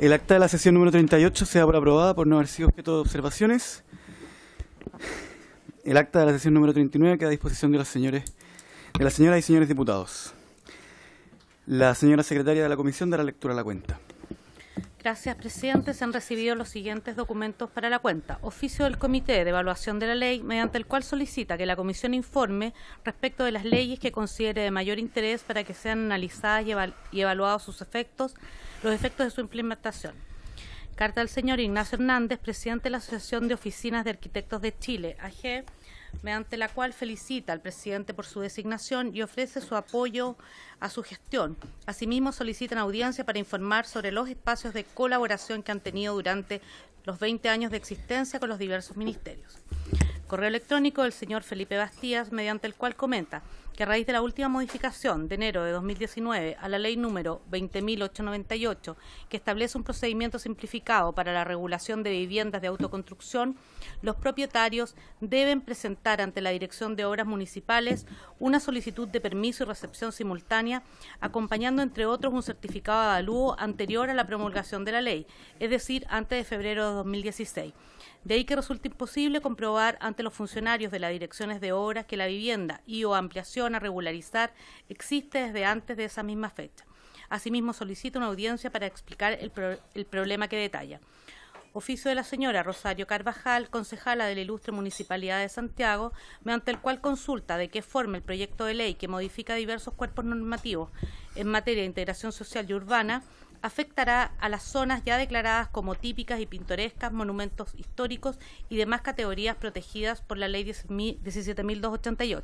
El acta de la sesión número 38 se da aprobada por no haber sido objeto de observaciones. El acta de la sesión número 39 queda a disposición de los señores, de las señoras y señores diputados. La señora secretaria de la comisión dará lectura a la cuenta. Gracias, presidente. Se han recibido los siguientes documentos para la cuenta. Oficio del Comité de Evaluación de la Ley, mediante el cual solicita que la Comisión informe respecto de las leyes que considere de mayor interés para que sean analizadas y evaluados sus efectos, los efectos de su implementación. Carta del señor Ignacio Hernández, presidente de la Asociación de Oficinas de Arquitectos de Chile, AG, mediante la cual felicita al presidente por su designación y ofrece su apoyo a su gestión. Asimismo, solicitan audiencia para informar sobre los espacios de colaboración que han tenido durante los 20 años de existencia con los diversos ministerios. Correo electrónico del señor Felipe Bastías, mediante el cual comenta que a raíz de la última modificación de enero de 2019 a la ley número 20.898, que establece un procedimiento simplificado para la regulación de viviendas de autoconstrucción, los propietarios deben presentar ante la Dirección de Obras Municipales una solicitud de permiso y recepción simultánea, acompañando, entre otros, un certificado de avalúo anterior a la promulgación de la ley, es decir, antes de febrero de 2016. De ahí que resulta imposible comprobar ante los funcionarios de las direcciones de obras que la vivienda y o ampliación a regularizar existe desde antes de esa misma fecha. Asimismo, solicita una audiencia para explicar el, el problema que detalla. Oficio de la señora Rosario Carvajal, concejala de la ilustre Municipalidad de Santiago, mediante el cual consulta de qué forma el proyecto de ley que modifica diversos cuerpos normativos en materia de integración social y urbana afectará a las zonas ya declaradas como típicas y pintorescas, monumentos históricos y demás categorías protegidas por la Ley 10.000 17.288.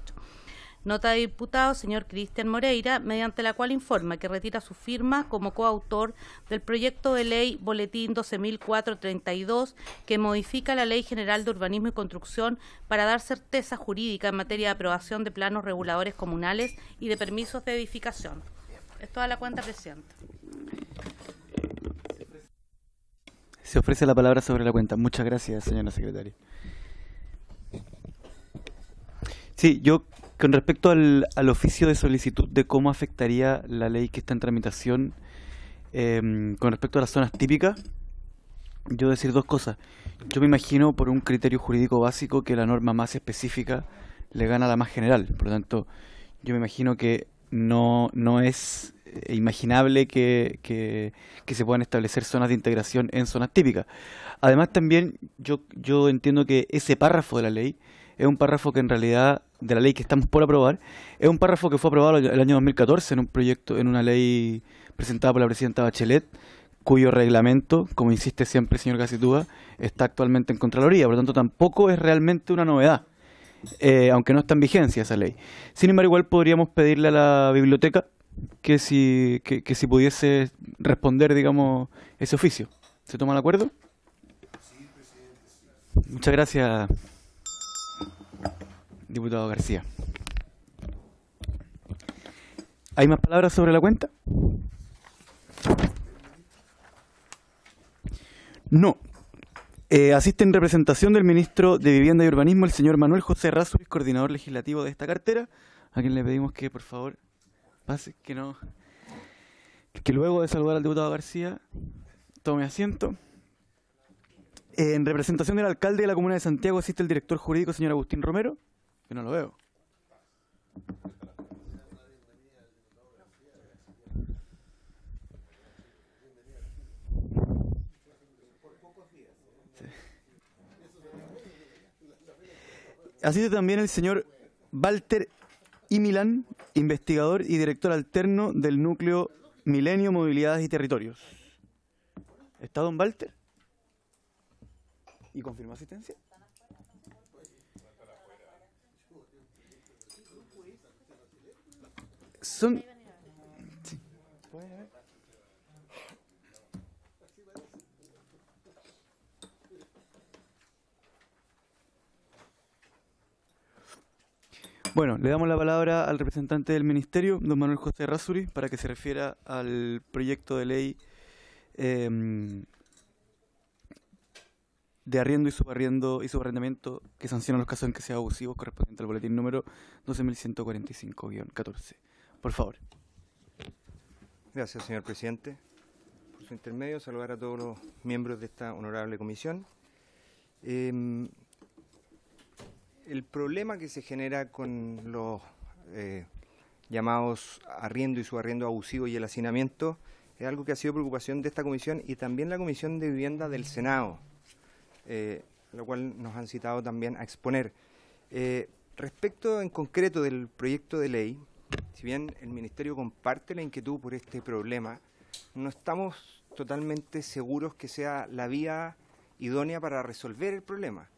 Nota de diputado, señor Cristian Moreira, mediante la cual informa que retira su firma como coautor del proyecto de ley Boletín 12.432 que modifica la Ley General de Urbanismo y Construcción para dar certeza jurídica en materia de aprobación de planos reguladores comunales y de permisos de edificación. Es toda la cuenta, presidente. Se ofrece la palabra sobre la cuenta. Muchas gracias, señora secretaria. Sí, yo con respecto al, al oficio de solicitud de cómo afectaría la ley que está en tramitación em, con respecto a las zonas típicas, yo decir dos cosas. Yo me imagino por un criterio jurídico básico que la norma más específica le gana a la más general. Por lo tanto, yo me imagino que no, no es eh, imaginable que, que, se puedan establecer zonas de integración en zonas típicas. Además, también yo, yo entiendo que ese párrafo de la ley es un párrafo que en realidad, de la ley que estamos por aprobar, es un párrafo que fue aprobado el año 2014 en un proyecto, en una ley presentada por la presidenta Bachelet, cuyo reglamento, como insiste siempre el señor Gacitúa, está actualmente en Contraloría. Por lo tanto, tampoco es realmente una novedad, eh, aunque no está en vigencia esa ley. Sin embargo, igual podríamos pedirle a la biblioteca que si, que, que si pudiese responder, digamos, ese oficio. ¿Se toma el acuerdo? Muchas gracias, diputado García. ¿Hay más palabras sobre la cuenta? No. Eh, asiste en representación del ministro de Vivienda y Urbanismo, el señor Manuel José Razuriz, coordinador legislativo de esta cartera, a quien le pedimos que, por favor, pase, que no... Que luego de saludar al diputado García, tome asiento. Eh, en representación del alcalde de la Comuna de Santiago asiste el director jurídico, señor Agustín Romero, que no lo veo. Asiste también el señor Walter Imilán, investigador y director alterno del núcleo Milenio, Movilidades y Territorios. ¿Está don Walter? ¿Y confirmó asistencia? Son... Sí. Bueno, le damos la palabra al representante del Ministerio, don Manuel José Razuri, para que se refiera al proyecto de ley em, de arriendo y subarriendo y subarrendamiento que sanciona los casos en que sea abusivos correspondiente al boletín número 12.145-14. Por favor. Gracias, señor presidente. su intermedio, saludar a todos los miembros de esta honorable comisión. Em, el problema que se genera con los eh, llamados arriendo y subarriendo abusivo y el hacinamiento es algo que ha sido preocupación de esta comisión y también la Comisión de Vivienda del Senado, eh, lo cual nos han citado también a exponer. Eh, respecto en concreto del proyecto de ley, si bien el Ministerio comparte la inquietud por este problema, no estamos totalmente seguros que sea la vía idónea para resolver el problema,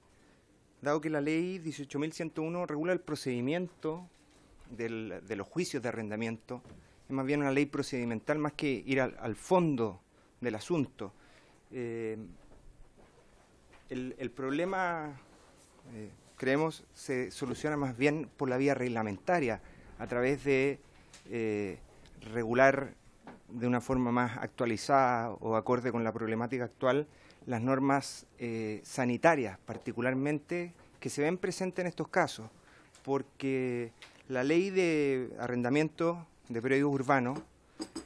dado que la ley 18.101 regula el procedimiento de los juicios de arrendamiento, es más bien una ley procedimental más que ir al, fondo del asunto. Eh, el, problema, eh, creemos, se soluciona más bien por la vía reglamentaria, a través de eh, regular de una forma más actualizada o acorde con la problemática actual las normas sanitarias, particularmente que se ven presentes en estos casos, porque la ley de arrendamiento de predios urbanos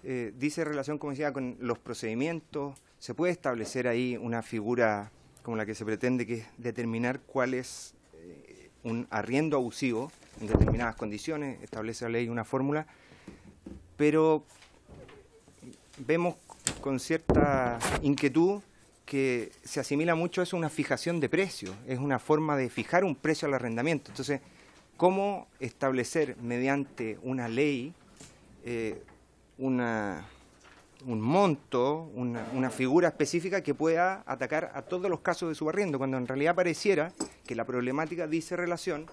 eh, dice relación, como decía, con los procedimientos. Se puede establecer ahí una figura como la que se pretende, que es determinar cuál es eh, un arriendo abusivo en determinadas condiciones, establece la ley una fórmula, pero vemos con cierta inquietud que se asimila mucho a eso una fijación de precio, es una forma de fijar un precio al arrendamiento. Entonces, ¿cómo establecer mediante una ley eh, un monto, una, figura específica que pueda atacar a todos los casos de subarriendo, cuando en realidad pareciera que la problemática dice relación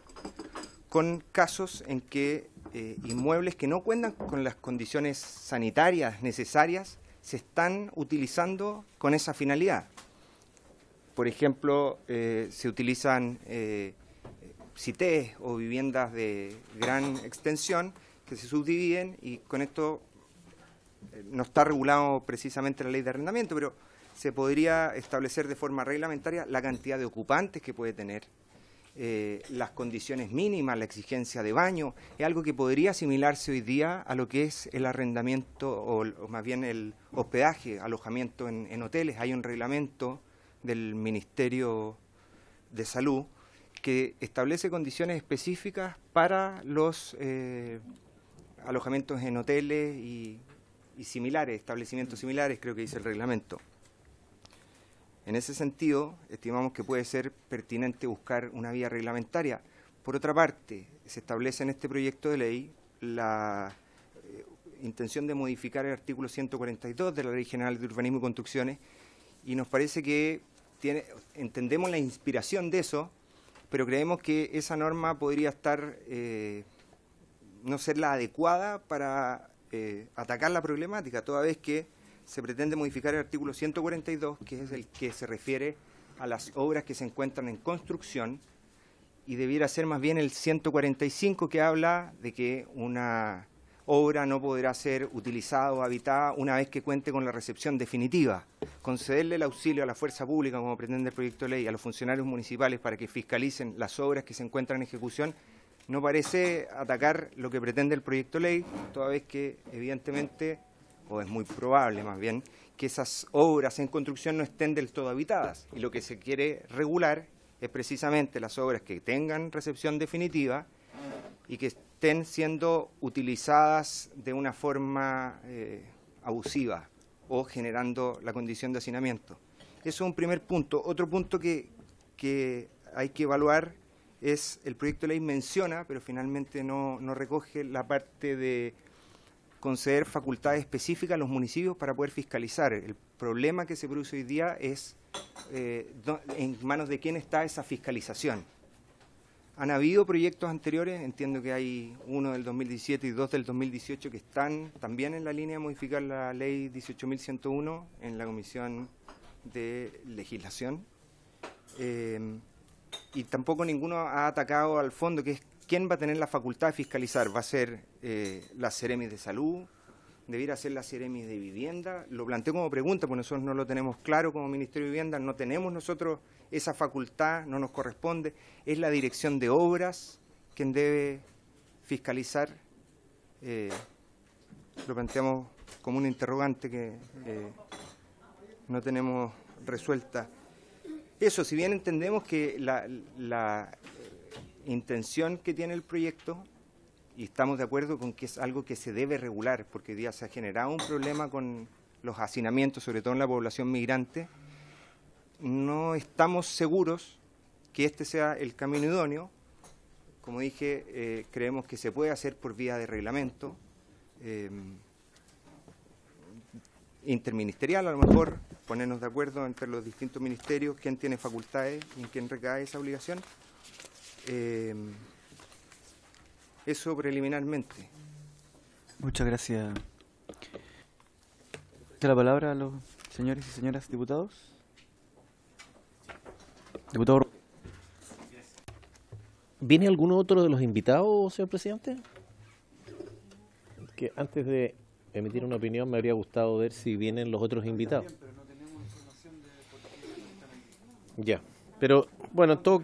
con casos en que eh, inmuebles que no cuentan con las condiciones sanitarias necesarias se están utilizando con esa finalidad. Por ejemplo, eh, se utilizan CITES o viviendas de gran extensión que se subdividen y con esto eh, no está regulado precisamente la ley de arrendamiento, pero se podría establecer de forma reglamentaria la cantidad de ocupantes que puede tener, eh, las condiciones mínimas, la exigencia de baño, es algo que podría asimilarse hoy día a lo que es el arrendamiento o, más bien el hospedaje, alojamiento en, hoteles. Hay un reglamento del Ministerio de Salud que establece condiciones específicas para los eh, alojamientos en hoteles y, similares, establecimientos similares, creo que dice el reglamento. En ese sentido, estimamos que puede ser pertinente buscar una vía reglamentaria. Por otra parte, se establece en este proyecto de ley la eh, intención de modificar el artículo 142 de la Ley General de Urbanismo y Construcciones y nos parece que tiene, entendemos la inspiración de eso, pero creemos que esa norma podría estar eh, no ser la adecuada para eh, atacar la problemática, toda vez que se pretende modificar el artículo 142, que es el que se refiere a las obras que se encuentran en construcción, y debiera ser más bien el 145 que habla de que una obra no podrá ser utilizada o habitada una vez que cuente con la recepción definitiva. Concederle el auxilio a la fuerza pública, como pretende el proyecto de ley, a los funcionarios municipales para que fiscalicen las obras que se encuentran en ejecución, no parece atacar lo que pretende el proyecto de ley, toda vez que evidentemente, o es muy probable más bien, que esas obras en construcción no estén del todo habitadas. Y lo que se quiere regular es precisamente las obras que tengan recepción definitiva y que estén siendo utilizadas de una forma eh, abusiva o generando la condición de hacinamiento. Eso es un primer punto. Otro punto que, que hay que evaluar es el proyecto de ley menciona, pero finalmente no, recoge la parte de conceder facultades específicas a los municipios para poder fiscalizar. El problema que se produce hoy día es eh, en manos de quién está esa fiscalización. Han habido proyectos anteriores, entiendo que hay uno del 2017 y dos del 2018 que están también en la línea de modificar la ley 18.101 en la Comisión de Legislación. Eh, y tampoco ninguno ha atacado al fondo, que es quién va a tener la facultad de fiscalizar. ¿Va a ser eh, la Ceremis de Salud? ¿Debiera ser la Ceremis de Vivienda? Lo planteo como pregunta, porque nosotros no lo tenemos claro como Ministerio de Vivienda, no tenemos nosotros esa facultad, no nos corresponde. ¿Es la Dirección de Obras quien debe fiscalizar? Eh, lo planteamos como un interrogante que eh, no tenemos resuelta. Eso, si bien entendemos que la, la intención que tiene el proyecto y estamos de acuerdo con que es algo que se debe regular, porque hoy día se ha generado un problema con los hacinamientos, sobre todo en la población migrante, no estamos seguros que este sea el camino idóneo. Como dije, eh, creemos que se puede hacer por vía de reglamento eh, interministerial, a lo mejor ponernos de acuerdo entre los distintos ministerios, quién tiene facultades y en quién recae esa obligación. Eh, eso preliminarmente. Muchas gracias. la palabra a los señores y señoras diputados? Diputado. ¿Viene alguno otro de los invitados, señor presidente? Que antes de emitir una opinión me habría gustado ver si vienen los otros invitados. Ya, pero bueno, todo...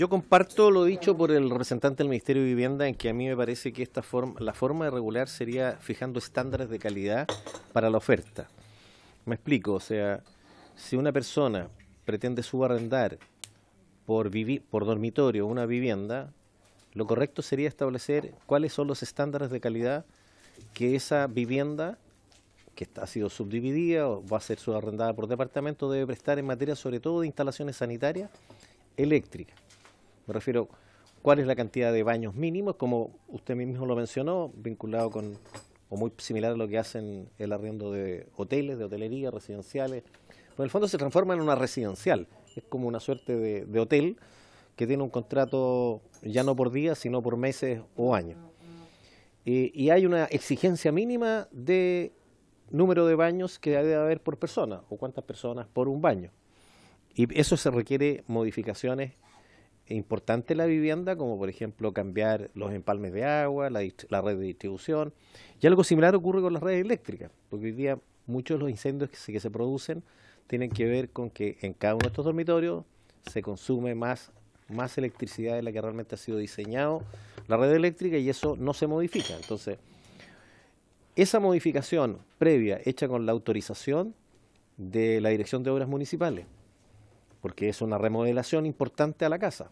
yo comparto lo dicho por el representante del Ministerio de Vivienda en que a mí me parece que esta forma, la forma de regular sería fijando estándares de calidad para la oferta. Me explico, o sea, si una persona pretende subarrendar por, por dormitorio una vivienda, lo correcto sería establecer cuáles son los estándares de calidad que esa vivienda que ha sido subdividida o va a ser subarrendada por departamento debe prestar en materia sobre todo de instalaciones sanitarias eléctricas. Me refiero cuál es la cantidad de baños mínimos, como usted mismo lo mencionó, vinculado con o muy similar a lo que hacen el arriendo de hoteles, de hotelería, residenciales. en el fondo se transforma en una residencial es como una suerte de, hotel que tiene un contrato ya no por días, sino por meses o años. y hay una exigencia mínima de número de baños que debe haber por persona, o cuántas personas por un baño. Y eso se requiere modificaciones importantes en la vivienda, como por ejemplo cambiar los empalmes de agua, la, la, red de distribución. Y algo similar ocurre con las redes eléctricas, porque hoy día muchos de los incendios que que se producen tienen que ver con que en cada uno de estos dormitorios se consume más, más electricidad de la que realmente ha sido diseñado la red eléctrica y eso no se modifica. Entonces, esa modificación previa hecha con la autorización de la Dirección de Obras Municipales, porque es una remodelación importante a la casa.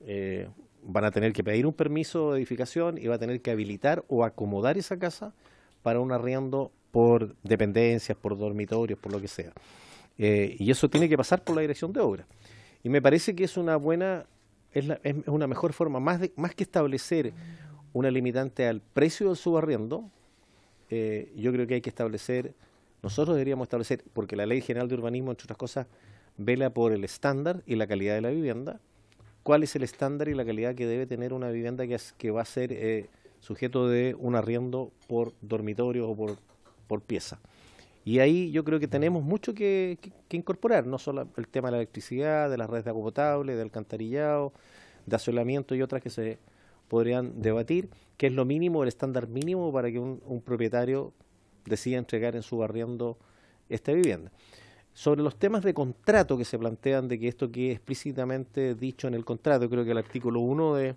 Eh, van a tener que pedir un permiso de edificación y va a tener que habilitar o acomodar esa casa para un arriendo por dependencias, por dormitorios, por lo que sea. Eh, y eso tiene que pasar por la dirección de obra. Y me parece que es una buena, es, una mejor forma, más, más que establecer una limitante al precio del subarriendo, eh, yo creo que hay que establecer, nosotros deberíamos establecer, porque la Ley General de Urbanismo, entre otras cosas, vela por el estándar y la calidad de la vivienda, cuál es el estándar y la calidad que debe tener una vivienda que, que va a ser eh, sujeto de un arriendo por dormitorio o por pieza. Y ahí yo creo que tenemos mucho que, incorporar, no solo el tema de la electricidad, de las redes de agua potable, de alcantarillado, de asolamiento y otras que se podrían debatir, que es lo mínimo, el estándar mínimo para que un, propietario decida entregar en su arriendo esta vivienda. Sobre los temas de contrato que se plantean, de que esto quede explícitamente dicho en el contrato, creo que el artículo 1 de,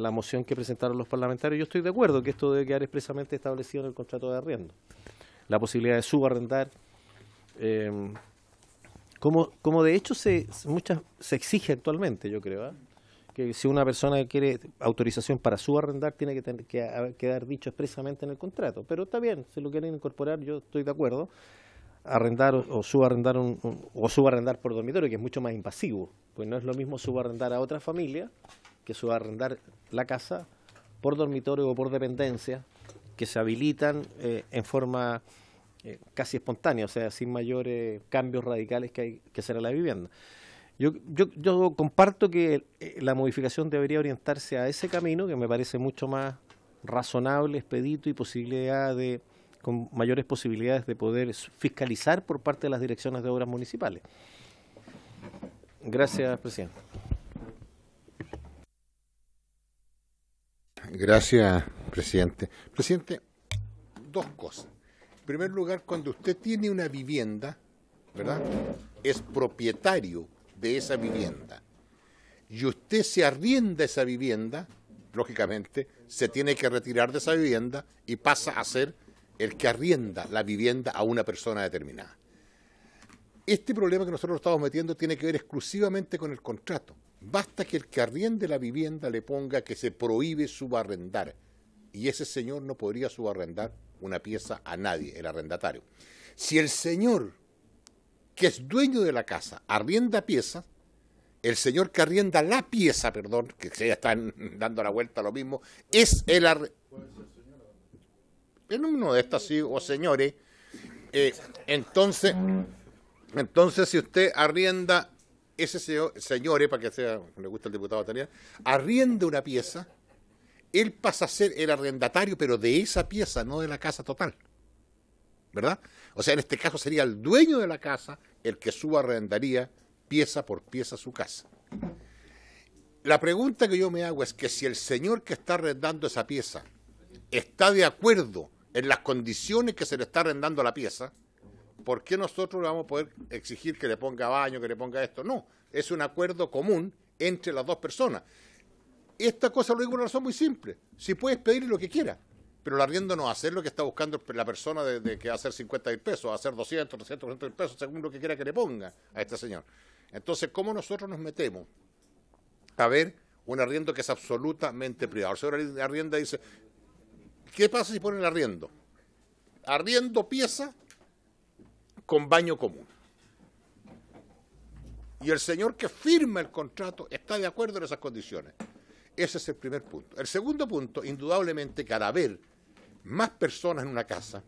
la moción que presentaron los parlamentarios, yo estoy de acuerdo que esto debe quedar expresamente establecido en el contrato de arriendo. La posibilidad de subarrendar, eh, como, como de hecho se, muchas, se exige actualmente, yo creo, ¿ah? que si una persona quiere autorización para subarrendar, tiene que, tener, que quedar dicho expresamente en el contrato. Pero está bien, si lo quieren incorporar, yo estoy de acuerdo. Arrendar o, subarrendar un, o subarrendar por dormitorio, que es mucho más invasivo, pues no es lo mismo subarrendar a otra familia que se va a arrendar la casa por dormitorio o por dependencia, que se habilitan eh, en forma eh, casi espontánea, o sea, sin mayores cambios radicales que hay que hacer a la vivienda. Yo, yo, yo comparto que eh, la modificación debería orientarse a ese camino, que me parece mucho más razonable, expedito y posibilidad de con mayores posibilidades de poder fiscalizar por parte de las direcciones de obras municipales. Gracias, presidente. Gracias, presidente. Presidente, dos cosas. En primer lugar, cuando usted tiene una vivienda, ¿verdad? Es propietario de esa vivienda. Y usted se arrienda esa vivienda, lógicamente, se tiene que retirar de esa vivienda y pasa a ser el que arrienda la vivienda a una persona determinada. Este problema que nosotros estamos metiendo tiene que ver exclusivamente con el contrato. Basta que el que arriende la vivienda le ponga que se prohíbe subarrendar. Y ese señor no podría subarrendar una pieza a nadie, el arrendatario. Si el señor que es dueño de la casa arrienda piezas, el señor que arrienda la pieza, perdón, que se están dando la vuelta a lo mismo, es el. En uno de estos sí, o señores, eh, entonces, entonces si usted arrienda ese señor, señores, para que sea, le gusta el diputado Tania, arrienda una pieza, él pasa a ser el arrendatario, pero de esa pieza, no de la casa total. ¿Verdad? O sea, en este caso sería el dueño de la casa el que subarrendaría pieza por pieza su casa. La pregunta que yo me hago es que si el señor que está arrendando esa pieza está de acuerdo en las condiciones que se le está arrendando la pieza, ¿por qué nosotros le vamos a poder exigir que le ponga baño, que le ponga esto? No, es un acuerdo común entre las dos personas. Esta cosa lo digo por una razón muy simple. Si puedes pedirle lo que quiera, pero el arriendo no va a hacer lo que está buscando la persona de, que va a hacer 50 mil pesos, va a hacer 200, 300, 300 mil pesos, según lo que quiera que le ponga a este señor. Entonces, ¿cómo nosotros nos metemos a ver un arriendo que es absolutamente privado? El señor arrienda dice, ¿qué pasa si pone el arriendo? Arriendo pieza con baño común. Y el señor que firma el contrato está de acuerdo en esas condiciones. Ese es el primer punto. El segundo punto, indudablemente, que al haber más personas en una casa,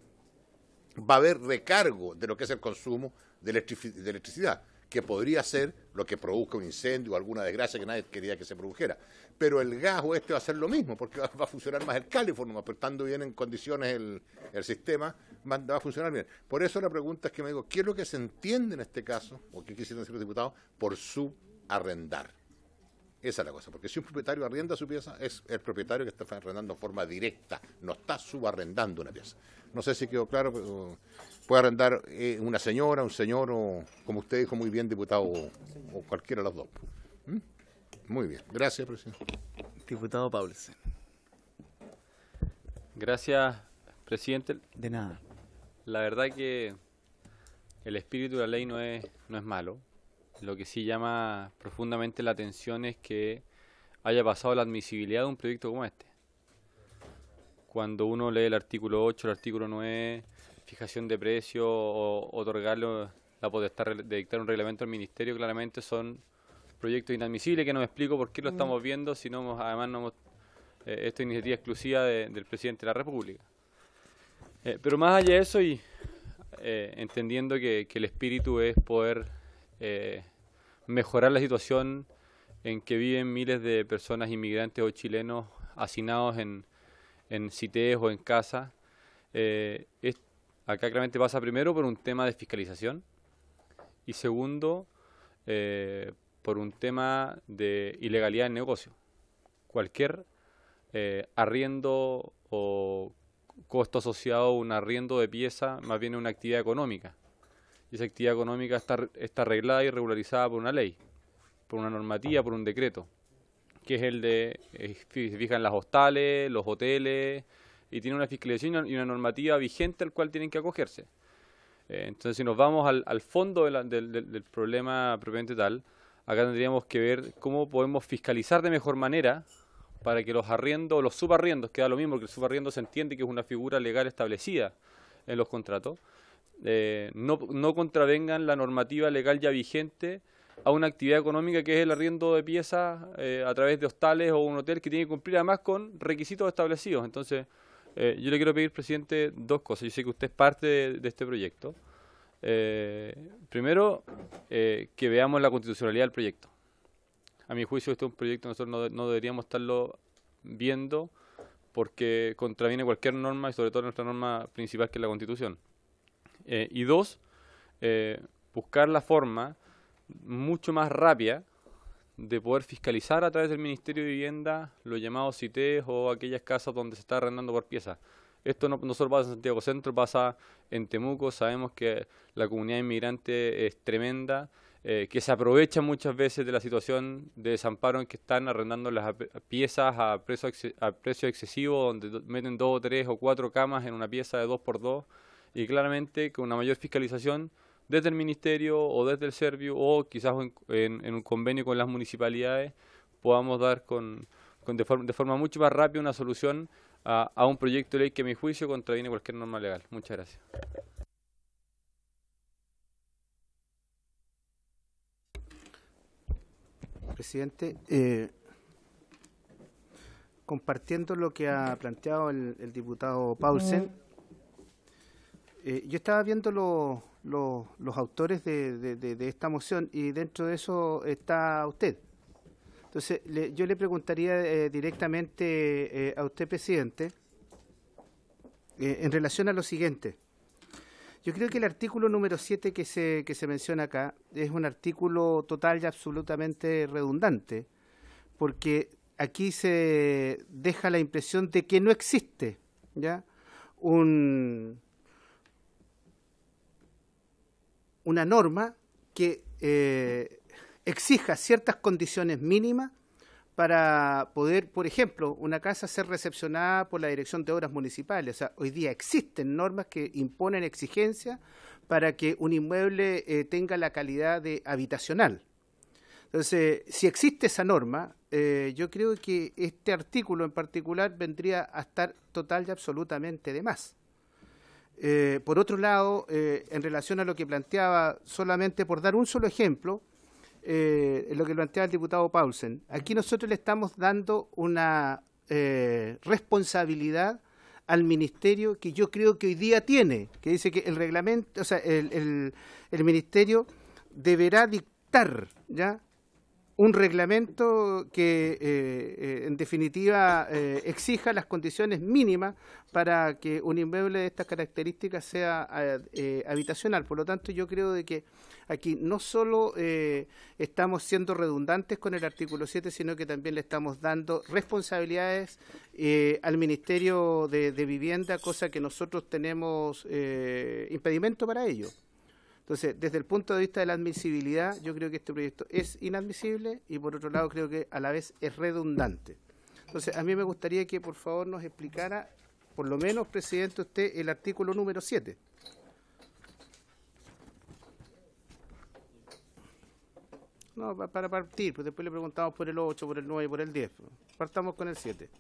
va a haber recargo de lo que es el consumo de, electricidad que podría ser lo que produzca un incendio o alguna desgracia que nadie quería que se produjera. Pero el gas o este va a ser lo mismo, porque va a funcionar más el California, pero estando bien en condiciones el, el sistema, va, a funcionar bien. Por eso la pregunta es que me digo, ¿qué es lo que se entiende en este caso, o qué quisieran decir los diputados, por subarrendar? Esa es la cosa, porque si un propietario arrienda su pieza, es el propietario que está arrendando de forma directa, no está subarrendando una pieza. No sé si quedó claro, puede arrendar eh, una señora, un señor, o como usted dijo muy bien, diputado, o, cualquiera de los dos. ¿Mm? Muy bien, gracias, presidente. Diputado Paulsen. Gracias, presidente. De nada. La verdad que el espíritu de la ley no es, no es malo. Lo que sí llama profundamente la atención es que haya pasado la admisibilidad de un proyecto como este. Cuando uno lee el artículo 8, el artículo 9, fijación de precio o otorgarle la potestad de dictar un reglamento al ministerio, claramente son proyectos inadmisibles que no me explico por qué lo mm. estamos viendo si no además no hemos, eh, esta iniciativa exclusiva del presidente de la República. Eh, pero más allá de eso y eh, entendiendo que, el espíritu es poder mejorar la situación en que viven miles de personas inmigrantes o chilenos hacinados en, en CITES o en casa, es, Acá claramente pasa primero por un tema de fiscalización y segundo eh, por un tema de ilegalidad en negocio. Cualquier eh, arriendo o costo asociado a un arriendo de pieza más bien una actividad económica. Y esa actividad económica está, está arreglada y regularizada por una ley, por una normativa, por un decreto, que es el de, eh, se fijan las hostales, los hoteles, y tiene una fiscalización y una normativa vigente al cual tienen que acogerse. Eh, entonces, si nos vamos al, fondo del, problema propiamente tal, acá tendríamos que ver cómo podemos fiscalizar de mejor manera para que los arriendos, los subarriendos, queda lo mismo, porque el subarriendo se entiende que es una figura legal establecida en los contratos, eh, no, no contravengan la normativa legal ya vigente a una actividad económica que es el arriendo de piezas eh, a través de hostales o un hotel que tiene que cumplir además con requisitos establecidos. Entonces, eh, yo le quiero pedir, presidente, dos cosas. Yo sé que usted es parte de, este proyecto. Eh, primero, eh, que veamos la constitucionalidad del proyecto. A mi juicio, este es un proyecto que nosotros no, deberíamos estarlo viendo porque contraviene cualquier norma y sobre todo nuestra norma principal que es la Constitución. y dos, buscar la forma mucho más rápida de poder fiscalizar a través del Ministerio de Vivienda los llamados CITES o aquellas casas donde se está arrendando por pieza. Esto no, solo pasa en Santiago Centro, pasa en Temuco. Sabemos que la comunidad inmigrante es tremenda, eh, que se aprovecha muchas veces de la situación de desamparo en que están arrendando las piezas a precio, a precio excesivo, donde meten dos tres o cuatro camas en una pieza de dos por dos. Y claramente con una mayor fiscalización desde el Ministerio o desde el Servio o quizás en, un convenio con las municipalidades podamos dar con, de, forma, de forma mucho más rápida una solución a, un proyecto de ley que a mi juicio contraviene cualquier norma legal. Muchas gracias. Presidente, eh, compartiendo lo que ha planteado el, diputado Paulsen, eh, yo estaba viendo los autores de, esta moción y dentro de eso está usted. Entonces, yo le preguntaría eh, directamente eh, a usted, presidente, eh, en relación a lo siguiente. Yo creo que el artículo número 7 que se, que se menciona acá es un artículo total y absolutamente redundante, porque aquí se deja la impresión de que no existe ya un, una norma que exija ciertas condiciones mínimas para poder, por ejemplo, una casa ser recepcionada por la Dirección de Obras Municipales. O sea, hoy día existen normas que imponen exigencias para que un inmueble eh, tenga la calidad de habitacional. Entonces, si existe esa norma, eh, yo creo que este artículo en particular vendría a estar total y absolutamente de más. Eh, por otro lado, en relación a lo que planteaba, solamente por dar un solo ejemplo, eh, lo que planteaba el diputado Paulsen. Aquí nosotros le estamos dando una eh, responsabilidad al ministerio que yo creo que hoy día tiene, que dice que el reglamento, o sea, el ministerio deberá dictar ya un reglamento que eh, eh, en definitiva eh, exija las condiciones mínimas para que un inmueble de estas características sea habitacional. Por lo tanto, yo creo de que aquí no solo estamos siendo redundantes con el artículo 7, sino que también le estamos dando responsabilidades al Ministerio de, de, Vivienda, cosa que nosotros tenemos impedimento para ello. Entonces, desde el punto de vista de la admisibilidad, yo creo que este proyecto es inadmisible y por otro lado creo que a la vez es redundante. Entonces, a mí me gustaría que por favor nos explicara, por lo menos, presidente, usted el artículo número 7. No, para partir, pues después le preguntamos por el 8, por el 9 y por el 10. Partamos con el 7.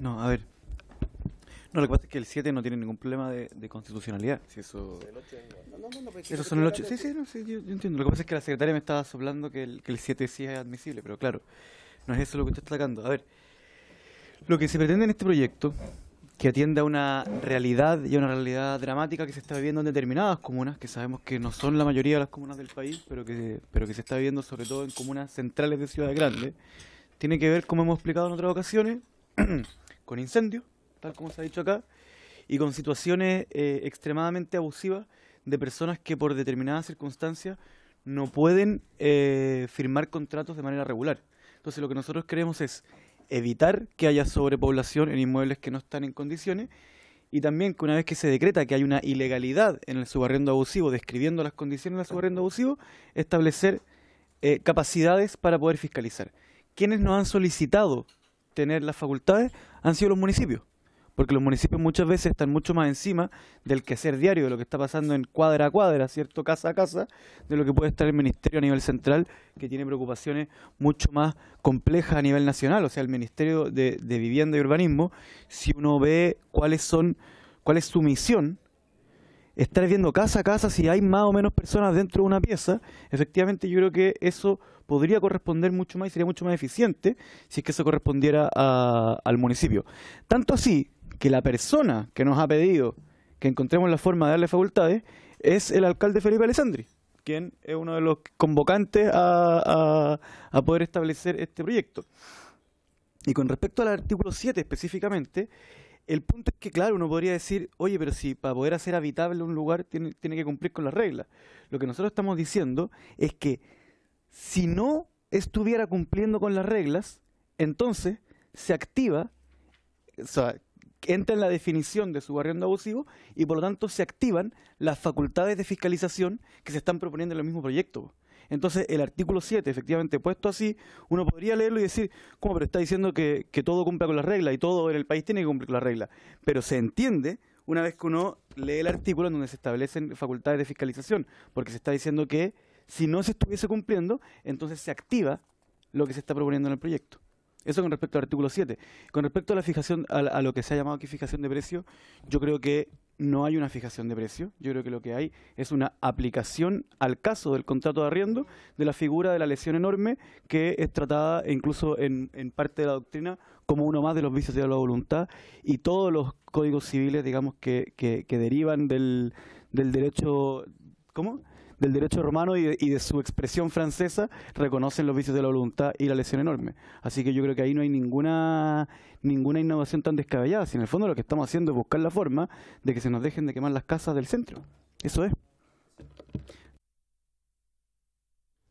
No, a ver. No, lo que pasa es que el 7 no tiene ningún problema de, constitucionalidad. Si eso... Eso son el 8. Sí, sí, no, sí yo, entiendo. Lo que pasa es que la secretaria me estaba soplando que el, que el 7 sí es admisible, pero claro, no es eso lo que usted está sacando. A ver, lo que se pretende en este proyecto, que atiende a una realidad y a una realidad dramática que se está viviendo en determinadas comunas, que sabemos que no son la mayoría de las comunas del país, pero que, pero que se está viviendo sobre todo en comunas centrales de ciudades grandes, tiene que ver, como hemos explicado en otras ocasiones, con incendios, tal como se ha dicho acá, y con situaciones eh, extremadamente abusivas de personas que por determinadas circunstancias no pueden eh, firmar contratos de manera regular. Entonces lo que nosotros queremos es evitar que haya sobrepoblación en inmuebles que no están en condiciones y también que una vez que se decreta que hay una ilegalidad en el subarriendo abusivo, describiendo las condiciones del subarriendo abusivo, establecer eh, capacidades para poder fiscalizar. Quienes nos han solicitado tener las facultades han sido los municipios, porque los municipios muchas veces están mucho más encima del quehacer diario, de lo que está pasando en cuadra a cuadra, ¿cierto? Casa a casa, de lo que puede estar el ministerio a nivel central, que tiene preocupaciones mucho más complejas a nivel nacional, o sea, el Ministerio de, de Vivienda y Urbanismo, si uno ve cuáles son, cuál es su misión, estar viendo casa a casa si hay más o menos personas dentro de una pieza, efectivamente yo creo que eso podría corresponder mucho más y sería mucho más eficiente si es que eso correspondiera al municipio. Tanto así que la persona que nos ha pedido que encontremos la forma de darle facultades es el alcalde Felipe Alessandri, quien es uno de los convocantes a, a poder establecer este proyecto. Y con respecto al artículo 7 específicamente, el punto es que, claro, uno podría decir, oye, pero si para poder hacer habitable un lugar tiene, tiene que cumplir con las reglas. Lo que nosotros estamos diciendo es que si no estuviera cumpliendo con las reglas, entonces se activa, o sea, entra en la definición de subarriendo abusivo y por lo tanto se activan las facultades de fiscalización que se están proponiendo en el mismo proyecto. Entonces, el artículo 7, efectivamente puesto así, uno podría leerlo y decir, ¿cómo? Pero está diciendo que, todo cumpla con las reglas y todo en el país tiene que cumplir con las reglas. Pero se entiende una vez que uno lee el artículo en donde se establecen facultades de fiscalización, porque se está diciendo que si no se estuviese cumpliendo, entonces se activa lo que se está proponiendo en el proyecto. Eso con respecto al artículo 7. Con respecto a la fijación, a, a lo que se ha llamado aquí fijación de precio, yo creo que no hay una fijación de precio. Yo creo que lo que hay es una aplicación al caso del contrato de arriendo de la figura de la lesión enorme que es tratada incluso en, en parte de la doctrina como uno más de los vicios de la voluntad y todos los códigos civiles, digamos, que, que, que derivan del, del derecho, ¿cómo? Del derecho romano y de, y de, su expresión francesa reconocen los vicios de la voluntad y la lesión enorme. Así que yo creo que ahí no hay ninguna ninguna innovación tan descabellada. Si en el fondo lo que estamos haciendo es buscar la forma de que se nos dejen de quemar las casas del centro. Eso es.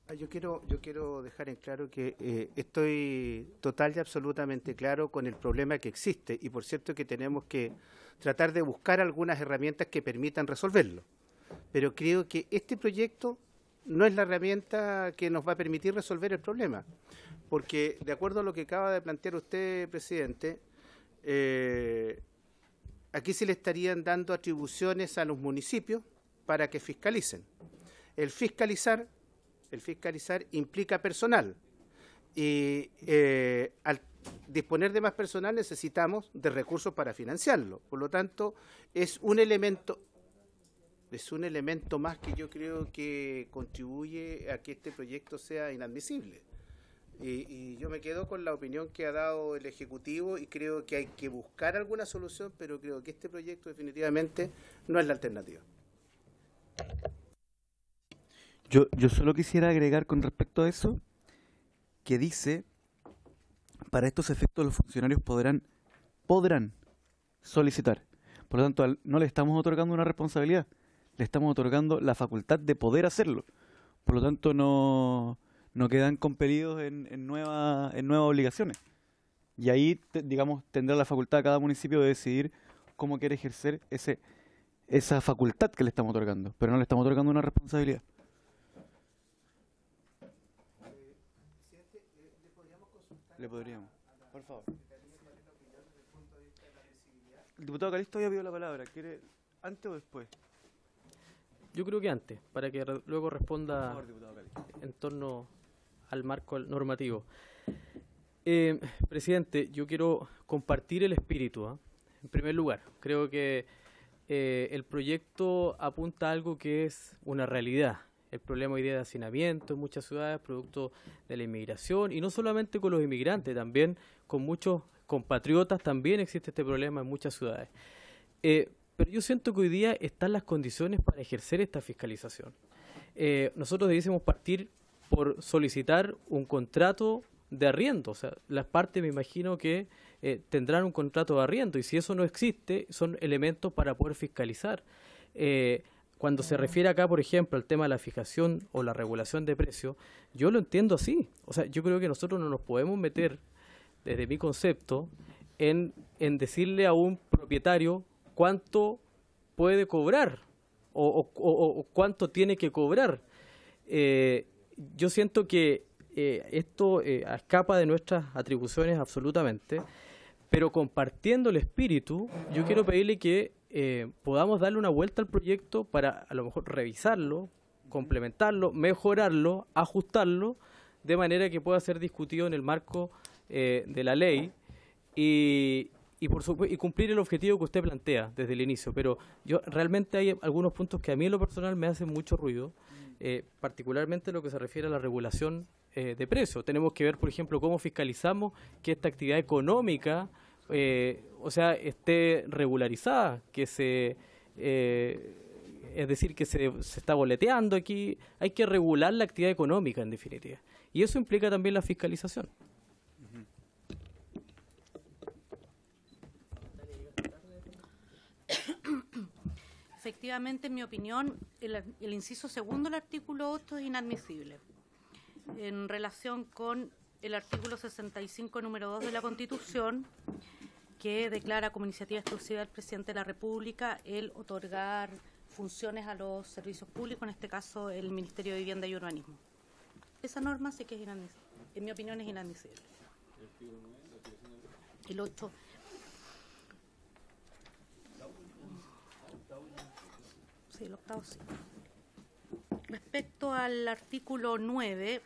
Ah, yo quiero, yo quiero dejar en claro que eh, estoy total y absolutamente claro con el problema que existe y por cierto que tenemos que tratar de buscar algunas herramientas que permitan resolverlo pero creo que este proyecto no es la herramienta que nos va a permitir resolver el problema, porque de acuerdo a lo que acaba de plantear usted, presidente, eh, aquí se le estarían dando atribuciones a los municipios para que fiscalicen. El fiscalizar, el fiscalizar implica personal y eh, al disponer de más personal necesitamos de recursos para financiarlo. Por lo tanto, es un elemento es un elemento más que yo creo que contribuye a que este proyecto sea inadmisible. Y, yo me quedo con la opinión que ha dado el Ejecutivo y creo que hay que buscar alguna solución, pero creo que este proyecto definitivamente no es la alternativa. Yo, yo solo quisiera agregar con respecto a eso que dice, para estos efectos los funcionarios podrán, podrán solicitar. Por lo tanto, no le estamos otorgando una responsabilidad le estamos otorgando la facultad de poder hacerlo. Por lo tanto, no, no quedan compelidos en, en, nueva, en nuevas obligaciones. Y ahí, te, digamos, tendrá la facultad cada municipio de decidir cómo quiere ejercer ese, esa facultad que le estamos otorgando, pero no le estamos otorgando una responsabilidad. Le podríamos, por favor. El diputado Calisto había pedido la palabra. ¿Quiere antes o después? Yo creo que antes, para que re luego responda favor, en torno al marco normativo. Eh, presidente, yo quiero compartir el espíritu. ¿eh? En primer lugar, creo que eh, el proyecto apunta a algo que es una realidad. El problema hoy día de hacinamiento en muchas ciudades, producto de la inmigración, y no solamente con los inmigrantes, también con muchos compatriotas, también existe este problema en muchas ciudades. Eh, pero yo siento que hoy día están las condiciones para ejercer esta fiscalización. Eh, nosotros debiésemos partir por solicitar un contrato de arriendo. O sea, las partes me imagino que eh, tendrán un contrato de arriendo y si eso no existe, son elementos para poder fiscalizar. Eh, cuando se refiere acá, por ejemplo, al tema de la fijación o la regulación de precios, yo lo entiendo así. O sea, yo creo que nosotros no nos podemos meter, desde mi concepto, en, en decirle a un propietario cuánto puede cobrar o, cuánto tiene que cobrar. Eh, yo siento que eh, esto eh, escapa de nuestras atribuciones absolutamente, pero compartiendo el espíritu, yo quiero pedirle que podamos darle una vuelta al proyecto para a lo mejor revisarlo, complementarlo, mejorarlo, ajustarlo, de manera que pueda ser discutido en el marco de la ley y, y por supuesto y cumplir el objetivo que usted plantea desde el inicio pero yo realmente hay algunos puntos que a mí en lo personal me hacen mucho ruido eh, particularmente lo que se refiere a la regulación eh, de precios. Tenemos que ver por ejemplo cómo fiscalizamos que esta actividad económica eh, o sea esté regularizada que se es decir que se, se está boleteando aquí. Hay que regular la actividad económica en definitiva. Y eso implica también la fiscalización efectivamente, en mi opinión, el, inciso segundo del artículo 8 es inadmisible. En relación con el artículo 65, número 2 de la Constitución, que declara como iniciativa exclusiva del presidente de la República el otorgar funciones a los servicios públicos, en este caso el Ministerio de Vivienda y Urbanismo. Esa norma sí que es inadmisible. En mi opinión es inadmisible. El 8. Sí, el octavo sí. Respecto al artículo 9,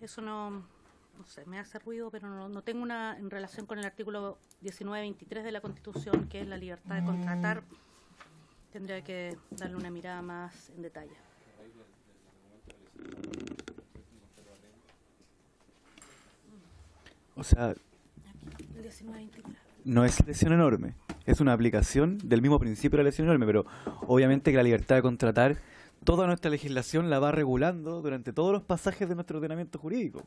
eso no, no sé, me hace ruido, pero no, no tengo una en relación con el artículo 19-23 de la Constitución, que es la libertad de contratar. Tendría que darle una mirada más en detalle. O sea, El 19-23. no es lesión enorme, es una aplicación del mismo principio de la lesión enorme, pero obviamente que la libertad de contratar, toda nuestra legislación la va regulando durante todos los pasajes de nuestro ordenamiento jurídico.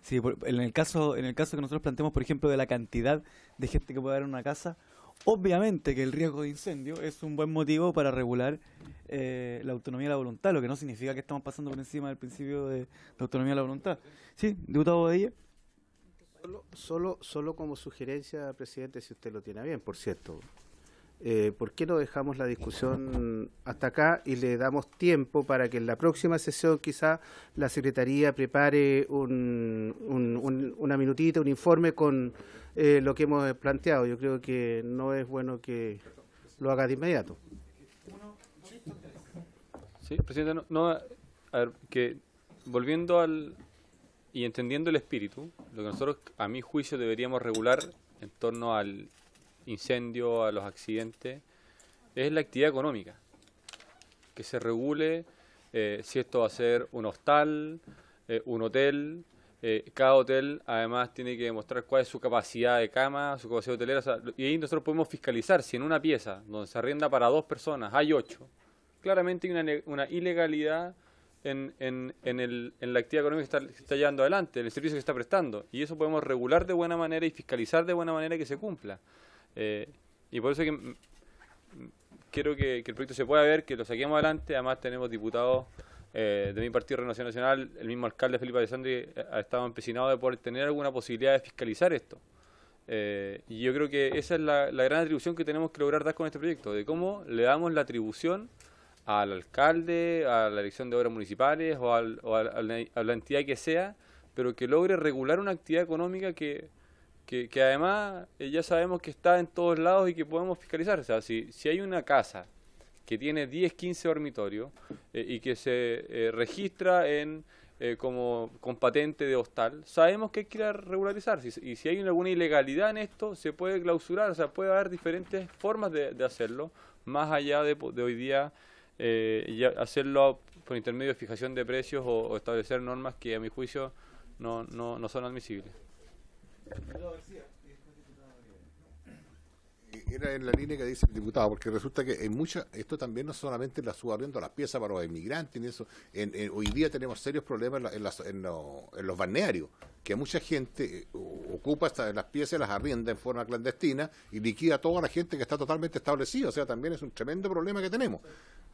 Sí, en el caso en el caso que nosotros planteamos, por ejemplo, de la cantidad de gente que puede haber en una casa, obviamente que el riesgo de incendio es un buen motivo para regular eh, la autonomía de la voluntad, lo que no significa que estamos pasando por encima del principio de la autonomía de la voluntad. Sí, diputado Bodilla. Solo, solo, como sugerencia, presidente, si usted lo tiene bien, por cierto. Eh, ¿Por qué no dejamos la discusión hasta acá y le damos tiempo para que en la próxima sesión quizá la Secretaría prepare un, un- un- una minutita, un informe con eh, lo que hemos planteado? Yo creo que no es bueno que lo haga de inmediato. Sí, presidente, no, no, a ver, que volviendo al y entendiendo el espíritu, lo que nosotros, a mi juicio, deberíamos regular en torno al incendio, a los accidentes, es la actividad económica. Que se regule eh, si esto va a ser un hostal, eh, un hotel. eh, cada hotel además tiene que demostrar cuál es su capacidad de cama, su capacidad hotelera. o sea, y ahí nosotros podemos fiscalizar si en una pieza donde se arrienda para dos personas hay ocho, claramente hay una, una ilegalidad en, en, en, el, en la actividad económica que está, que llevando adelante, en el servicio que está prestando. Y eso podemos regular de buena manera y fiscalizar de buena manera que se cumpla. Eh, y por eso que quiero que, el proyecto se pueda ver, que lo saquemos adelante. Además tenemos diputados eh, de mi partido Renovación Nacional, el mismo alcalde Felipe Alessandri eh, ha estado empecinado de poder tener alguna posibilidad de fiscalizar esto. Eh, y yo creo que esa es la gran atribución que tenemos que lograr dar con este proyecto, de cómo le damos la atribución al alcalde, a la dirección de obras municipales o, al- o al- a, la, a la entidad que sea, pero que logre regular una actividad económica que, que, que además eh, ya sabemos que está en todos lados y que podemos fiscalizar. O sea, si, si hay una casa que tiene 10, 15 dormitorios eh, y que se eh, registra en eh, como con patente de hostal, sabemos que hay que a regularizar. Si- y si hay alguna ilegalidad en esto, se puede clausurar, o sea, puede haber diferentes formas de, de hacerlo, más allá de, de hoy día eh, ya hacerlo por intermedio de fijación de precios o, o establecer normas que a mi juicio no, no, no son admisibles. Era en la línea que dice el diputado, porque resulta que en muchas, esto también no solamente la subarriendo las piezas para los inmigrantes, eso. En, hoy día tenemos serios problemas en, la- en las- en lo- en los balnearios, que mucha gente eh, ocupa estas, las piezas, las arrienda en forma clandestina y liquida a toda la gente que está totalmente establecida. O sea, también es un tremendo problema que tenemos.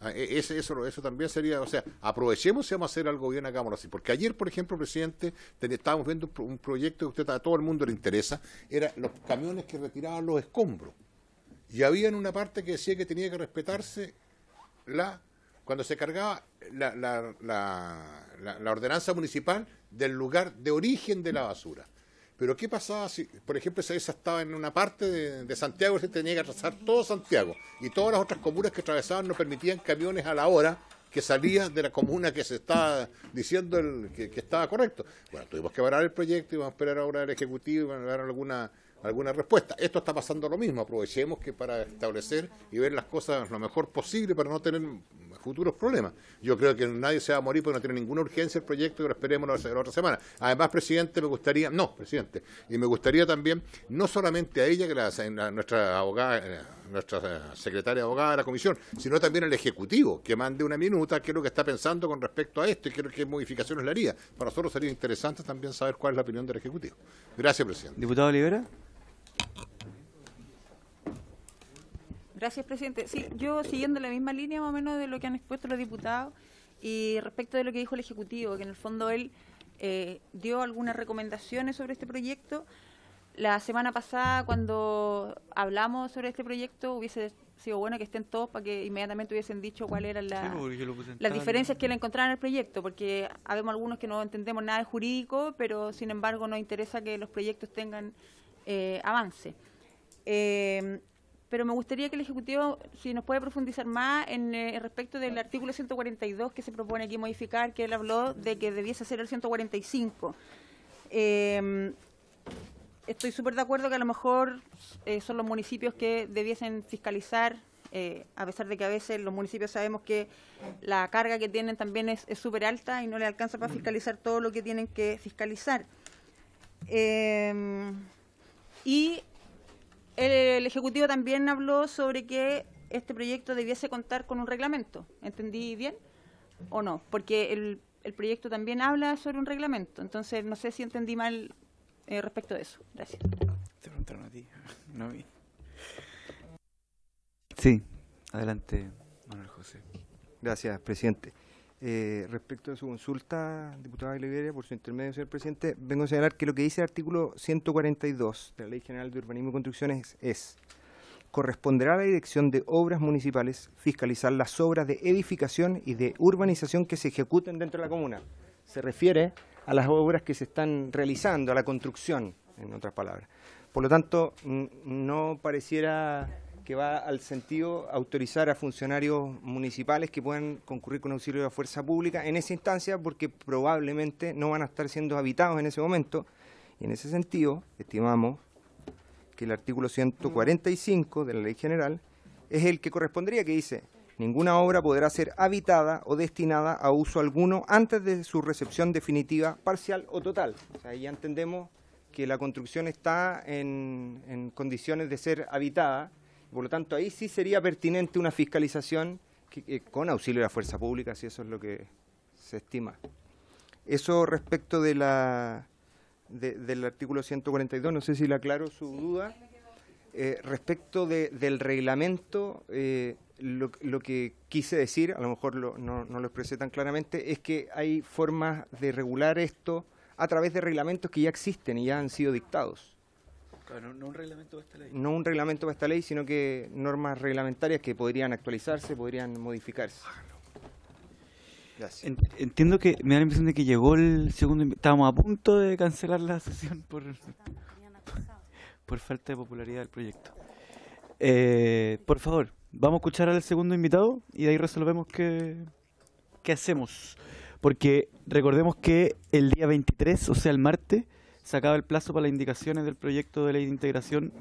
Ah, e- eso, eso también sería, o sea, aprovechemos si vamos a hacer algo bien, hagámoslo así. Porque ayer, por ejemplo, presidente, ten- estábamos viendo un, un proyecto que usted, a todo el mundo le interesa, era los camiones que retiraban los escombros. Y había en una parte que decía que tenía que respetarse la cuando se cargaba la, la, la- la- ordenanza municipal del lugar de origen de la basura. Pero ¿qué pasaba si, por ejemplo, esa estaba en una parte de, Santiago, se tenía que atravesar todo Santiago y todas las otras comunas que atravesaban no permitían camiones a la hora que salía de la comuna que se estaba diciendo el- que, que estaba correcto. Bueno, tuvimos que parar el proyecto y vamos a esperar ahora al Ejecutivo y van a dar alguna alguna respuesta. Esto está pasando lo mismo, aprovechemos que para establecer y ver las cosas lo mejor posible para no tener futuros problemas. Yo creo que nadie se va a morir porque no tiene ninguna urgencia el proyecto y lo esperemos la, otra semana. Además, presidente, me gustaría, no, presidente, y me gustaría también, no solamente a ella, que la, la- nuestra abogada, eh, nuestra eh, secretaria abogada de la comisión, sino también al Ejecutivo, que mande una minuta qué es lo que está pensando con respecto a esto y qué, qué modificaciones le haría. Para nosotros sería interesante también saber cuál es la opinión del Ejecutivo. Gracias, presidente. Diputado Olivera. Gracias, presidente. Sí, yo siguiendo la misma línea más o menos de lo que han expuesto los diputados y respecto de lo que dijo el Ejecutivo, que en el fondo él eh, dio algunas recomendaciones sobre este proyecto. La semana pasada, cuando hablamos sobre este proyecto, hubiese sido bueno que estén todos para que inmediatamente hubiesen dicho cuáles eran la- Sí, en las diferencias que le encontraban en el proyecto, porque habemos algunos que no entendemos nada de jurídico, pero sin embargo nos interesa que los proyectos tengan eh, avance. Eh, pero me gustaría que el Ejecutivo, si nos puede profundizar más en eh, respecto del artículo 142 que se propone aquí modificar, que él habló de que debiese ser el 145. Eh, estoy súper de acuerdo que a lo mejor eh, son los municipios que debiesen fiscalizar, eh, a pesar de que a veces los municipios sabemos que la carga que tienen también es súper alta y no les alcanza para fiscalizar todo lo que tienen que fiscalizar. Eh, y el, el Ejecutivo también habló sobre que este proyecto debiese contar con un reglamento. ¿Entendí bien o no? Porque el, el proyecto también habla sobre un reglamento. Entonces, no sé si entendí mal eh, respecto de eso. Gracias. Te preguntaron a ti, no a mí. Sí, adelante, Manuel José. Gracias, presidente. Eh, respecto a su consulta, diputada Oliveira, por su intermedio, señor presidente, vengo a señalar que lo que dice el artículo 142 de la Ley General de Urbanismo y Construcciones es, corresponderá a la Dirección de Obras Municipales fiscalizar las obras de edificación y de urbanización que se ejecuten dentro de la comuna. Se refiere a las obras que se están realizando, a la construcción, en otras palabras. Por lo tanto, no pareciera que va al sentido autorizar a funcionarios municipales que puedan concurrir con auxilio de la fuerza pública en esa instancia porque probablemente no van a estar siendo habitados en ese momento. Y en ese sentido, estimamos que el artículo 145 de la Ley General es el que correspondería, que dice, ninguna obra podrá ser habitada o destinada a uso alguno antes de su recepción definitiva, parcial o total. O sea, ahí ya entendemos que la construcción está en, en condiciones de ser habitada, por lo tanto ahí sí sería pertinente una fiscalización que- que con auxilio de la fuerza pública, si eso es lo que se estima. Eso respecto de la, de- del artículo 142, no sé si le aclaro su duda. Eh, respecto de- del reglamento, eh, lo, lo que quise decir, a lo mejor lo- no, no lo expresé tan claramente, es que hay formas de regular esto a través de reglamentos que ya existen y ya han sido dictados. Claro, no, un reglamento de esta ley. No un reglamento para esta ley, sino que normas reglamentarias que podrían actualizarse, podrían modificarse. Gracias. En- entiendo que me da la impresión de que llegó el segundo. Estábamos a punto de cancelar la sesión por, por falta de popularidad del proyecto. Eh, por favor, vamos a escuchar al segundo invitado y de ahí resolvemos qué, qué hacemos. Porque recordemos que el día 23, o sea, el martes, se acaba el plazo para las indicaciones del proyecto de ley de integración.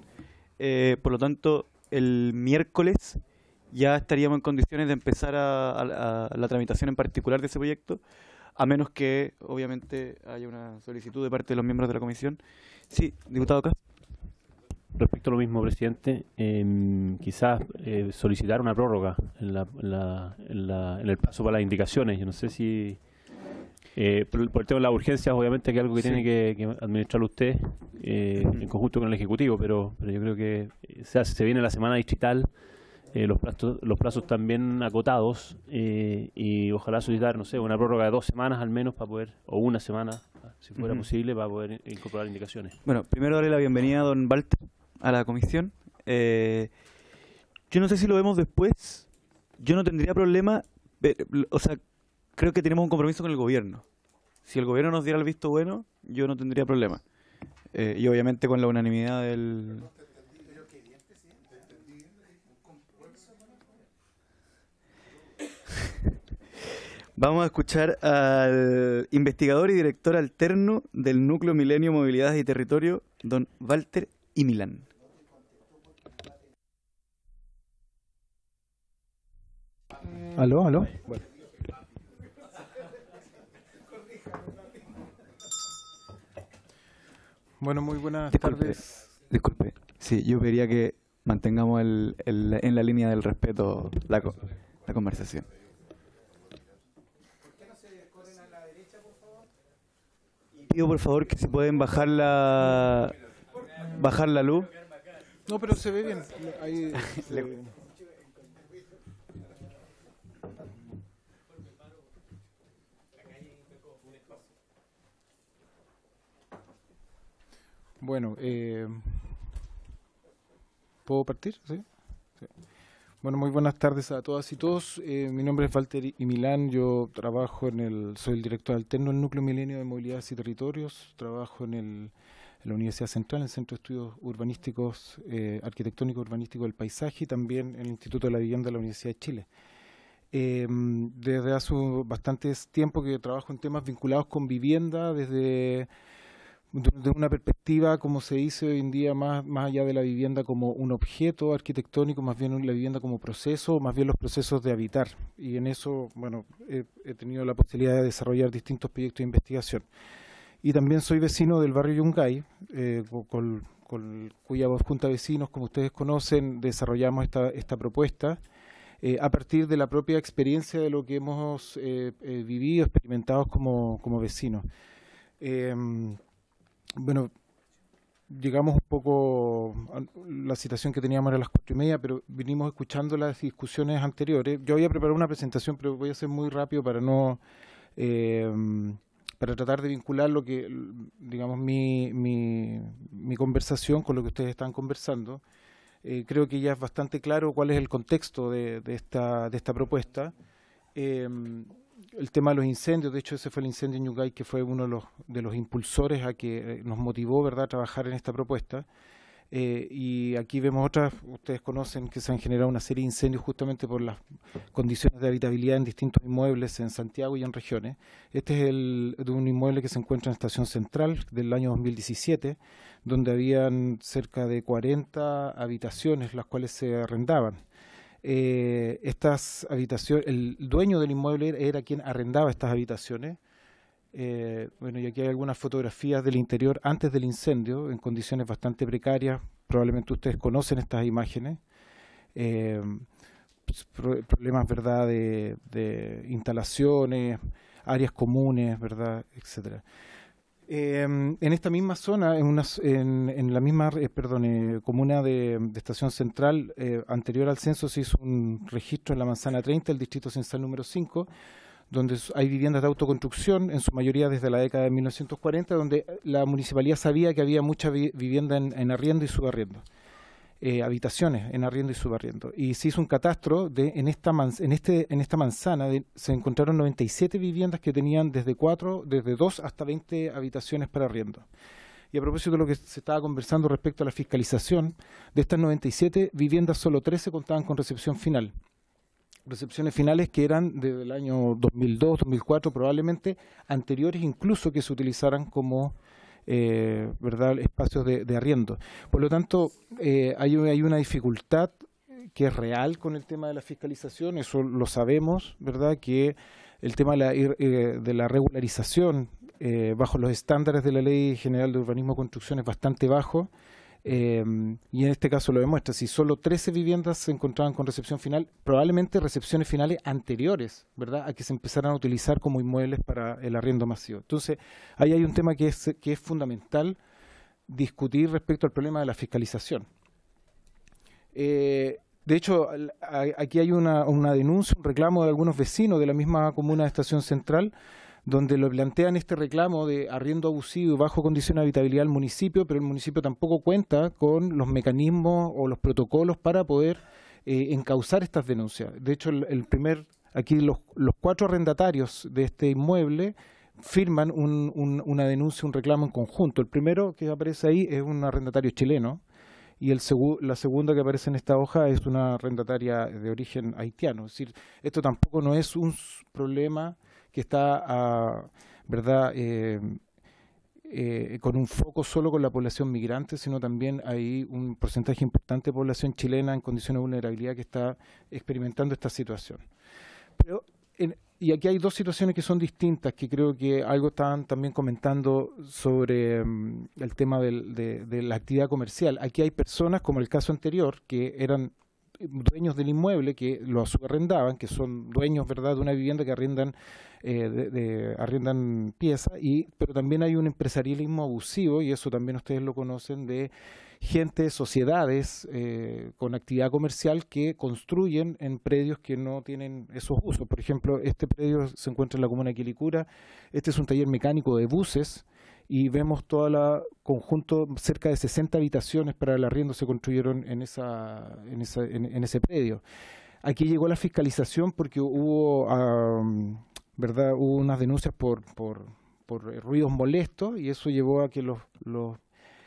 Eh, por lo tanto, el miércoles ya estaríamos en condiciones de empezar a, la tramitación en particular de ese proyecto, a menos que, obviamente, haya una solicitud de parte de los miembros de la comisión. Sí, diputado acá. Respecto a lo mismo, presidente, em, quizás eh, solicitar una prórroga en, la, en, en el plazo para las indicaciones. Yo no sé si, eh, por, el- por el tema de las urgencias, obviamente que es algo que Sí. tiene que, que administrarlo usted eh, en conjunto con el Ejecutivo, pero, pero yo creo que eh, se, hace- se viene la semana distrital, eh, los, plazos, los plazos también acotados eh, y ojalá solicitar, no sé, una prórroga de dos semanas al menos para poder, o una semana, si fuera Ujú. posible, para poder incorporar indicaciones. Bueno, primero darle la bienvenida a don Walter a la comisión. Eh, yo no sé si lo vemos después. Yo no tendría problema. O sea, creo que tenemos un compromiso con el gobierno. Si el gobierno nos diera el visto bueno, yo no tendría problema. Eh, y obviamente con la unanimidad del... Vamos a escuchar al investigador y director alterno del Núcleo Milenio Movilidad y Territorio, don Walter y Milán. Aló, aló. Bueno, muy buenas Disculpe, tardes. disculpe. Sí, yo pediría que mantengamos el, el- en la línea del respeto la, la conversación. Pido por favor que si pueden bajar la bajar la luz. No, pero se ve bien. Ahí se- Bueno, eh, ¿puedo partir? Bueno, muy buenas tardes a todas y todos. Eh, mi nombre es Walter y Milán. Yo trabajo en el, soy el director alterno del Núcleo Milenio de Movilidades y Territorios. Trabajo en, el, la Universidad Central, en el Centro de Estudios Urbanísticos, eh, Arquitectónico Urbanístico del Paisaje y también en el Instituto de la Vivienda de la Universidad de Chile. Eh, desde hace bastante tiempo que trabajo en temas vinculados con vivienda, desde de una perspectiva, como se dice hoy en día, más, más allá de la vivienda como un objeto arquitectónico, más bien la vivienda como proceso, más bien los procesos de habitar. Y en eso, bueno, he, tenido la posibilidad de desarrollar distintos proyectos de investigación. Y también soy vecino del barrio Yungay, eh, con, con, cuya Junta Vecinos, como ustedes conocen, desarrollamos esta, esta propuesta eh, a partir de la propia experiencia de lo que hemos eh, eh, vivido, experimentado como, como vecinos. Em, bueno, llegamos un poco a la situación que teníamos a las cuatro y media, pero vinimos escuchando las discusiones anteriores. Yo había preparado una presentación, pero voy a ser muy rápido para no eh, para tratar de vincular lo que, digamos, mi, mi, mi conversación con lo que ustedes están conversando. Eh, creo que ya es bastante claro cuál es el contexto de, de esta, de esta propuesta. Eh, el tema de los incendios, de hecho ese fue el incendio en Yungay que fue uno de los, de los impulsores a que eh, nos motivó ¿verdad? a trabajar en esta propuesta. Eh, y aquí vemos otras, ustedes conocen que se han generado una serie de incendios justamente por las condiciones de habitabilidad en distintos inmuebles en Santiago y en regiones. Este es el de un inmueble que se encuentra en Estación Central del año 2017, donde habían cerca de 40 habitaciones las cuales se arrendaban. Eh, estas habitaciones, el dueño del inmueble era quien arrendaba estas habitaciones. Eh, bueno, y aquí hay algunas fotografías del interior antes del incendio, en condiciones bastante precarias. Probablemente ustedes conocen estas imágenes. Eh, pues, pro problemas, ¿verdad?, de, de, instalaciones, áreas comunes, ¿verdad?, etcétera. Eh, en esta misma zona, en, una, en, en la misma eh, eh, comuna de, Estación Central, eh, anterior al censo se hizo un registro en la manzana 30, el distrito censal número 5, donde hay viviendas de autoconstrucción, en su mayoría desde la década de 1940, donde la municipalidad sabía que había mucha vi vivienda en, en, arriendo y subarriendo. Eh, habitaciones en arriendo y subarriendo. Y se hizo un catastro de en esta, man, en este, en esta manzana se encontraron 97 viviendas que tenían desde 4, desde 2 hasta 20 habitaciones para arriendo. Y a propósito de lo que se estaba conversando respecto a la fiscalización, de estas 97 viviendas solo 13 contaban con recepción final. Recepciones finales que eran desde el año 2002, 2004, probablemente anteriores incluso que se utilizaran como eh, ¿verdad? espacios de, arriendo. Por lo tanto, eh, hay, hay, una dificultad que es real con el tema de la fiscalización, eso lo sabemos, ¿verdad? Que el tema de la, eh, de la regularización eh, bajo los estándares de la Ley General de Urbanismo y Construcción es bastante bajo. Eh, y en este caso lo demuestra. Si solo 13 viviendas se encontraban con recepción final, probablemente recepciones finales anteriores, ¿verdad?, a que se empezaran a utilizar como inmuebles para el arriendo masivo. Entonces, ahí hay un tema que es, que es fundamental discutir respecto al problema de la fiscalización. Eh, de hecho, aquí hay una, una denuncia, un reclamo de algunos vecinos de la misma comuna de Estación Central, donde lo plantean este reclamo de arriendo abusivo y bajo condición de habitabilidad al municipio, pero el municipio tampoco cuenta con los mecanismos o los protocolos para poder eh, encauzar estas denuncias. De hecho, el, primer, aquí los, cuatro arrendatarios de este inmueble firman un, un, una denuncia, un reclamo en conjunto. El primero que aparece ahí es un arrendatario chileno, y el la segunda que aparece en esta hoja es una arrendataria de origen haitiano. Es decir, esto tampoco no es un problema que está, a, ¿verdad?, eh, eh, con un foco solo con la población migrante, sino también hay un porcentaje importante de población chilena en condiciones de vulnerabilidad que está experimentando esta situación. Pero en, y aquí hay dos situaciones que son distintas, que creo que algo están también comentando sobre um, el tema del, de, de, la actividad comercial. Aquí hay personas, como el caso anterior, que eran dueños del inmueble que lo subarrendaban, que son dueños, ¿verdad?, de una vivienda que arrendan, eh, de, de, arrendan piezas, y, pero también hay un empresarialismo abusivo, y eso también ustedes lo conocen, de gente, sociedades eh, con actividad comercial que construyen en predios que no tienen esos usos. Por ejemplo, este predio se encuentra en la comuna de Quilicura, este es un taller mecánico de buses, y vemos todo el conjunto, cerca de 60 habitaciones para el arriendo se construyeron en, esa, en, esa, en, ese predio. Aquí llegó la fiscalización porque hubo, ¿verdad? hubo unas denuncias por, por, por ruidos molestos y eso llevó a que los, los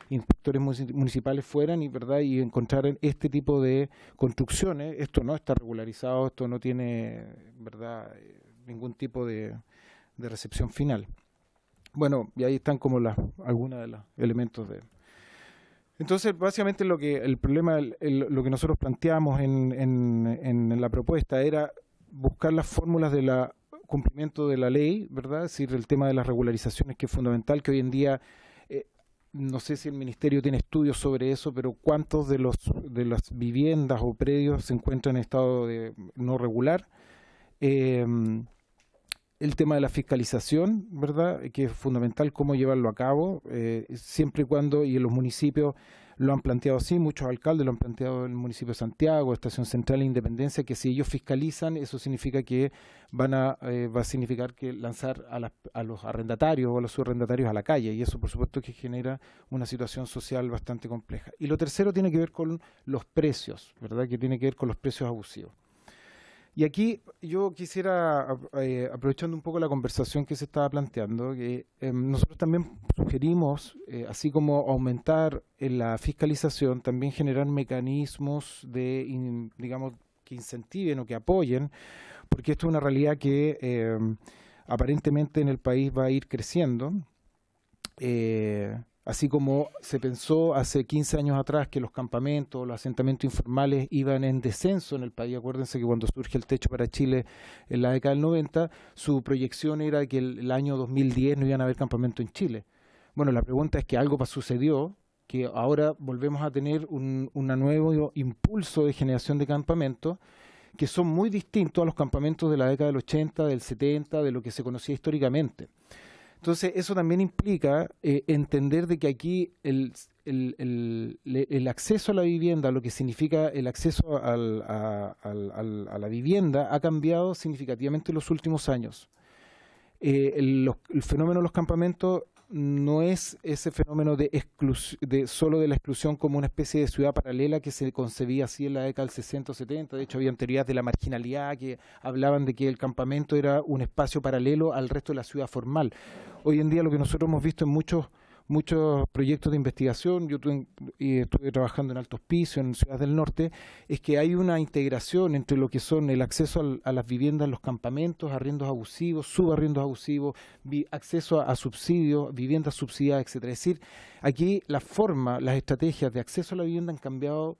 inspectores municipales fueran y verdad y encontraran este tipo de construcciones esto no está regularizado esto no tiene verdad ningún tipo de, recepción final bueno y ahí están como las algunos de los elementos de entonces básicamente lo que el problema lo que nosotros planteamos en, en, en la propuesta era buscar las fórmulas de la cumplimiento de la ley, ¿verdad? Es decir, el tema de las regularizaciones que es fundamental, que hoy en día no sé si el ministerio tiene estudios sobre eso, pero cuántos de los de las viviendas o predios se encuentran en estado de no regular. Em, el tema de la fiscalización, ¿verdad? Que es fundamental cómo llevarlo a cabo, eh, siempre y cuando, y en los municipios lo han planteado así, muchos alcaldes lo han planteado en el municipio de Santiago, Estación Central e Independencia, que si ellos fiscalizan, eso significa que van a, eh, va a significar que lanzar a, a los arrendatarios o a los subarrendatarios a la calle, y eso por supuesto que genera una situación social bastante compleja. Y lo tercero tiene que ver con los precios, ¿verdad? Que tiene que ver con los precios abusivos. Y aquí yo quisiera, eh, aprovechando un poco la conversación que se estaba planteando, que em, nosotros también sugerimos, eh, así como aumentar en la fiscalización, también generar mecanismos de, digamos, que incentiven o que apoyen, porque esto es una realidad que em, aparentemente en el país va a ir creciendo. Así como se pensó hace 15 años atrás que los campamentos, los asentamientos informales iban en descenso en el país. Acuérdense que cuando surge el techo para Chile en la década del 90, su proyección era que el, año 2010 no iban a haber campamentos en Chile. Bueno, la pregunta es que algo sucedió, que ahora volvemos a tener un nuevo impulso de generación de campamentos que son muy distintos a los campamentos de la década del 80, del 70, de lo que se conocía históricamente. Entonces, eso también implica eh, entender de que aquí el, acceso a la vivienda, lo que significa el acceso a, la vivienda, ha cambiado significativamente en los últimos años. Eh, el, fenómeno de los campamentos no es ese fenómeno de, de solo de la exclusión como una especie de ciudad paralela que se concebía así en la década del 60 o 70. De hecho, había teorías de la marginalidad que hablaban de que el campamento era un espacio paralelo al resto de la ciudad formal. Hoy en día lo que nosotros hemos visto en muchos muchos proyectos de investigación, yo estuve, estuve trabajando en Altos Pisos, en Ciudad del Norte, es que hay una integración entre lo que son el acceso a las viviendas, los campamentos, arriendos abusivos, subarriendos abusivos, acceso a, subsidios, viviendas subsidiadas, etcétera. Es decir, aquí la forma, las estrategias de acceso a la vivienda han cambiado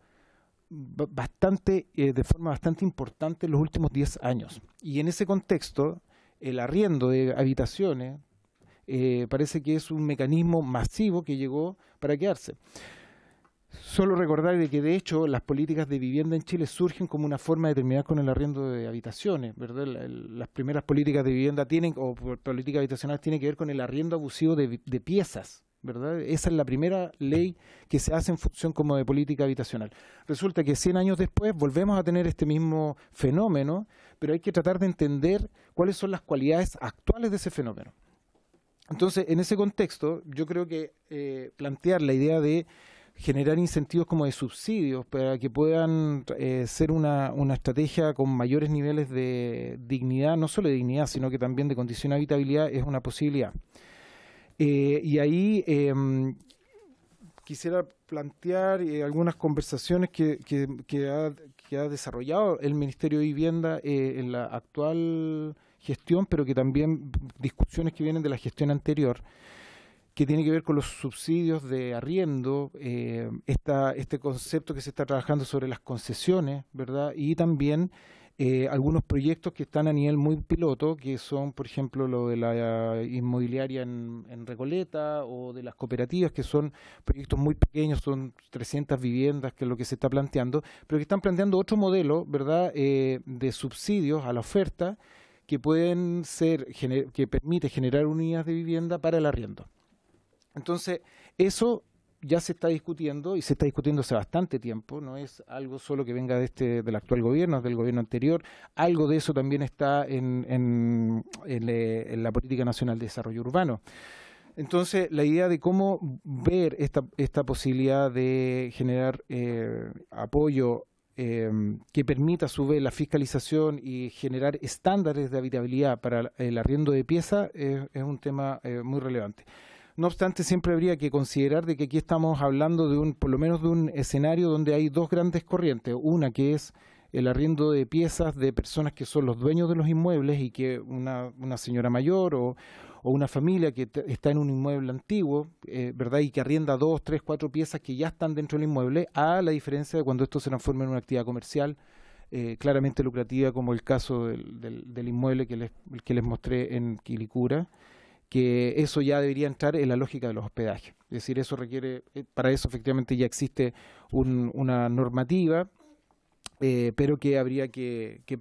bastante, eh, de forma bastante importante en los últimos 10 años. Y en ese contexto, el arriendo de habitaciones, eh, parece que es un mecanismo masivo que llegó para quedarse. Solo recordar de que de hecho las políticas de vivienda en Chile surgen como una forma de terminar con el arriendo de habitaciones, ¿verdad? Las primeras políticas de vivienda tienen, o políticas habitacionales tienen que ver con el arriendo abusivo de, piezas, ¿verdad? Esa es la primera ley que se hace en función como de política habitacional. Resulta que 100 años después volvemos a tener este mismo fenómeno, pero hay que tratar de entender cuáles son las cualidades actuales de ese fenómeno. Entonces, en ese contexto, yo creo que eh, plantear la idea de generar incentivos como de subsidios para que puedan eh, ser una, estrategia con mayores niveles de dignidad, no solo de dignidad, sino que también de condición de habitabilidad, es una posibilidad. Eh, y ahí em, quisiera plantear algunas conversaciones que, que, que, ha, que, ha, desarrollado el Ministerio de Vivienda en la actual gestión, pero que también discusiones que vienen de la gestión anterior, que tiene que ver con los subsidios de arriendo, eh, este concepto que se está trabajando sobre las concesiones, ¿verdad? Y también eh, algunos proyectos que están a nivel muy piloto, que son, por ejemplo, lo de la inmobiliaria en, Recoleta o de las cooperativas, que son proyectos muy pequeños, son 300 viviendas, que es lo que se está planteando, pero que están planteando otro modelo, ¿verdad?, eh, de subsidios a la oferta que pueden ser, que permite generar unidades de vivienda para el arriendo. Entonces, eso ya se está discutiendo y se está discutiendo hace bastante tiempo, no es algo solo que venga de este, del actual gobierno, del gobierno anterior, algo de eso también está en, en, en, la Política Nacional de Desarrollo Urbano. Entonces, la idea de cómo ver esta, esta posibilidad de generar eh, apoyo eh, que permita a su vez la fiscalización y generar estándares de habitabilidad para el arriendo de piezas es, un tema eh, muy relevante. No obstante, siempre habría que considerar de que aquí estamos hablando de un, por lo menos de un escenario donde hay dos grandes corrientes. Una que es el arriendo de piezas de personas que son los dueños de los inmuebles y que una, una señora mayor o, o una familia que está en un inmueble antiguo, eh, ¿verdad? Y que arrienda dos, tres, cuatro piezas que ya están dentro del inmueble, a la diferencia de cuando esto se transforma en una actividad comercial eh, claramente lucrativa, como el caso del, del- del inmueble que les, que les mostré en Quilicura, que eso ya debería entrar en la lógica de los hospedajes. Es decir, eso requiere, eh, para eso efectivamente ya existe un- una normativa, eh, pero que habría que, que-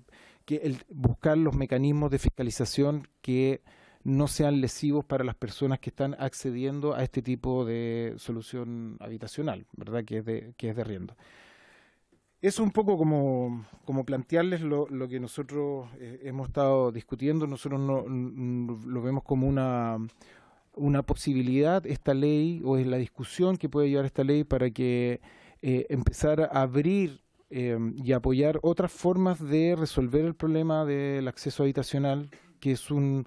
el- buscar los mecanismos de fiscalización que no sean lesivos para las personas que están accediendo a este tipo de solución habitacional, ¿verdad? Que es de, que es de arriendo. Eso un poco como, como plantearles lo, que nosotros eh, hemos estado discutiendo. Nosotros no, lo vemos como una, una posibilidad, esta ley, o es la discusión que puede llevar esta ley para que eh, empezar a abrir eh, y apoyar otras formas de resolver el problema del acceso habitacional, que es un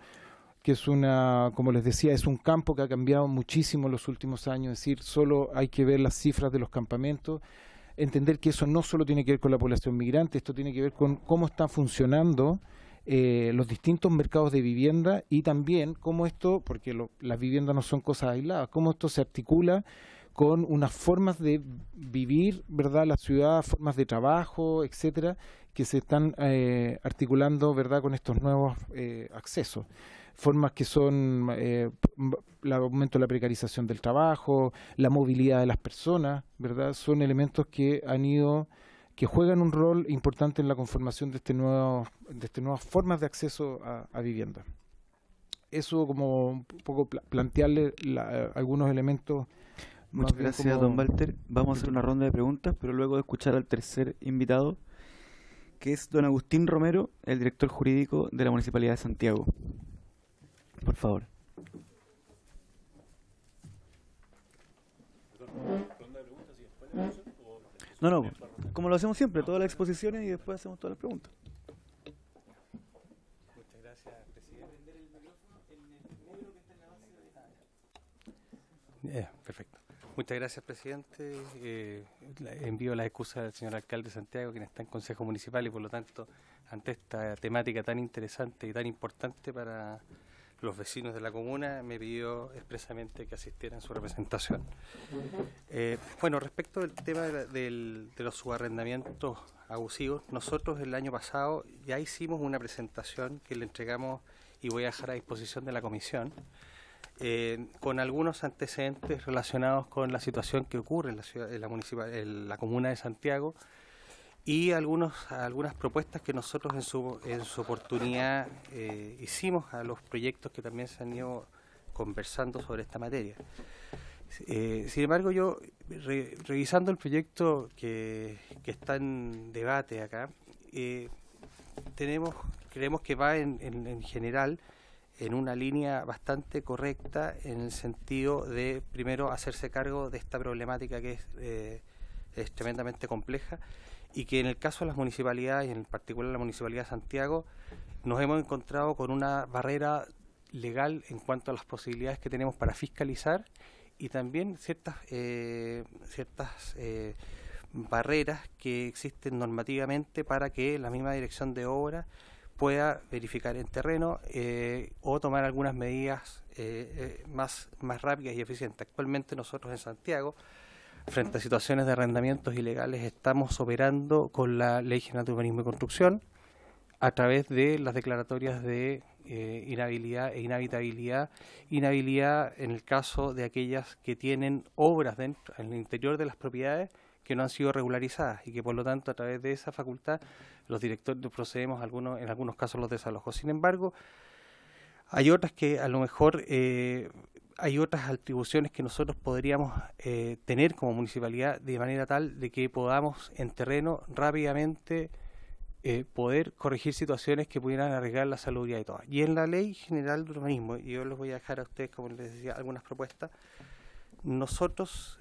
que es una, como les decía, es un campo que ha cambiado muchísimo en los últimos años, es decir, solo hay que ver las cifras de los campamentos, entender que eso no solo tiene que ver con la población migrante, esto tiene que ver con cómo están funcionando eh, los distintos mercados de vivienda y también cómo esto, porque lo- las viviendas no son cosas aisladas, cómo esto se articula con unas formas de vivir, ¿verdad? La ciudad, formas de trabajo, etcétera, que se están eh, articulando, ¿verdad? Con estos nuevos eh, accesos. Formas que son eh, el aumento de la precarización del trabajo, la movilidad de las personas, ¿verdad? Son elementos que han ido que juegan un rol importante en la conformación de este nuevo de estas nuevas formas de acceso a, vivienda. Eso como un poco pla- plantearle la- algunos elementos Muchas gracias, como- don Walter. Vamos a hacer una ronda de preguntas, pero luego de escuchar al tercer invitado, que es don Agustín Romero, el director jurídico de la Municipalidad de Santiago. Por favor. No, no, como lo hacemos siempre, todas las exposiciones y después hacemos todas las preguntas. Muchas gracias, presidente. Perfecto. Muchas gracias, presidente. Eh, envío las excusas al señor alcalde de Santiago, quien está en Consejo Municipal y por lo tanto, ante esta temática tan interesante y tan importante para los vecinos de la comuna, me pidió expresamente que asistiera en su representación. Eh, bueno, respecto del tema de, la- de los subarrendamientos abusivos, nosotros el año pasado ya hicimos una presentación que le entregamos y voy a dejar a disposición de la comisión, eh, con algunos antecedentes relacionados con la situación que ocurre en la ciudad, en la municipal, en la comuna de Santiago y algunos, algunas propuestas que nosotros en su, en su oportunidad eh, hicimos a los proyectos que también se han ido conversando sobre esta materia. Eh, sin embargo, yo, re- revisando el proyecto que, que está en debate acá, tenemos, creemos que va en- en general en una línea bastante correcta en el sentido de, primero, hacerse cargo de esta problemática que es, eh, es tremendamente compleja y que en el caso de las municipalidades, y en particular la Municipalidad de Santiago, nos hemos encontrado con una barrera legal en cuanto a las posibilidades que tenemos para fiscalizar y también ciertas eh, ciertas eh, barreras que existen normativamente para que la misma dirección de obra pueda verificar en terreno eh, o tomar algunas medidas eh, eh, más, más rápidas y eficientes. Actualmente nosotros en Santiago, frente a situaciones de arrendamientos ilegales, estamos operando con la Ley General de Urbanismo y Construcción a través de las declaratorias de eh, inhabilidad e inhabitabilidad. Inhabilidad en el caso de aquellas que tienen obras dentro, en el interior de las propiedades que no han sido regularizadas y que por lo tanto a través de esa facultad los directores procedemos algunos, en algunos casos los desalojos. Sin embargo, hay otras que a lo mejor eh, hay otras atribuciones que nosotros podríamos eh, tener como municipalidad de manera tal de que podamos en terreno rápidamente eh, poder corregir situaciones que pudieran arriesgar la salud de todas. Y en la ley general de urbanismo, y yo les voy a dejar a ustedes, como les decía, algunas propuestas, nosotros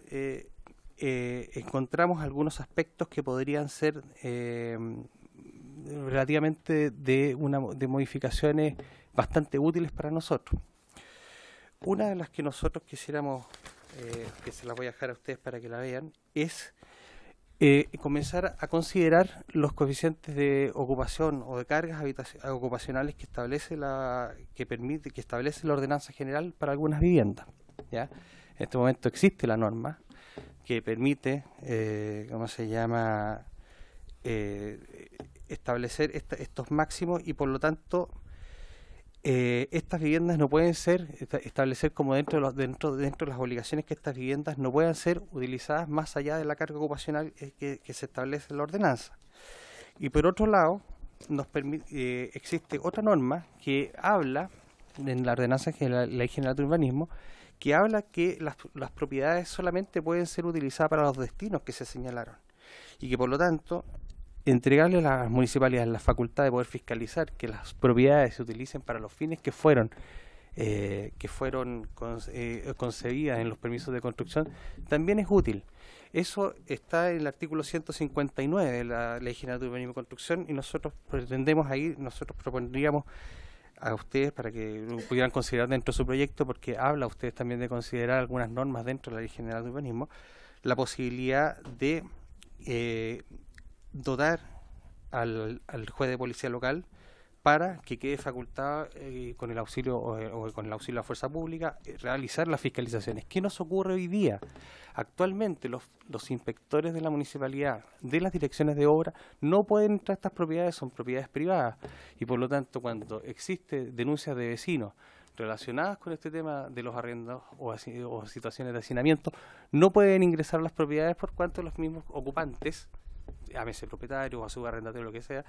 eh, encontramos algunos aspectos que podrían ser eh, relativamente de, una, de modificaciones bastante útiles para nosotros. Una de las que nosotros quisiéramos, eh, que se las voy a dejar a ustedes para que la vean, es eh, comenzar a considerar los coeficientes de ocupación o de cargas ocupacionales que establece la que permite que establece la ordenanza general para algunas viviendas. ¿ya? En este momento existe la norma que permite, eh, ¿cómo se llama?, eh, establecer esta- estos máximos y por lo tanto eh, estas viviendas no pueden ser esta- establecer como dentro de los dentro dentro de las obligaciones que estas viviendas no puedan ser utilizadas más allá de la carga ocupacional que, se establece en la ordenanza y por otro lado nos permi- eh, existe otra norma que habla en la ordenanza que la ley general de urbanismo que habla que las, las propiedades solamente pueden ser utilizadas para los destinos que se señalaron y que por lo tanto entregarle a las municipalidades la facultad de poder fiscalizar que las propiedades se utilicen para los fines que fueron eh, que fueron conce- eh, concebidas en los permisos de construcción también es útil. Eso está en el artículo 159 de la Ley General de Urbanismo y Construcción y nosotros pretendemos ahí, nosotros propondríamos a ustedes para que lo pudieran considerar dentro de su proyecto, porque habla ustedes también de considerar algunas normas dentro de la Ley General de Urbanismo, la posibilidad de eh, dotar al, al juez de policía local para que quede facultado eh, con el auxilio o, eh, o con el auxilio de la fuerza pública eh, realizar las fiscalizaciones. ¿Qué nos ocurre hoy día? Actualmente los, inspectores de la municipalidad, de las direcciones de obra, no pueden entrar a estas propiedades, son propiedades privadas y por lo tanto cuando existe denuncias de vecinos relacionadas con este tema de los asi- o situaciones de hacinamiento, no pueden ingresar a las propiedades por cuanto los mismos ocupantes, llámese propietario o a su arrendatario, lo que sea,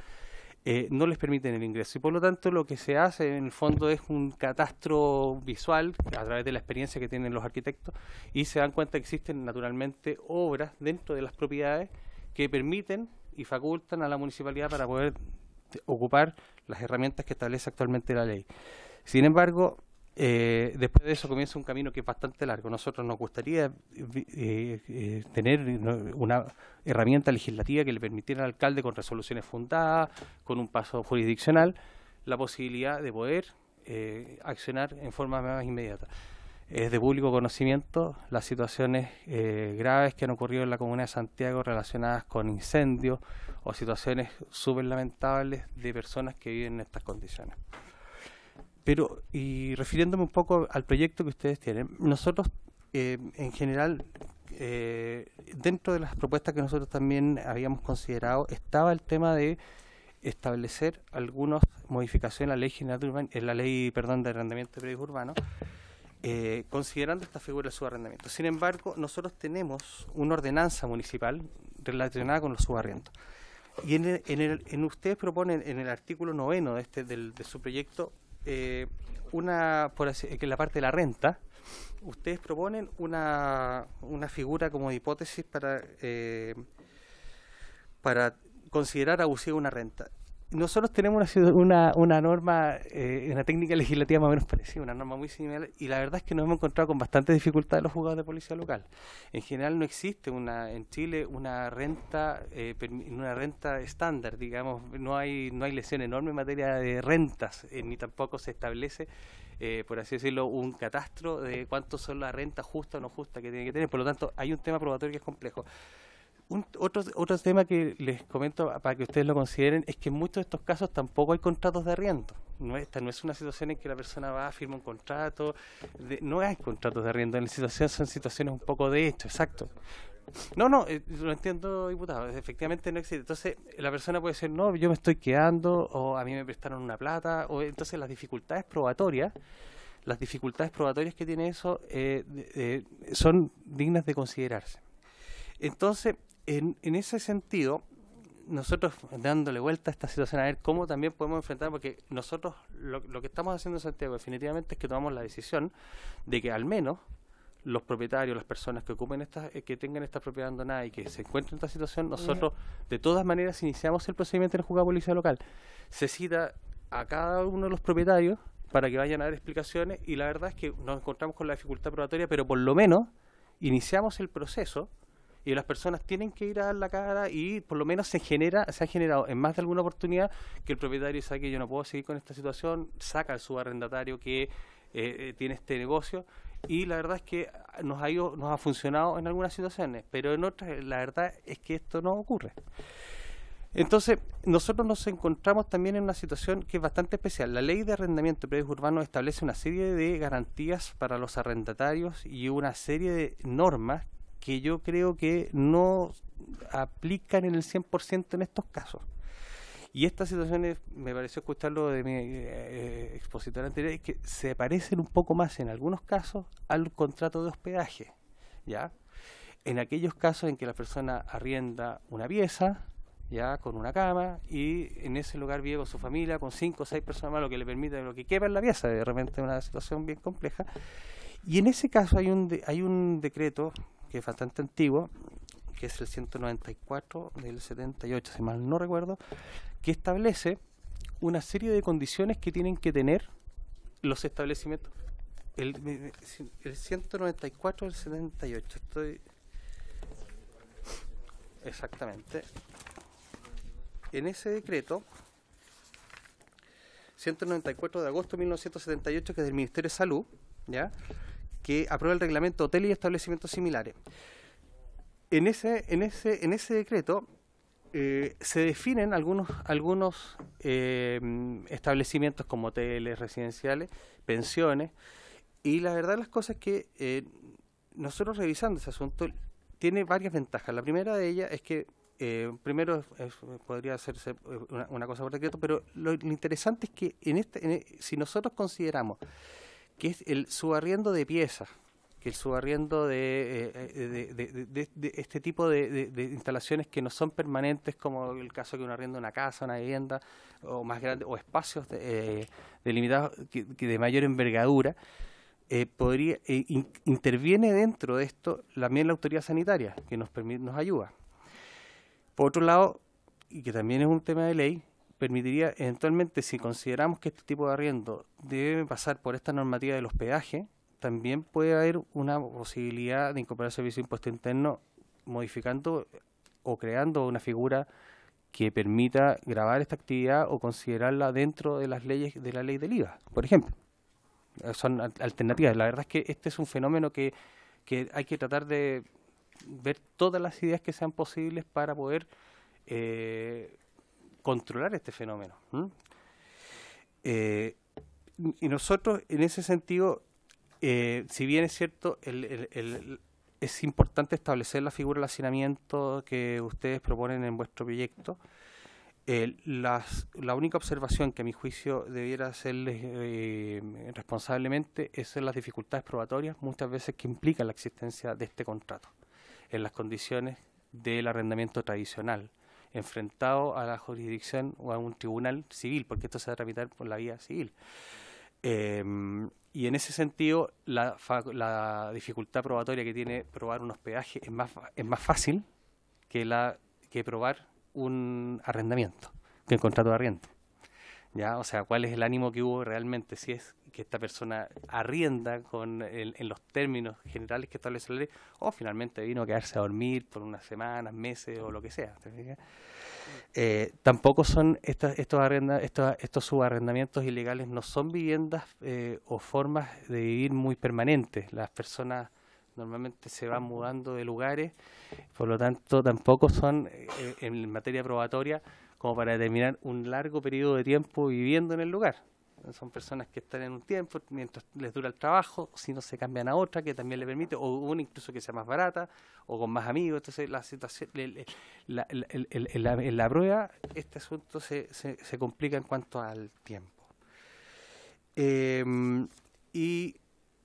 eh, no les permiten el ingreso. Y por lo tanto lo que se hace en el fondo es un catastro visual a través de la experiencia que tienen los arquitectos y se dan cuenta que existen naturalmente obras dentro de las propiedades que permiten y facultan a la municipalidad para poder ocupar las herramientas que establece actualmente la ley. Sin embargo, eh, después de eso comienza un camino que es bastante largo. Nosotros nos gustaría eh, eh, tener una herramienta legislativa que le permitiera al alcalde con resoluciones fundadas, con un paso jurisdiccional, la posibilidad de poder eh, accionar en forma más inmediata. Es de público conocimiento las situaciones eh, graves que han ocurrido en la Comuna de Santiago relacionadas con incendios o situaciones súper lamentables de personas que viven en estas condiciones. Pero, y refiriéndome un poco al proyecto que ustedes tienen, nosotros eh, en general, eh, dentro de las propuestas que nosotros también habíamos considerado, estaba el tema de establecer algunas modificaciones en la ley general de en la ley perdón de arrendamiento de predios urbanos eh, considerando esta figura del subarrendamiento. Sin embargo, nosotros tenemos una ordenanza municipal relacionada con los subarriendos. Y en, el- en, el- en ustedes proponen en el artículo noveno de, este, del, de su proyecto, eh, una, por así, que la parte de la renta, ustedes proponen una, una figura como hipótesis para, eh, para considerar abusiva una renta. Nosotros tenemos una, una, una norma, eh, una técnica legislativa más o menos parecida, una norma muy similar, y la verdad es que nos hemos encontrado con bastante dificultad los juzgados de policía local. En general no existe una en Chile una renta eh, una renta estándar, digamos, no hay no hay lesión enorme en materia de rentas, eh, ni tampoco se establece eh, por así decirlo, un catastro de cuánto son las rentas justas o no justas que tiene que tener. Por lo tanto, hay un tema probatorio que es complejo. Un, otro, otro tema que les comento para que ustedes lo consideren es que en muchos de estos casos tampoco hay contratos de arriendo. No, esta no es una situación en que la persona va, firma un contrato, de- no hay contratos de arriendo. En la situación son situaciones un poco de hecho, exacto. No, no, eh, lo entiendo, diputado. Efectivamente no existe. Entonces, la persona puede decir, no, yo me estoy quedando, o a mí me prestaron una plata, o entonces las dificultades probatorias, las dificultades probatorias que tiene eso eh, eh, son dignas de considerarse. Entonces, en, en ese sentido, nosotros dándole vuelta a esta situación a ver cómo también podemos enfrentar, porque nosotros lo, lo que estamos haciendo en Santiago definitivamente es que tomamos la decisión de que al menos los propietarios, las personas que ocupen estas, eh, que tengan esta propiedad abandonada y que se encuentren en esta situación, nosotros de todas maneras iniciamos el procedimiento en el juzgado de policía local. Se cita a cada uno de los propietarios para que vayan a dar explicaciones y la verdad es que nos encontramos con la dificultad probatoria, pero por lo menos iniciamos el proceso y las personas tienen que ir a dar la cara y por lo menos se genera, se ha generado en más de alguna oportunidad que el propietario sabe que yo no puedo seguir con esta situación, saca al subarrendatario que eh, eh, tiene este negocio y la verdad es que nos ha ido, nos ha funcionado en algunas situaciones, pero en otras la verdad es que esto no ocurre. Entonces, nosotros nos encontramos también en una situación que es bastante especial. La ley de arrendamiento de predios urbanos establece una serie de garantías para los arrendatarios y una serie de normas que yo creo que no aplican en el 100% en estos casos. Y estas situaciones, me pareció escucharlo de mi eh, expositor anterior, que se parecen un poco más en algunos casos al contrato de hospedaje. ¿ya? En aquellos casos en que la persona arrienda una pieza, ya con una cama y en ese lugar vive con su familia, con cinco o seis personas más, lo que le permite lo que quepa en la pieza, de repente una situación bien compleja. Y en ese caso hay un, hay un decreto que es bastante antiguo, que es el 194 del 78, si mal no recuerdo, que establece una serie de condiciones que tienen que tener los establecimientos. El, el 194 del 78, estoy... Exactamente en ese decreto 194 de agosto de 1978, que es del Ministerio de Salud, ¿ya? Que aprueba el reglamento hotel y establecimientos similares. En ese, en ese, en ese decreto eh, se definen algunos, algunos eh, establecimientos como hoteles residenciales, pensiones, y la verdad las cosas es que eh, nosotros revisando ese asunto tiene varias ventajas. La primera de ellas es que eh, primero podría hacerse eh, una, cosa por decreto, pero lo, interesante es que en este, e, si nosotros consideramos que es el subarriendo de piezas, que el subarriendo de, eh, de, este tipo de, instalaciones que no son permanentes, como el caso que uno arrienda una casa, una vivienda, o más grande, o espacios delimitados que, de mayor envergadura, podría interviene dentro de esto también la autoridad sanitaria, que nos, nos ayuda. Por otro lado, y que también es un tema de ley, permitiría eventualmente, si consideramos que este tipo de arriendo debe pasar por esta normativa de los peajes, también puede haber una posibilidad de incorporar servicio de impuesto interno modificando o creando una figura que permita grabar esta actividad o considerarla dentro de las leyes de la ley del IVA, por ejemplo. Son alternativas. La verdad es que este es un fenómeno que, que hay que tratar de ver todas las ideas que sean posibles para poder eh, controlar este fenómeno. Eh, y nosotros, en ese sentido, eh, si bien es cierto, es importante establecer la figura del hacinamiento que ustedes proponen en vuestro proyecto, la única observación que a mi juicio debiera hacerles responsablemente es las dificultades probatorias, muchas veces que implican la existencia de este contrato en las condiciones del arrendamiento tradicional, enfrentado a la jurisdicción o a un tribunal civil, porque esto se va a tramitar por la vía civil. Em, y en ese sentido, la, la, dificultad probatoria que tiene probar un hospedaje es más, es más fácil que, la, que probar un arrendamiento, que el contrato de arriendo. ¿Ya? O sea, cuál es el ánimo que hubo realmente, si es que esta persona arrienda con en los términos generales que establece la ley, o finalmente vino a quedarse a dormir por unas semanas, meses o lo que sea. Eh, tampoco son estos, arrenda, estos, estos subarrendamientos ilegales, no son viviendas eh, o formas de vivir muy permanentes. Las personas normalmente se van mudando de lugares, por lo tanto tampoco son eh, en materia probatoria como para determinar un largo periodo de tiempo viviendo en el lugar. Son personas que están en un tiempo mientras les dura el trabajo, si no se cambian a otra que también le permite, o una incluso que sea más barata, o con más amigos. Entonces, la situación, en la prueba, este asunto se, se, complica en cuanto al tiempo. Em, y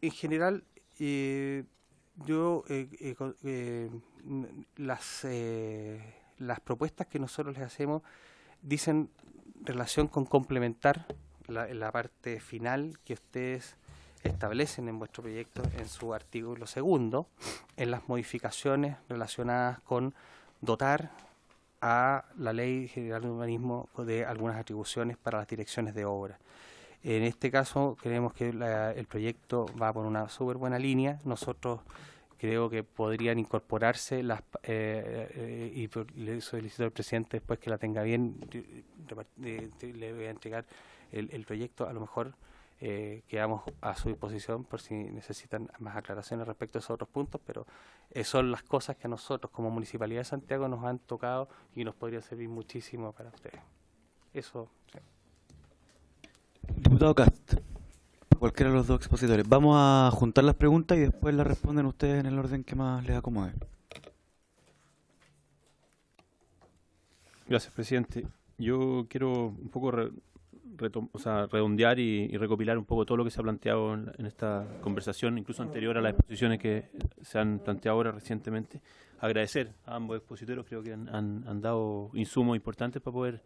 en general, eh, yo eh, eh, las las propuestas que nosotros les hacemos dicen relación con complementar la, la parte final que ustedes establecen en vuestro proyecto, en su artículo segundo, en las modificaciones relacionadas con dotar a la Ley General de Urbanismo de algunas atribuciones para las direcciones de obra. En este caso, creemos que el proyecto va por una súper buena línea. Nosotros creo que podrían incorporarse las eh, eh, y le solicito al presidente después que la tenga bien le voy a entregar el, proyecto a lo mejor eh, quedamos a su disposición por si necesitan más aclaraciones respecto a esos otros puntos pero son las cosas que a nosotros como municipalidad de Santiago nos han tocado y nos podría servir muchísimo para ustedes eso diputado Cast Cualquiera de los dos expositores. Vamos a juntar las preguntas y después las responden ustedes en el orden que más les acomode. Gracias, presidente. Yo quiero un poco redondear y, recopilar un poco todo lo que se ha planteado en, esta conversación, incluso anterior a las exposiciones que se han planteado ahora recientemente. Agradecer a ambos expositores, creo que han, dado insumos importantes para poder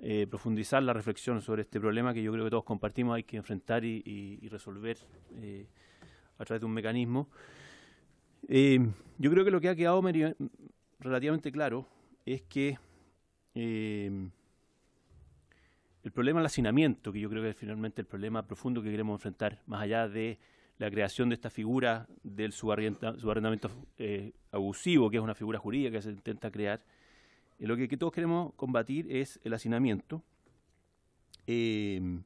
eh, profundizar la reflexión sobre este problema que yo creo que todos compartimos, hay que enfrentar y, resolver eh, a través de un mecanismo. Eh, yo creo que lo que ha quedado relativamente claro es que el problema del hacinamiento, que yo creo que es finalmente el problema profundo que queremos enfrentar, más allá de la creación de esta figura del subarrendamiento abusivo, que es una figura jurídica que se intenta crear, lo que, todos queremos combatir es el hacinamiento. Em,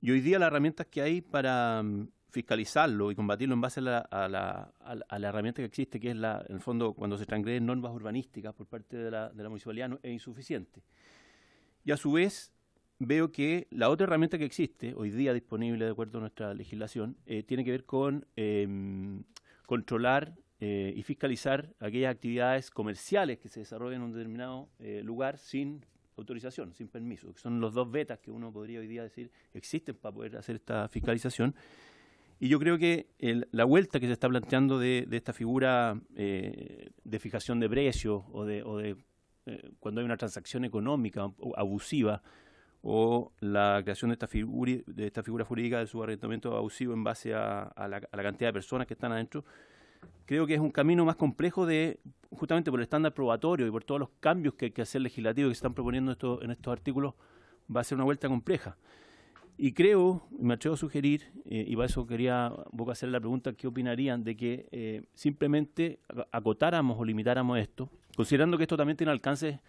y hoy día las herramientas que hay para mm, fiscalizarlo y combatirlo en base a la, herramienta que existe, que es la, en el fondo cuando se transgreden normas urbanísticas por parte de la, municipalidad, es insuficiente. Y a su vez veo que la otra herramienta que existe, hoy día disponible de acuerdo a nuestra legislación, eh, tiene que ver con em, controlar eh, y fiscalizar aquellas actividades comerciales que se desarrollan en un determinado eh, lugar sin autorización, sin permiso, son los dos vetas que uno podría hoy día decir existen para poder hacer esta fiscalización. Y yo creo que la vuelta que se está planteando de, esta figura eh, de fijación de precios o de, o de cuando hay una transacción económica abusiva o la creación de esta figura, de esta figura jurídica de subarrendamiento abusivo en base a, la, a la cantidad de personas que están adentro, creo que es un camino más complejo de, justamente por el estándar probatorio y por todos los cambios que hay que hacer legislativos que se están proponiendo en estos artículos, va a ser una vuelta compleja. Y creo, me atrevo a sugerir, eh, y para eso quería un hacer la pregunta, ¿qué opinarían de que eh, simplemente acotáramos o limitáramos esto, considerando que esto también tiene alcances,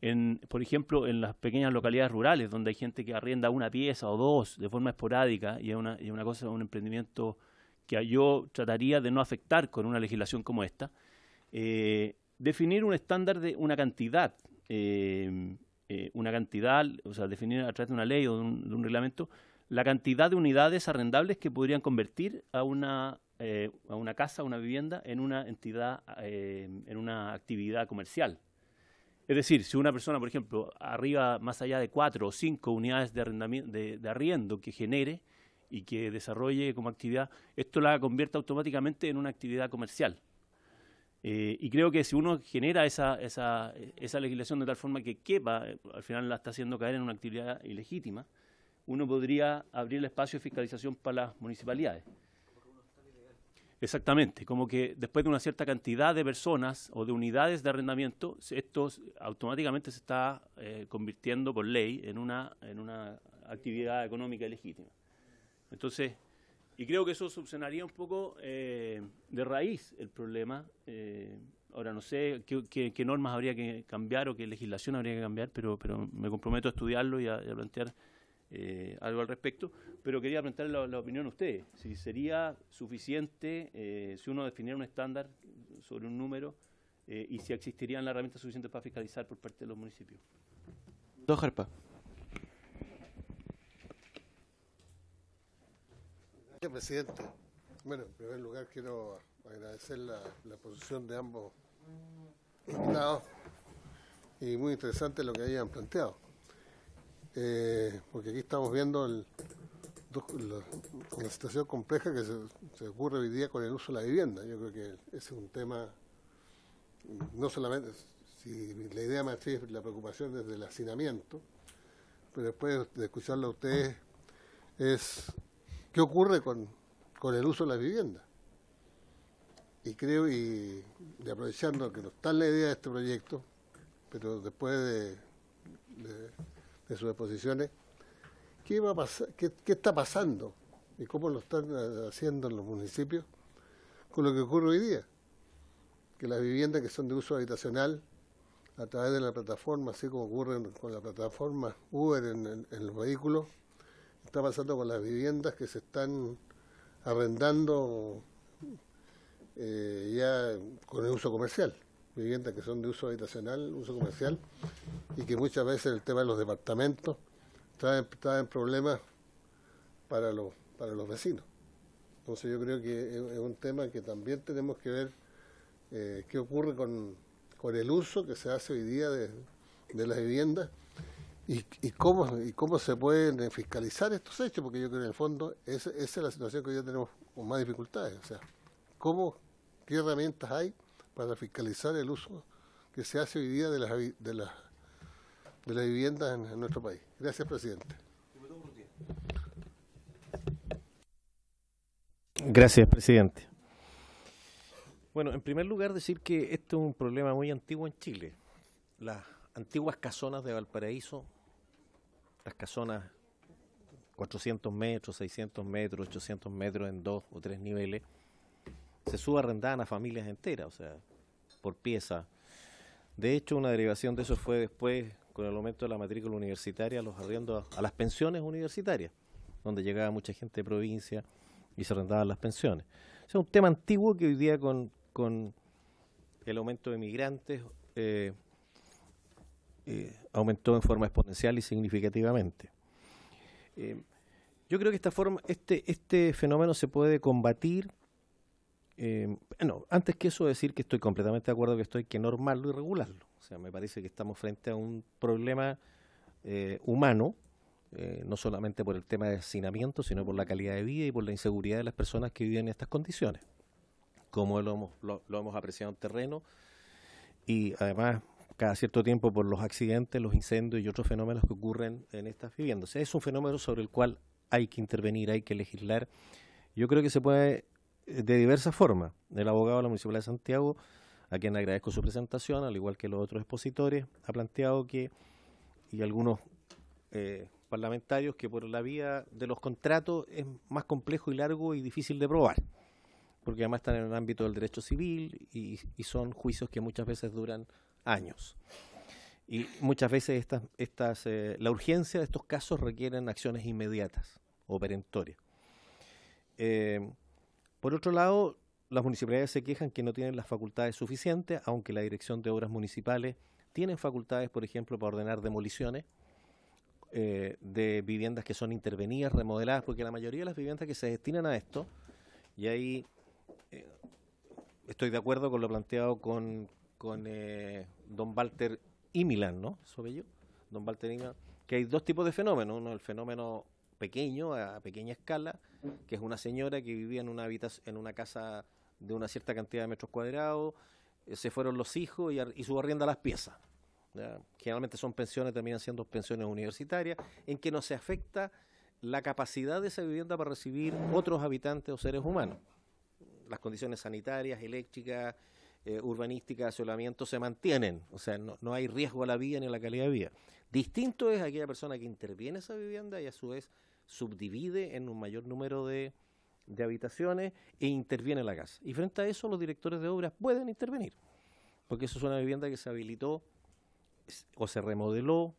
en, por ejemplo, en las pequeñas localidades rurales, donde hay gente que arrienda una pieza o dos de forma esporádica y es una, y una cosa, un emprendimiento que yo trataría de no afectar con una legislación como esta, eh, definir un estándar de una cantidad, eh, eh, una cantidad, o sea, definir a través de una ley o de un, reglamento, la cantidad de unidades arrendables que podrían convertir a una, a una casa, a una vivienda, en una entidad, en una actividad comercial. Es decir, si una persona, por ejemplo, arriba más allá de cuatro o cinco unidades de, de arriendo que genere, y que desarrolle como actividad, esto la convierte automáticamente en una actividad comercial. Eh, y creo que si uno genera esa, esa, esa legislación de tal forma que quepa, al final la está haciendo caer en una actividad ilegítima, uno podría abrir el espacio de fiscalización para las municipalidades. Exactamente, como que después de una cierta cantidad de personas o de unidades de arrendamiento, esto automáticamente se está eh, convirtiendo por ley en una, en una actividad económica ilegítima. Entonces, y creo que eso subsanaría un poco eh, de raíz el problema. Eh, ahora no sé qué, normas habría que cambiar o qué legislación habría que cambiar, pero, pero me comprometo a estudiarlo y a, plantear eh, algo al respecto. Pero quería plantear la, opinión a ustedes. Si sería suficiente, si uno definiera un estándar sobre un número, y si existirían las herramientas suficientes para fiscalizar por parte de los municipios. Dos presidente. Bueno, en primer lugar quiero agradecer la, posición de ambos invitados y muy interesante lo que hayan planteado. Eh, porque aquí estamos viendo la, situación compleja que se, ocurre hoy día con el uso de la vivienda. Yo creo que ese es un tema, no solamente, si la idea matriz es la preocupación desde el hacinamiento, pero después de escucharlo a ustedes es qué ocurre con, con el uso de las viviendas. Y creo, y, aprovechando que no está la idea de este proyecto, pero después de, de- de sus exposiciones, ¿qué, va a pasar, qué, qué está pasando y cómo lo están eh, haciendo en los municipios con lo que ocurre hoy día? Que las viviendas que son de uso habitacional, a través de la plataforma, así como ocurre con la plataforma Uber en los vehículos, está pasando con las viviendas que se están arrendando eh, ya con el uso comercial, viviendas que son de uso habitacional, uso comercial, y que muchas veces el tema de los departamentos traen, traen problemas para los, para los vecinos. Entonces yo creo que es, un tema que también tenemos que ver eh, qué ocurre con, con el uso que se hace hoy día de, de las viviendas y, cómo y cómo se pueden fiscalizar estos hechos, porque yo creo que en el fondo esa, esa es la situación que hoy día tenemos con más dificultades. O sea, cómo, qué herramientas hay para fiscalizar el uso que se hace hoy día de las de las de las viviendas en, en nuestro país. Gracias, presidente. Gracias, presidente. Bueno, en primer lugar decir que este es un problema muy antiguo en Chile. Las antiguas casonas de Valparaíso, las casonas 400 metros, 600 metros, 800 metros en dos o tres niveles, se subarrendaban a familias enteras, o sea, por pieza. De hecho, una derivación de eso fue después, con el aumento de la matrícula universitaria, los arriendos a, las pensiones universitarias, donde llegaba mucha gente de provincia y se arrendaban las pensiones. O un tema antiguo que hoy día con, con el aumento de migrantes eh, eh, aumentó en forma exponencial y significativamente. Eh, yo creo que esta forma, este, este fenómeno se puede combatir. Eh, bueno, antes que eso decir que estoy completamente de acuerdo que esto hay que normarlo y regularlo. O sea, me parece que estamos frente a un problema eh, humano, eh, no solamente por el tema de hacinamiento, sino por la calidad de vida y por la inseguridad de las personas que viven en estas condiciones, como lo hemos, lo, lo hemos apreciado en terreno y además cada cierto tiempo por los accidentes, los incendios y otros fenómenos que ocurren en estas viviendas. O sea, es un fenómeno sobre el cual hay que intervenir, hay que legislar. Yo creo que se puede de diversas formas. El abogado de la Municipalidad de Santiago, a quien agradezco su presentación, al igual que los otros expositores, ha planteado que, y algunos eh, parlamentarios, que por la vía de los contratos es más complejo y largo y difícil de probar, porque además están en el ámbito del derecho civil y, son juicios que muchas veces duran años. Y muchas veces estas, estas, eh, la urgencia de estos casos requieren acciones inmediatas o perentorias. Eh, por otro lado, las municipalidades se quejan que no tienen las facultades suficientes, aunque la Dirección de Obras Municipales tiene facultades, por ejemplo, para ordenar demoliciones eh, de viviendas que son intervenidas, remodeladas, porque la mayoría de las viviendas que se destinan a esto, y ahí eh, estoy de acuerdo con lo planteado con, con eh, don Walter Imilan, ¿no? ¿Eso bello? Don Walter Imilan, que hay dos tipos de fenómenos, uno el fenómeno pequeño, a pequeña escala, que es una señora que vivía en una habitación, en una casa de una cierta cantidad de metros cuadrados, eh, se fueron los hijos y, y subarrienda las piezas. Generalmente son pensiones, terminan siendo pensiones universitarias, en que no se afecta la capacidad de esa vivienda para recibir otros habitantes o seres humanos. Las condiciones sanitarias, eléctricas, eh, urbanísticas, asolamiento se mantienen, o sea, no, no hay riesgo a la vida ni a la calidad de vida. Distinto es aquella persona que interviene en esa vivienda y a su vez subdivide en un mayor número de, de habitaciones e interviene en la casa. Y frente a eso los directores de obras pueden intervenir, porque eso es una vivienda que se habilitó o se remodeló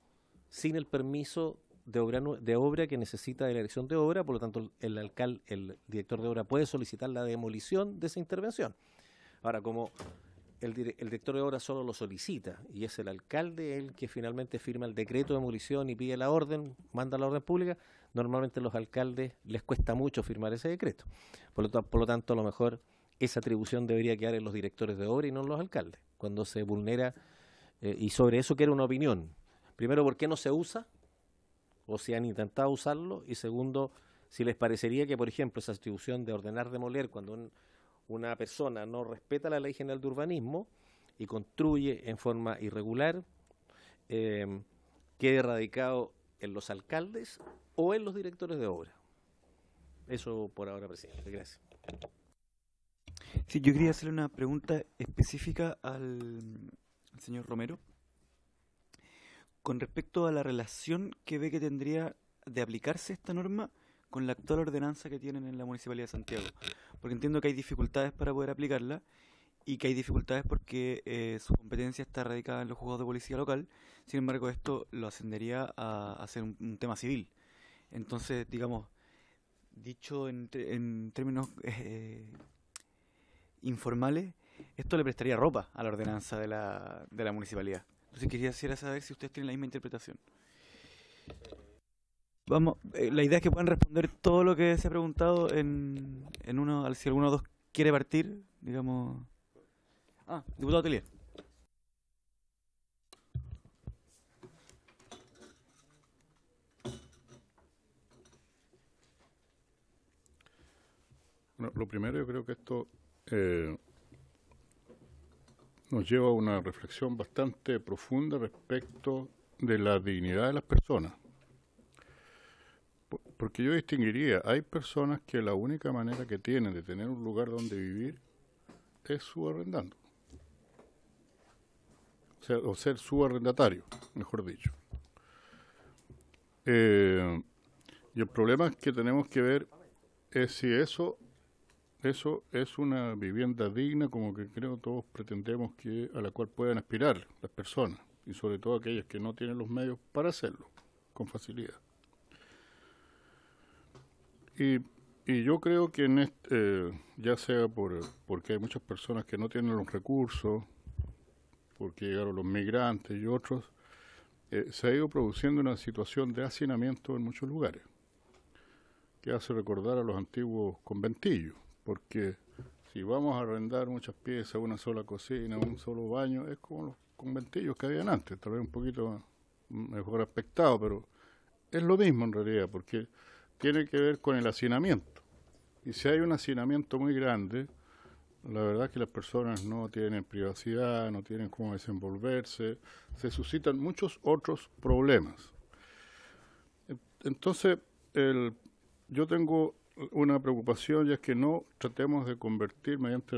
sin el permiso de obra, de obra que necesita de la dirección de obra, por lo tanto el alcalde, el director de obra puede solicitar la demolición de esa intervención. Ahora, como el, el director de obra solo lo solicita y es el alcalde el que finalmente firma el decreto de demolición y pide la orden, manda la orden pública, normalmente los alcaldes les cuesta mucho firmar ese decreto. Por lo, ta- por lo tanto, a lo mejor esa atribución debería quedar en los directores de obra y no en los alcaldes, cuando se vulnera, eh, y sobre eso quiero una opinión. Primero, ¿por qué no se usa? O si han intentado usarlo. Y segundo, si les parecería que, por ejemplo, esa atribución de ordenar demoler cuando un- una persona no respeta la ley general de urbanismo y construye en forma irregular, eh, quede radicado en los alcaldes o en los directores de obra. Eso por ahora, presidente. Gracias. Sí, yo quería hacerle una pregunta específica al, señor Romero con respecto a la relación que ve que tendría de aplicarse esta norma con la actual ordenanza que tienen en la Municipalidad de Santiago. Porque entiendo que hay dificultades para poder aplicarla y que hay dificultades porque eh, su competencia está radicada en los juzgados de policía local. Sin embargo, esto lo ascendería a, ser un tema civil. Entonces, digamos, dicho en, en términos eh, informales, esto le prestaría ropa a la ordenanza de la, de la municipalidad. Entonces quería saber si ustedes tienen la misma interpretación. Vamos, eh, la idea es que puedan responder todo lo que se ha preguntado en, en uno, si alguno o dos quiere partir, digamos. Ah, diputado Telier. Bueno, lo primero, yo creo que esto eh, nos lleva a una reflexión bastante profunda respecto de la dignidad de las personas. Po- Porque yo distinguiría, hay personas que la única manera que tienen de tener un lugar donde vivir es subarrendando. O, o ser subarrendatario, mejor dicho. Eh, y el problema que tenemos que ver es si eso eso es una vivienda digna como que creo todos pretendemos que a la cual puedan aspirar las personas y sobre todo aquellas que no tienen los medios para hacerlo con facilidad. Y, y yo creo que en este, ya sea por porque hay muchas personas que no tienen los recursos, porque llegaron los migrantes y otros, eh, se ha ido produciendo una situación de hacinamiento en muchos lugares que hace recordar a los antiguos conventillos, porque si vamos a arrendar muchas piezas, una sola cocina, un solo baño, es como los conventillos que habían antes, tal vez un poquito mejor aspectado, pero es lo mismo en realidad, porque tiene que ver con el hacinamiento. Y si hay un hacinamiento muy grande, la verdad es que las personas no tienen privacidad, no tienen cómo desenvolverse, se suscitan muchos otros problemas. Entonces, el, yo tengo una preocupación y es que no tratemos de convertir mediante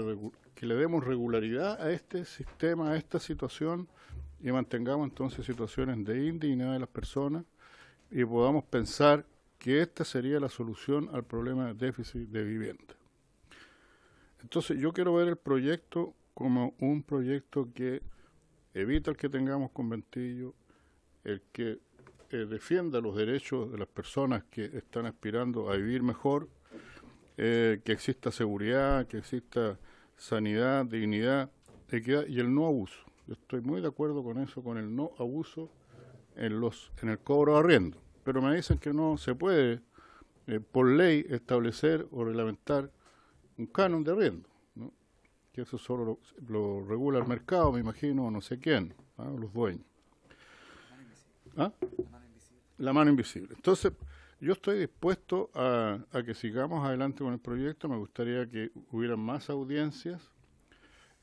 que le demos regularidad a este sistema, a esta situación y mantengamos entonces situaciones de indignidad de las personas y podamos pensar que esta sería la solución al problema de déficit de vivienda. Entonces yo quiero ver el proyecto como un proyecto que evita el que tengamos conventillo, el que eh, defienda los derechos de las personas que están aspirando a vivir mejor, eh, que exista seguridad, que exista sanidad, dignidad, equidad y el no abuso. Yo estoy muy de acuerdo con eso, con el no abuso en los en el cobro de arriendo. Pero me dicen que no se puede eh, por ley establecer o reglamentar un canon de arriendo, ¿no? que eso solo lo, regula el mercado, me imagino, o no sé quién, ¿ah? los dueños. ¿Ah? La mano invisible. Entonces, yo estoy dispuesto a, a que sigamos adelante con el proyecto. Me gustaría que hubieran más audiencias,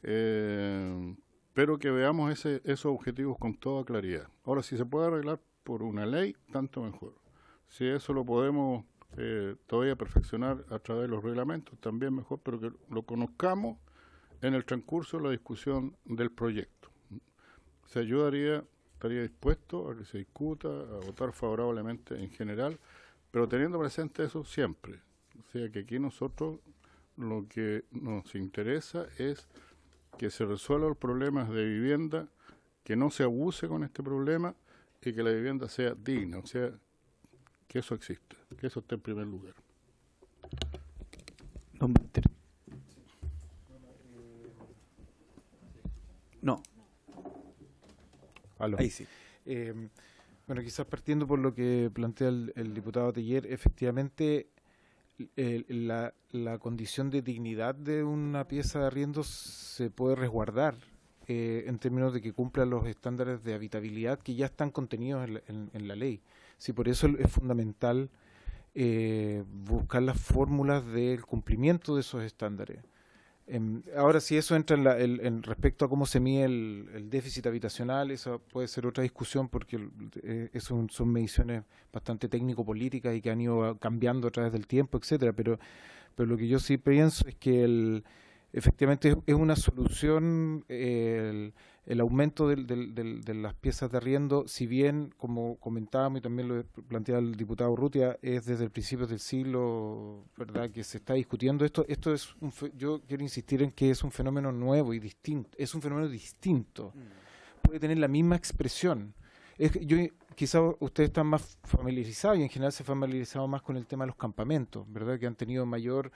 eh, pero que veamos ese, esos objetivos con toda claridad. Ahora, si se puede arreglar por una ley, tanto mejor. Si eso lo podemos eh, todavía perfeccionar a través de los reglamentos, también mejor, pero que lo conozcamos en el transcurso de la discusión del proyecto. Se ayudaría estaría dispuesto a que se discuta, a votar favorablemente en general, pero teniendo presente eso siempre. O sea que aquí nosotros lo que nos interesa es que se resuelvan los problemas de vivienda, que no se abuse con este problema y que la vivienda sea digna, o sea, que eso exista, que eso esté en primer lugar. No. Eh, bueno, quizás partiendo por lo que plantea el, diputado Teller, efectivamente la, condición de dignidad de una pieza de arriendo se puede resguardar eh, en términos de que cumpla los estándares de habitabilidad que ya están contenidos en la, en la ley. Sí, por eso es fundamental eh, buscar las fórmulas del cumplimiento de esos estándares. Em, ahora, si eso entra en, la, el- en respecto a cómo se mide el, el déficit habitacional, eso puede ser otra discusión porque eh, eso son, mediciones bastante técnico-políticas y que han ido cambiando a través del tiempo, etcétera. Pero, pero lo que yo sí pienso es que el, efectivamente es, una solución el, el aumento del- del- del- de las piezas de arriendo, si bien, como comentábamos y también lo planteaba el diputado Urrutia, es desde el principio del siglo, ¿verdad?, que se está discutiendo esto. Esto es un yo quiero insistir en que es un fenómeno nuevo y distinto, es un fenómeno distinto. Puede tener la misma expresión. Es yo quizá ustedes están más familiarizados y en general se han familiarizado más con el tema de los campamentos, ¿verdad? Que han tenido mayor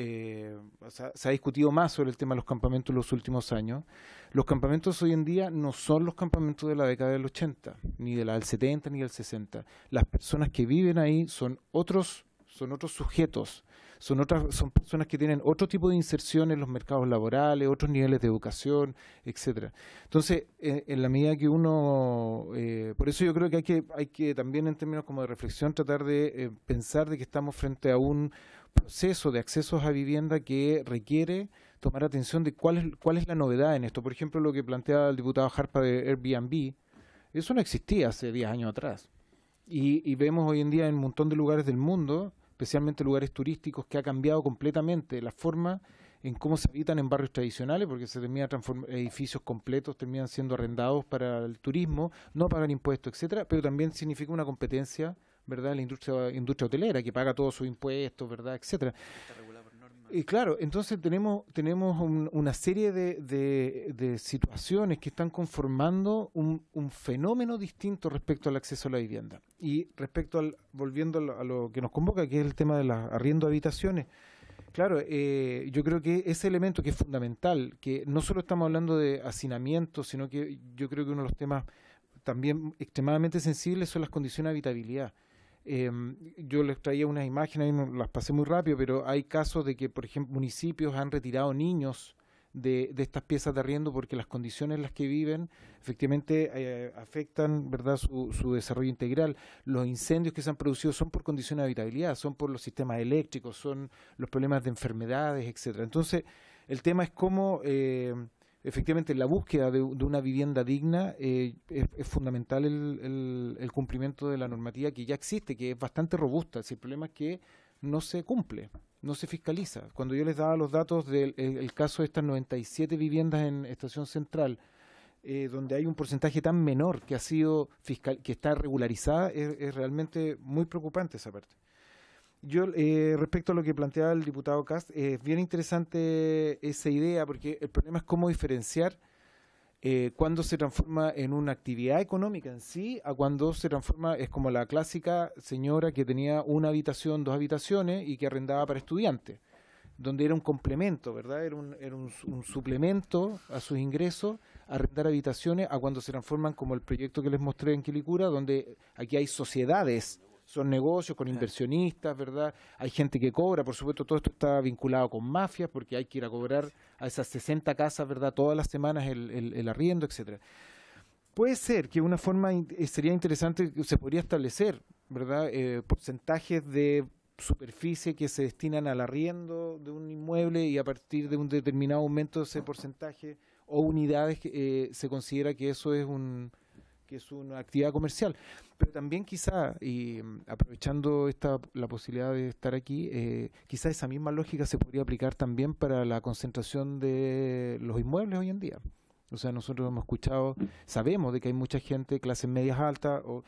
eh, o sea, se ha discutido más sobre el tema de los campamentos en los últimos años. Los campamentos hoy en día no son los campamentos de la década del 80, ni de la del 70, ni del 60. Las personas que viven ahí son otros, son otros sujetos, son otras, son personas que tienen otro tipo de inserción en los mercados laborales, otros niveles de educación, etcétera. Entonces, eh, en la medida que uno, eh, por eso yo creo que hay que, hay que también en términos como de reflexión tratar de eh, pensar de que estamos frente a un proceso de accesos a vivienda que requiere tomar atención de cuál es, cuál es la novedad en esto. Por ejemplo, lo que planteaba el diputado Harpa de Airbnb, eso no existía hace 10 años atrás. Y, y vemos hoy en día en un montón de lugares del mundo, especialmente lugares turísticos, que ha cambiado completamente la forma en cómo se habitan en barrios tradicionales, porque se terminan edificios completos terminan siendo arrendados para el turismo, no pagan impuestos, etcétera, pero también significa una competencia, ¿verdad? La industria industria hotelera que paga todos sus impuestos, ¿verdad? etcétera. Y claro, entonces tenemos, tenemos un- una serie de, de- de situaciones que están conformando un, un fenómeno distinto respecto al acceso a la vivienda. Y respecto al, volviendo a lo, a lo que nos convoca, que es el tema de las arriendo de habitaciones, claro, eh, yo creo que ese elemento que es fundamental, que no solo estamos hablando de hacinamiento, sino que yo creo que uno de los temas también extremadamente sensibles son las condiciones de habitabilidad. Eh, yo les traía unas imágenes, las pasé muy rápido, pero hay casos de que, por ejemplo, municipios han retirado niños de, de estas piezas de arriendo porque las condiciones en las que viven efectivamente eh, afectan verdad su, su desarrollo integral. Los incendios que se han producido son por condiciones de habitabilidad, son por los sistemas eléctricos, son los problemas de enfermedades, etcétera. Entonces, el tema es cómo eh, efectivamente la búsqueda de, una vivienda digna eh, es, es fundamental el, el- el cumplimiento de la normativa que ya existe, que es bastante robusta. Si el problema es que no se cumple, no se fiscaliza. Cuando yo les daba los datos del el, el caso de estas 97 viviendas en Estación Central, eh, donde hay un porcentaje tan menor que ha sido fiscal, que está regularizada, es, es realmente muy preocupante esa parte. Yo, eh, respecto a lo que planteaba el diputado Cast, eh, es bien interesante esa idea, porque el problema es cómo diferenciar eh, cuando se transforma en una actividad económica en sí, a cuando se transforma, es como la clásica señora que tenía una habitación, dos habitaciones y que arrendaba para estudiantes, donde era un complemento, ¿verdad? Era un, era un, un suplemento a sus ingresos, arrendar habitaciones, a cuando se transforman como el proyecto que les mostré en Quilicura, donde aquí hay sociedades son negocios con inversionistas, ¿verdad? Hay gente que cobra, por supuesto, todo esto está vinculado con mafias, porque hay que ir a cobrar a esas 60 casas, ¿verdad? Todas las semanas el, el- el arriendo, etcétera. Puede ser que una forma eh, sería interesante que se podría establecer, ¿verdad? Eh, porcentajes de superficie que se destinan al arriendo de un inmueble y a partir de un determinado aumento de ese porcentaje o unidades eh, se considera que eso es un que es una actividad comercial. Pero también quizá, y mm, aprovechando esta, la posibilidad de estar aquí, eh, quizá esa misma lógica se podría aplicar también para la concentración de los inmuebles hoy en día. O sea, nosotros hemos escuchado, sabemos de que hay mucha gente, clases medias altas, o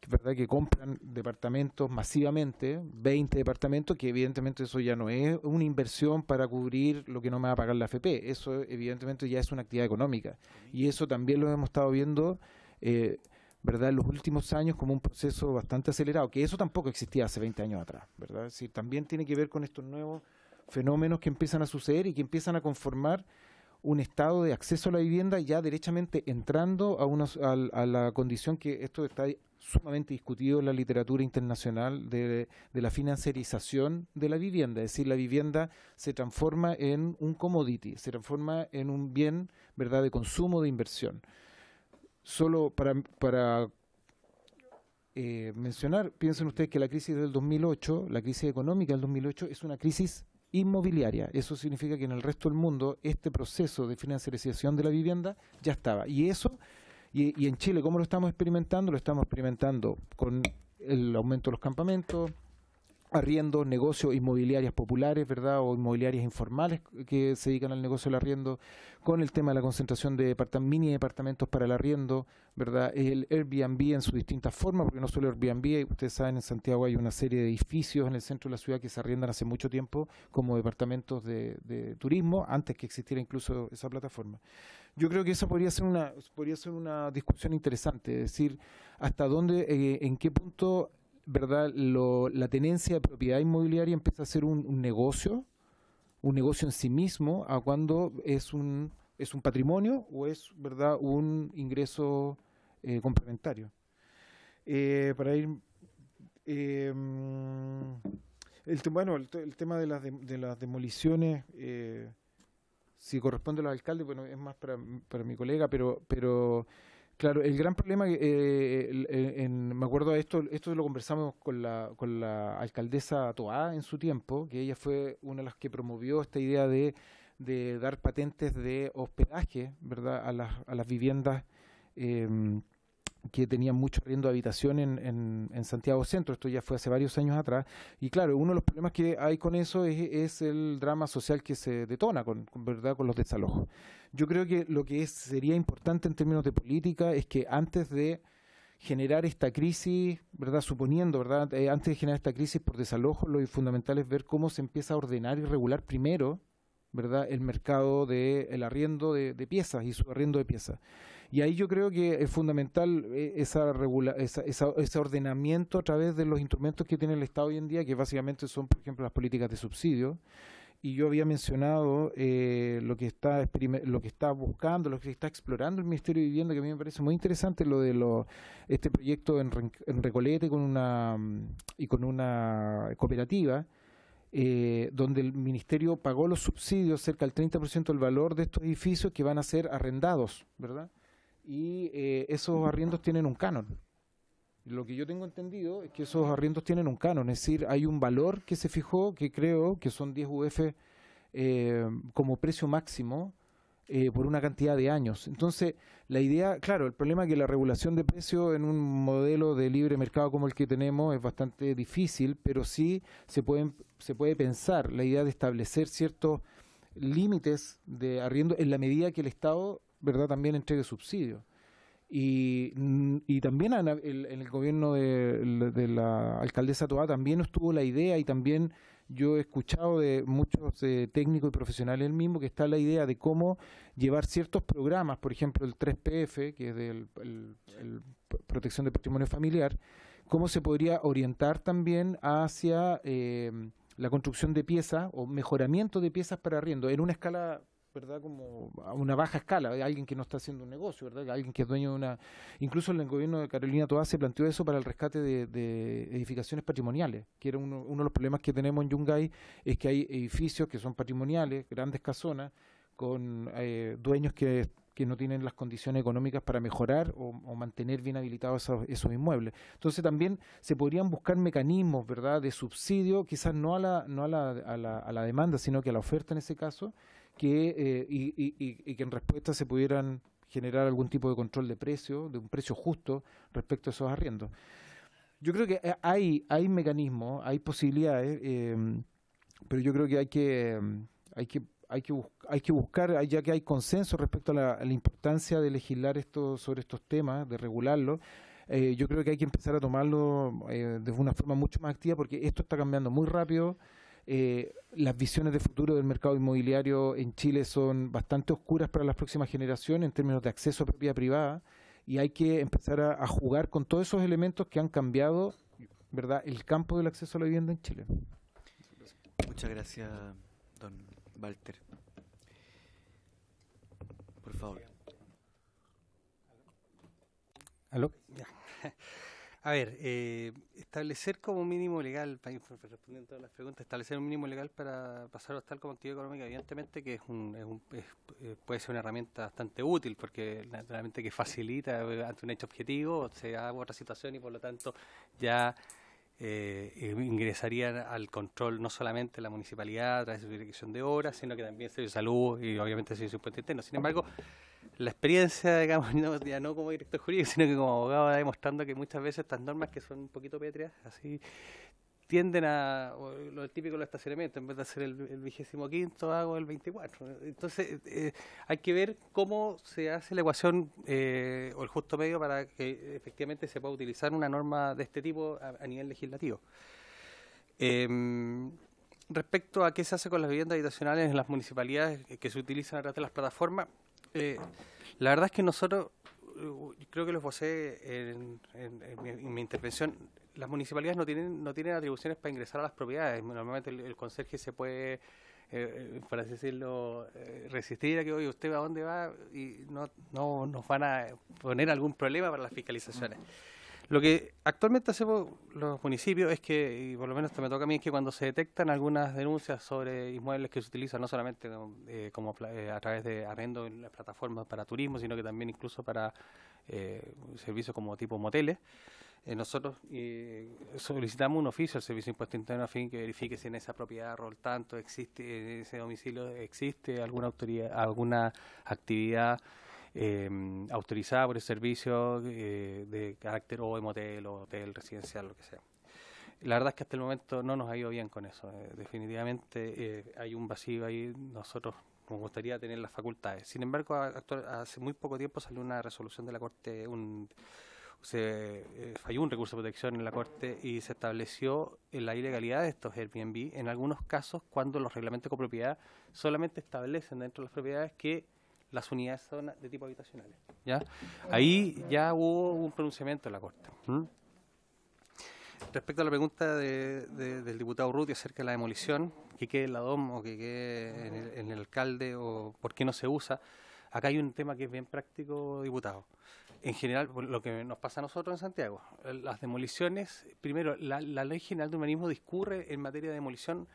que, ¿verdad? que compran departamentos masivamente, 20 departamentos, que evidentemente eso ya no es una inversión para cubrir lo que no me va a pagar la FP, eso evidentemente ya es una actividad económica. Y eso también lo hemos estado viendo eh, ¿verdad? en los últimos años como un proceso bastante acelerado, que eso tampoco existía hace 20 años atrás, ¿verdad? Es también tiene que ver con estos nuevos fenómenos que empiezan a suceder y que empiezan a conformar un estado de acceso a la vivienda ya derechamente entrando a, unos, a, la condición que esto está sumamente discutido en la literatura internacional de, de la financiarización de la vivienda, es decir, la vivienda se transforma en un commodity, se transforma en un bien, ¿verdad?, de consumo, de inversión solo para, para eh, mencionar, piensen ustedes que la crisis del 2008, la crisis económica del 2008, es una crisis inmobiliaria. Eso significa que en el resto del mundo este proceso de financiarización de la vivienda ya estaba. Y eso, y, y en Chile, ¿cómo lo estamos experimentando? Lo estamos experimentando con el aumento de los campamentos, arriendo, negocios inmobiliarias populares, ¿verdad? O inmobiliarias informales que se dedican al negocio del arriendo, con el tema de la concentración de departam- mini departamentos para el arriendo, ¿verdad? El Airbnb en sus distintas formas, porque no solo Airbnb, ustedes saben, en Santiago hay una serie de edificios en el centro de la ciudad que se arriendan hace mucho tiempo como departamentos de, de turismo, antes que existiera incluso esa plataforma. Yo creo que esa podría ser una, podría ser una discusión interesante, es decir, hasta dónde, eh, en qué punto verdad lo, la tenencia de propiedad inmobiliaria empieza a ser un, negocio un negocio en sí mismo a cuando es un es un patrimonio o es verdad un ingreso eh, complementario. Eh, para ir eh, el bueno el, el tema de las de, de las demoliciones eh, si corresponde a los alcaldes bueno es más para, para mi colega pero pero Claro, el gran problema, eh, el- en- me acuerdo de esto, esto lo conversamos con la, con la alcaldesa Toá en su tiempo, que ella fue una de las que promovió esta idea de, de dar patentes de hospedaje, ¿verdad?, a las, a las viviendas em, que tenían mucho arriendo de habitación en, en, Santiago Centro. Esto ya fue hace varios años atrás. Y claro, uno de los problemas que hay con eso es, el drama social que se detona con, con, ¿verdad? con los desalojos. Yo creo que lo que sería importante en términos de política es que antes de generar esta crisis, ¿verdad? Suponiendo, ¿verdad? Eh, antes de generar esta crisis por desalojo, lo fundamental es ver cómo se empieza a ordenar y regular primero, ¿verdad? El mercado del el arriendo de, de piezas y su arriendo de piezas. Y ahí yo creo que es fundamental eh, esa regula esa, esa- ese ordenamiento a través de los instrumentos que tiene el Estado hoy en día, que básicamente son, por ejemplo, las políticas de subsidio. Y yo había mencionado eh, lo que está lo que está buscando, lo que está explorando el Ministerio de Vivienda, que a mí me parece muy interesante, lo de lo, este proyecto en, en Recolete con una mm, y con una cooperativa, eh, donde el Ministerio pagó los subsidios, cerca del 30% del valor de estos edificios que van a ser arrendados, ¿verdad? Y eh, esos arriendos tienen un canon. Lo que yo tengo entendido es que esos arriendos tienen un canon, es decir, hay un valor que se fijó, que creo que son 10 UF eh, como precio máximo eh, por una cantidad de años. Entonces, la idea, claro, el problema es que la regulación de precios en un modelo de libre mercado como el que tenemos es bastante difícil, pero sí se pueden se puede pensar la idea de establecer ciertos límites de arriendo en la medida que el Estado, verdad, también entregue subsidios. Y, mm, y también en el, en el gobierno de, de la alcaldesa Toá también estuvo la idea y también yo he escuchado de muchos eh, técnicos y profesionales el mismo que está la idea de cómo llevar ciertos programas, por ejemplo el 3PF, que es del el- protección de patrimonio familiar, cómo se podría orientar también hacia eh, la construcción de piezas o mejoramiento de piezas para arriendo en una escala ¿verdad? Como a una baja escala, alguien que no está haciendo un negocio, ¿verdad? Alguien que es dueño de una... Incluso en el gobierno de Carolina Toá se planteó eso para el rescate de, de edificaciones patrimoniales, que era uno, uno de los problemas que tenemos en Yungay, es que hay edificios que son patrimoniales, grandes casonas, con eh, dueños que, que no tienen las condiciones económicas para mejorar o, o mantener bien habilitados esos, esos inmuebles. Entonces también se podrían buscar mecanismos, ¿verdad?, de subsidio, quizás no a la, no a la, a la, a la demanda, sino que a la oferta en ese caso, que eh, y, y- y- que en respuesta se pudieran generar algún tipo de control de precio, de un precio justo respecto a esos arriendos. Yo creo que eh, hay, hay mecanismos, hay posibilidades, eh, pero yo creo que hay que, hay que, hay que, bus- hay que buscar, ya que hay consenso respecto a la, a la importancia de legislar esto sobre estos temas, de regularlo, eh, yo creo que hay que empezar a tomarlo eh, de una forma mucho más activa porque esto está cambiando muy rápido. Eh, las visiones de futuro del mercado inmobiliario en Chile son bastante oscuras para las próximas generaciones en términos de acceso a propiedad privada y hay que empezar a, a jugar con todos esos elementos que han cambiado verdad el campo del acceso a la vivienda en Chile. Muchas gracias, don Walter. Por favor. ¿Aló? Ya. A ver, eh, establecer como mínimo legal, para respondiendo todas las preguntas, establecer un mínimo legal para pasar a hostal como actividad económica, evidentemente que es un, es un- es- eh, puede ser una herramienta bastante útil, porque naturalmente que facilita eh, ante un hecho objetivo, se da otra situación y por lo tanto ya eh, ingresarían al control no solamente la municipalidad a través de su dirección de obras, sino que también el Servicio de Salud y obviamente el Servicio de Impuesto Interno. Sin embargo, la experiencia, digamos, no, ya no como director jurídico, sino que como abogado, demostrando que muchas veces estas normas que son un poquito pétreas, así tienden a lo típico los estacionamientos, en vez de hacer el, vigésimo quinto, hago el 24. Entonces, eh, hay que ver cómo se hace la ecuación eh, o el justo medio para que efectivamente se pueda utilizar una norma de este tipo a, a nivel legislativo. Em, respecto a qué se hace con las viviendas habitacionales en las municipalidades que se utilizan a través de las plataformas, eh, la verdad es que nosotros, eh, creo que lo posee en, en- en mi, en mi intervención, las municipalidades no tienen no tienen atribuciones para ingresar a las propiedades. Normalmente el, conserje se puede, eh, eh, por así decirlo, eh, resistir a que, oye, ¿usted a dónde va? Y no, no nos van a poner algún problema para las fiscalizaciones. Lo que actualmente hacemos los municipios es que, y por lo menos esto me toca a mí, es que cuando se detectan algunas denuncias sobre inmuebles que se utilizan no solamente eh, como eh, a través de arrendo en las plataformas para turismo, sino que también incluso para eh, servicios como tipo moteles, eh, nosotros eh, solicitamos un oficio al Servicio de Impuesto Interno a fin que verifique si en esa propiedad, rol tanto, existe, en ese domicilio existe alguna autoridad, alguna actividad eh, autorizada por el servicio eh, de carácter o de motel o hotel residencial, lo que sea. La verdad es que hasta el momento no nos ha ido bien con eso. eh, definitivamente eh, hay un vacío ahí. Nosotros nos gustaría tener las facultades. Sin embargo, hace muy poco tiempo salió una resolución de la Corte, un, se eh, falló un recurso de protección en la Corte y se estableció la ilegalidad de estos Airbnb en algunos casos cuando los reglamentos de copropiedad solamente establecen dentro de las propiedades que las unidades de tipo habitacionales. ¿ya? Ahí ya hubo un pronunciamiento en la Corte. Respecto a la pregunta de- de- del diputado Ruti acerca de la demolición, que quede en la DOM o que quede en el, alcalde o por qué no se usa, acá hay un tema que es bien práctico, diputado. En general, lo que nos pasa a nosotros en Santiago, las demoliciones, primero, la, la ley general de urbanismo discurre en materia de demolición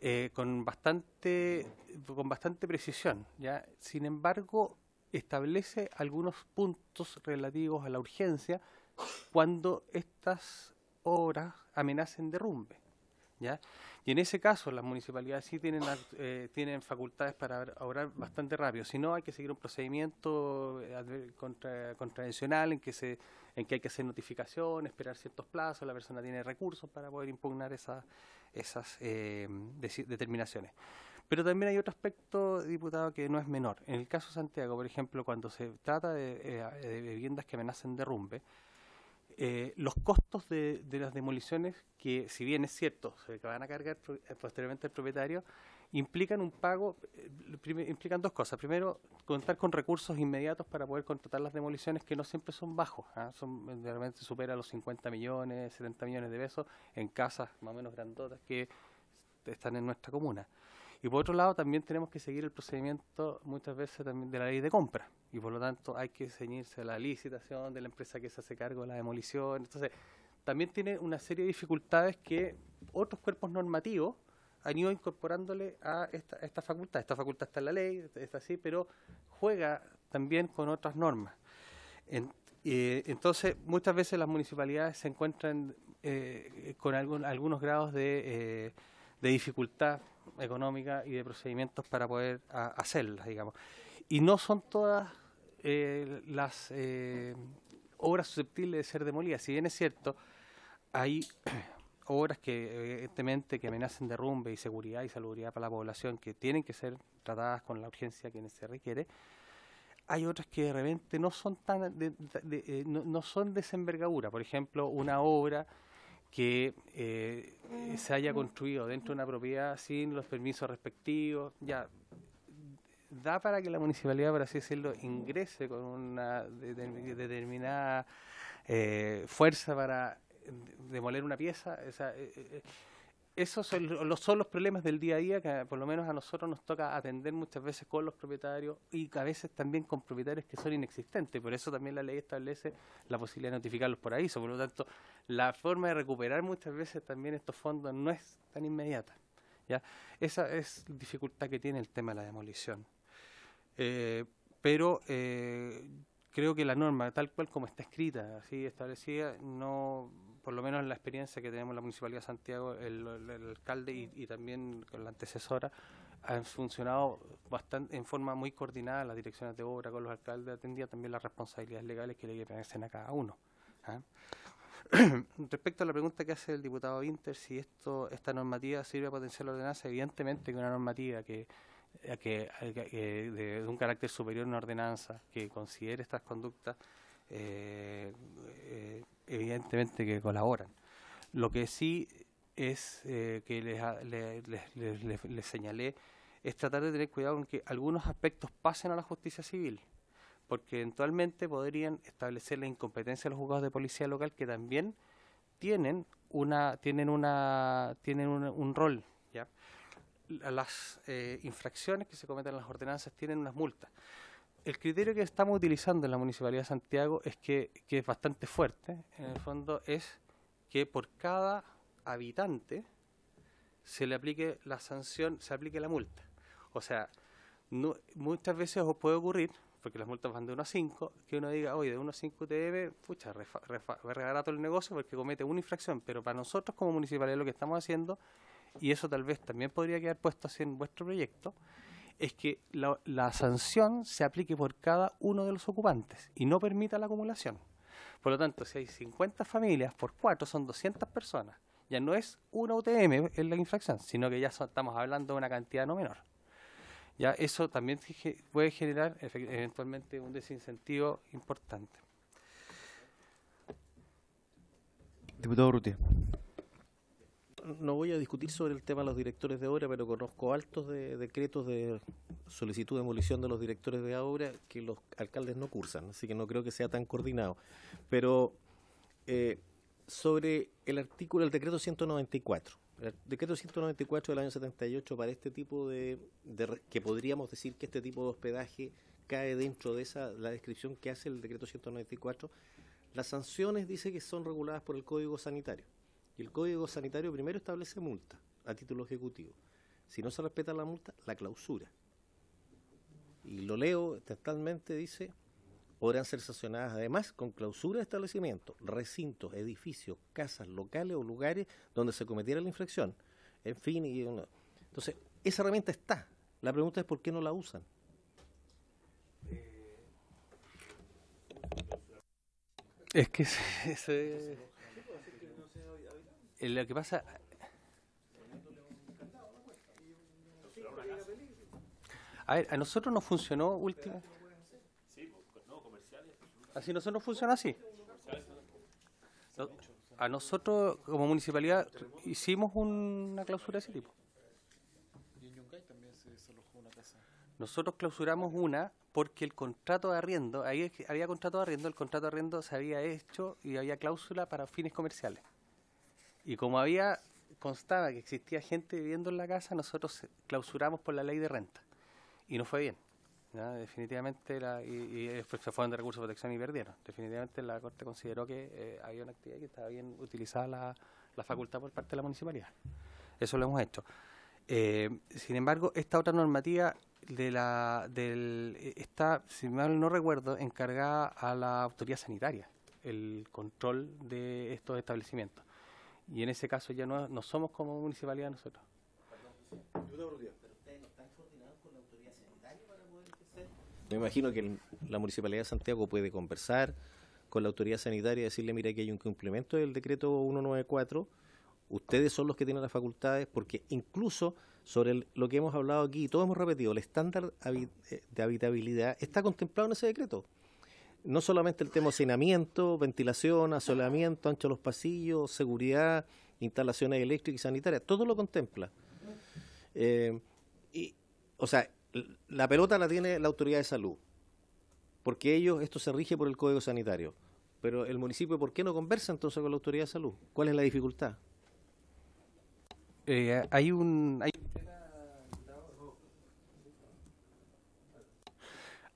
eh, con bastante con bastante precisión ya sin embargo establece algunos puntos relativos a la urgencia cuando estas obras amenacen derrumbe ya y en ese caso las municipalidades sí tienen eh, tienen facultades para obrar- bastante rápido. Si no hay que seguir un procedimiento eh, contra- contravencional en que se en que hay que hacer notificación esperar ciertos plazos la persona tiene recursos para poder impugnar esas esas eh, determinaciones. Pero también hay otro aspecto, diputado, que no es menor. En el caso de Santiago, por ejemplo, cuando se trata de, eh, viviendas que amenazan derrumbe, eh, los costos de, de las demoliciones, que si bien es cierto, se van a cargar posteriormente al propietario, implican un pago, eh, implican dos cosas. Primero, contar con recursos inmediatos para poder contratar las demoliciones que no siempre son bajos, ¿ah? son eh, realmente supera los 50 millones, 70 millones de pesos en casas más o menos grandotas que están en nuestra comuna. Y por otro lado, también tenemos que seguir el procedimiento muchas veces también de la ley de compra. Y por lo tanto hay que ceñirse a la licitación de la empresa que se hace cargo de la demolición. Entonces, también tiene una serie de dificultades que otros cuerpos normativos han ido incorporándole a esta, esta facultad. Esta facultad está en la ley, está así, pero juega también con otras normas. Eh, entonces, muchas veces las municipalidades se encuentran eh, con algunos grados de, eh, de dificultad económica y de procedimientos para poder hacerlas, digamos. Y no son todas las obras susceptibles de ser demolidas. Si bien es cierto, hay obras que evidentemente que amenacen derrumbe y seguridad y salubridad para la población que tienen que ser tratadas con la urgencia que se requiere, hay otras que de repente no son tan de- eh, no, no son de esa envergadura. Por ejemplo, una obra que eh, se haya construido dentro de una propiedad sin los permisos respectivos, ya da para que la municipalidad, por así decirlo, ingrese con una de- de- determinada eh, fuerza para demoler una pieza. O sea, eh, eh, esos son los, son los problemas del día a día que por lo menos a nosotros nos toca atender muchas veces con los propietarios y a veces también con propietarios que son inexistentes. Por eso también la ley establece la posibilidad de notificarlos por aviso. Por lo tanto, la forma de recuperar muchas veces también estos fondos no es tan inmediata. ¿ya? Esa es la dificultad que tiene el tema de la demolición. Eh, pero eh, creo que la norma, tal cual como está escrita, así establecida, no por lo menos en la experiencia que tenemos en la Municipalidad de Santiago, el, alcalde y, también con la antecesora, han funcionado bastante en forma muy coordinada las direcciones de obra con los alcaldes, atendía también las responsabilidades legales que le pertenecen a cada uno. ¿ah? Respecto a la pregunta que hace el diputado Winter, si esto esta normativa sirve para potenciar la ordenanza, evidentemente que una normativa que, eh, que, que de, un carácter superior a una ordenanza que considere estas conductas, eh, eh, evidentemente que colaboran. Lo que sí es eh, que les, les- les- les- señalé es tratar de tener cuidado con que algunos aspectos pasen a la justicia civil porque eventualmente podrían establecer la incompetencia de los juzgados de policía local que también tienen una tienen una tienen un, un rol ya La- las eh, infracciones que se cometen en las ordenanzas tienen unas multas el criterio que estamos utilizando en la municipalidad de Santiago es que, que es bastante fuerte. En el fondo es que por cada habitante se le aplique la sanción se aplique la multa. O sea muchas veces os puede ocurrir, porque las multas van de 1 a 5, que uno diga, oye, de 1 a 5 UTM, pucha, refa- refa- rebarato el negocio porque comete una infracción, pero para nosotros como municipalidad lo que estamos haciendo, y eso tal vez también podría quedar puesto así en vuestro proyecto, es que la, la sanción se aplique por cada uno de los ocupantes y no permita la acumulación. Por lo tanto, si hay 50 familias por 4 son 200 personas. Ya no es una UTM en la infracción, sino que ya estamos hablando de una cantidad no menor. Ya eso también puede generar eventualmente un desincentivo importante. Diputado Ruti. No voy a discutir sobre el tema de los directores de obra, pero conozco altos de decretos de solicitud de demolición de los directores de obra que los alcaldes no cursan, así que no creo que sea tan coordinado. Pero eh, sobre el artículo del decreto 194. El decreto 194 del año 78 para este tipo de, de que podríamos decir que este tipo de hospedaje cae dentro de esa la descripción que hace el decreto 194. Las sanciones dice que son reguladas por el Código Sanitario. Y el Código Sanitario primero establece multa a título ejecutivo. Si no se respeta la multa, la clausura. Y lo leo textualmente, dice, podrán ser sancionadas además con clausura de establecimientos, recintos, edificios, casas, locales o lugares donde se cometiera la infracción. En fin, y entonces, esa herramienta está. La pregunta es por qué no la usan. Es que ese- lo que pasa a ver, a nosotros nos funcionó última así nosotros funciona así a nosotros como municipalidad hicimos una clausura de ese tipo. Nosotros clausuramos una porque el contrato de arriendo, ahí había contrato de arriendo, el contrato de arriendo se había hecho y había cláusula para fines comerciales. Y como había constaba que existía gente viviendo en la casa, nosotros clausuramos por la ley de renta. Y no fue bien. Definitivamente, la, y, se fueron de recursos de protección y perdieron. Definitivamente la Corte consideró que eh, había una actividad que estaba bien utilizada la, facultad por parte de la municipalidad. Eso lo hemos hecho. Eh, sin embargo, esta otra normativa de la del está, si mal no recuerdo, encargada a la autoridad sanitaria, el control de estos establecimientos. Y en ese caso ya no, no somos como municipalidad nosotros. Me imagino que el- la Municipalidad de Santiago puede conversar con la autoridad sanitaria y decirle, mira, que hay un cumplimiento del decreto 194, ustedes son los que tienen las facultades, porque incluso sobre el- lo que hemos hablado aquí, y todos hemos repetido, el estándar eh, de habitabilidad está contemplado en ese decreto. No solamente el tema hacinamiento, ventilación, asolamiento, ancho de los pasillos, seguridad, instalaciones eléctricas y sanitarias, todo lo contempla. Eh, y, o sea, la pelota la tiene la autoridad de salud, porque ellos, esto se rige por el Código Sanitario. Pero el municipio, ¿por qué no conversa entonces con la autoridad de salud? ¿Cuál es la dificultad? Eh, hay un hay,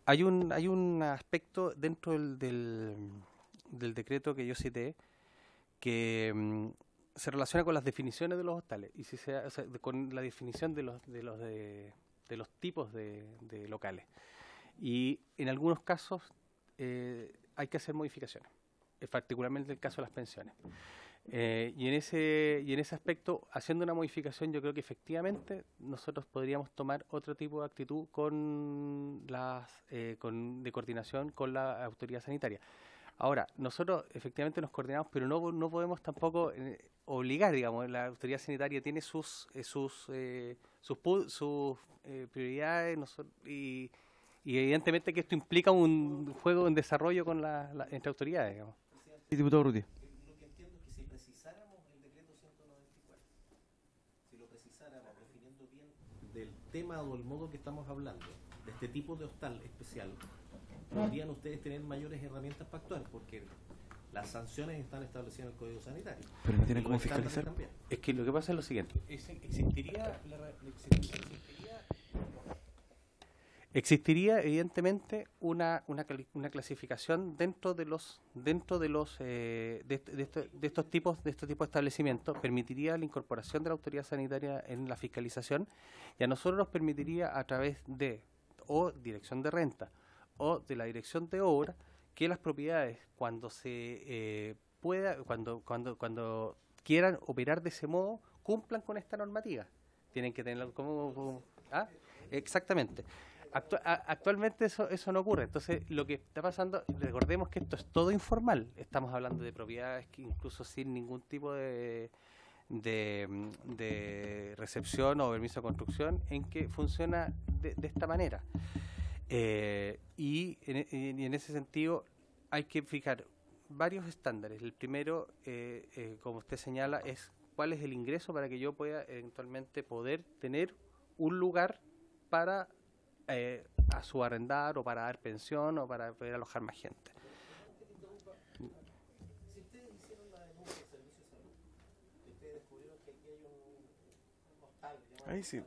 hay un hay un aspecto dentro del, del, del decreto que yo cité que mm, se relaciona con las definiciones de los hostales. Y si se, o sea, con la definición de los de los de, los tipos de, de locales. Y en algunos casos eh, hay que hacer modificaciones eh, particularmente en el caso de las pensiones Eh, y, en ese, y en ese aspecto, haciendo una modificación, yo creo que efectivamente nosotros podríamos tomar otro tipo de actitud con las, eh, de coordinación con la autoridad sanitaria. Ahora, nosotros efectivamente nos coordinamos, pero no, no podemos tampoco eh, obligar, digamos, la autoridad sanitaria tiene sus eh, sus eh, sus, sus prioridades y, y evidentemente que esto implica un juego en desarrollo con la, entre autoridades, digamos. Diputado Ruti. Lo que entiendo es que si precisáramos el decreto 194, si lo precisáramos definiendo bien del tema o el modo que estamos hablando, de este tipo de hostal especial, podrían ustedes tener mayores herramientas para actuar, porque las sanciones están establecidas en el Código Sanitario. Pero no tienen cómo fiscalizar. también. Es que lo que pasa es lo siguiente. Existiría, la re- existiría, existiría evidentemente una, una, una clasificación dentro de los dentro de los eh, de, est- de esto- de estos tipos de estos tipos de establecimientos permitiría la incorporación de la autoridad sanitaria en la fiscalización y a nosotros nos permitiría a través de o dirección de renta o de la dirección de obra que las propiedades cuando se eh, pueda cuando cuando cuando quieran operar de ese modo cumplan con esta normativa tienen que tenerlo como, como- ¿ah? exactamente Actu- actualmente eso eso no ocurre. Entonces lo que está pasando recordemos que esto es todo informal. Estamos hablando de propiedades que incluso sin ningún tipo de de, recepción o permiso de construcción en que funciona de, de esta manera. Eh, y, en, y en ese sentido hay que fijar varios estándares. El primero, eh, eh, como usted señala, es cuál es el ingreso para que yo pueda eventualmente poder tener un lugar para eh, a su arrendar o para dar pensión o para poder alojar más gente. Si ustedes hicieron la denuncia al Servicio de Salud, y ustedes descubrieron que aquí hay un hostal, digamos, Ahí sí.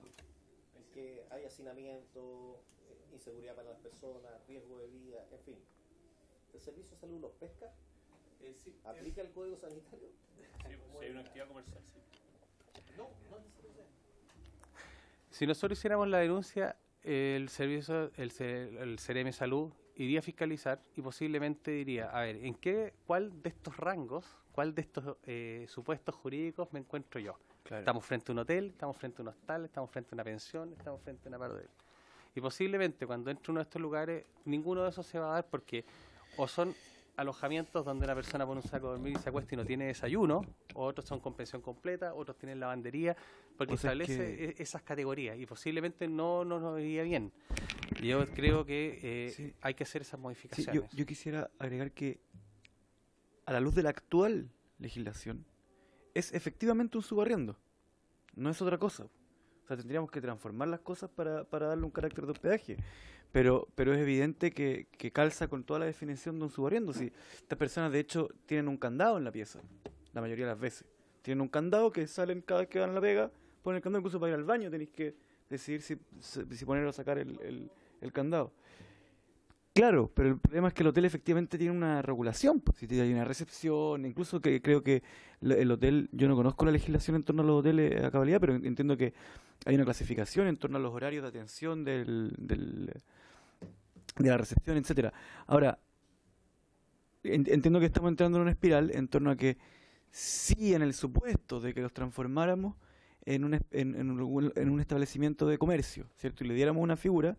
que hay hacinamiento, eh, inseguridad para las personas, riesgo de vida, en fin. ¿El Servicio de Salud los pesca? ¿Aplica el Código Sanitario? si hay una actividad comercial, sí. No, no necesariamente. Si nosotros hiciéramos la denuncia, el servicio, el, el CRM Salud iría a fiscalizar y posiblemente diría, a ver, ¿en qué, cuál de estos rangos, cuál de estos eh, supuestos jurídicos me encuentro yo? Claro. Estamos frente a un hotel, estamos frente a un hostal, estamos frente a una pensión, estamos frente a una parodel. Y posiblemente cuando entre uno de estos lugares, ninguno de esos se va a dar porque o son alojamientos donde una persona pone un saco de dormir y se acuesta y no tiene desayuno, o otros son con pensión completa, otros tienen lavandería, porque O sea, establece que- e- esas categorías y posiblemente no no nos iría bien. Yo creo que eh, hay que hacer esas Sí, modificaciones. yo, yo quisiera agregar que a la luz de la actual legislación es efectivamente un subarriendo, no es otra cosa. O sea, tendríamos que transformar las cosas para, para darle un carácter de hospedaje. Pero, pero es evidente que, que calza con toda la definición de un subarriendo. Si estas personas, de hecho, tienen un candado en la pieza, la mayoría de las veces. Tienen un candado que salen cada vez que van a la pega, ponen el candado, incluso para ir al baño tenéis que decidir si, si poner o sacar el, el- el candado. Claro, pero el problema es que el hotel efectivamente tiene una regulación, pues, si hay una recepción, incluso que creo que el hotel, yo no conozco la legislación en torno a los hoteles a cabalidad, pero entiendo que hay una clasificación en torno a los horarios de atención del, del- de la recepción, etcétera. Ahora, en- entiendo que estamos entrando en una espiral en torno a que si en el supuesto de que los transformáramos en un, en, un, en un establecimiento de comercio, ¿cierto? Y le diéramos una figura,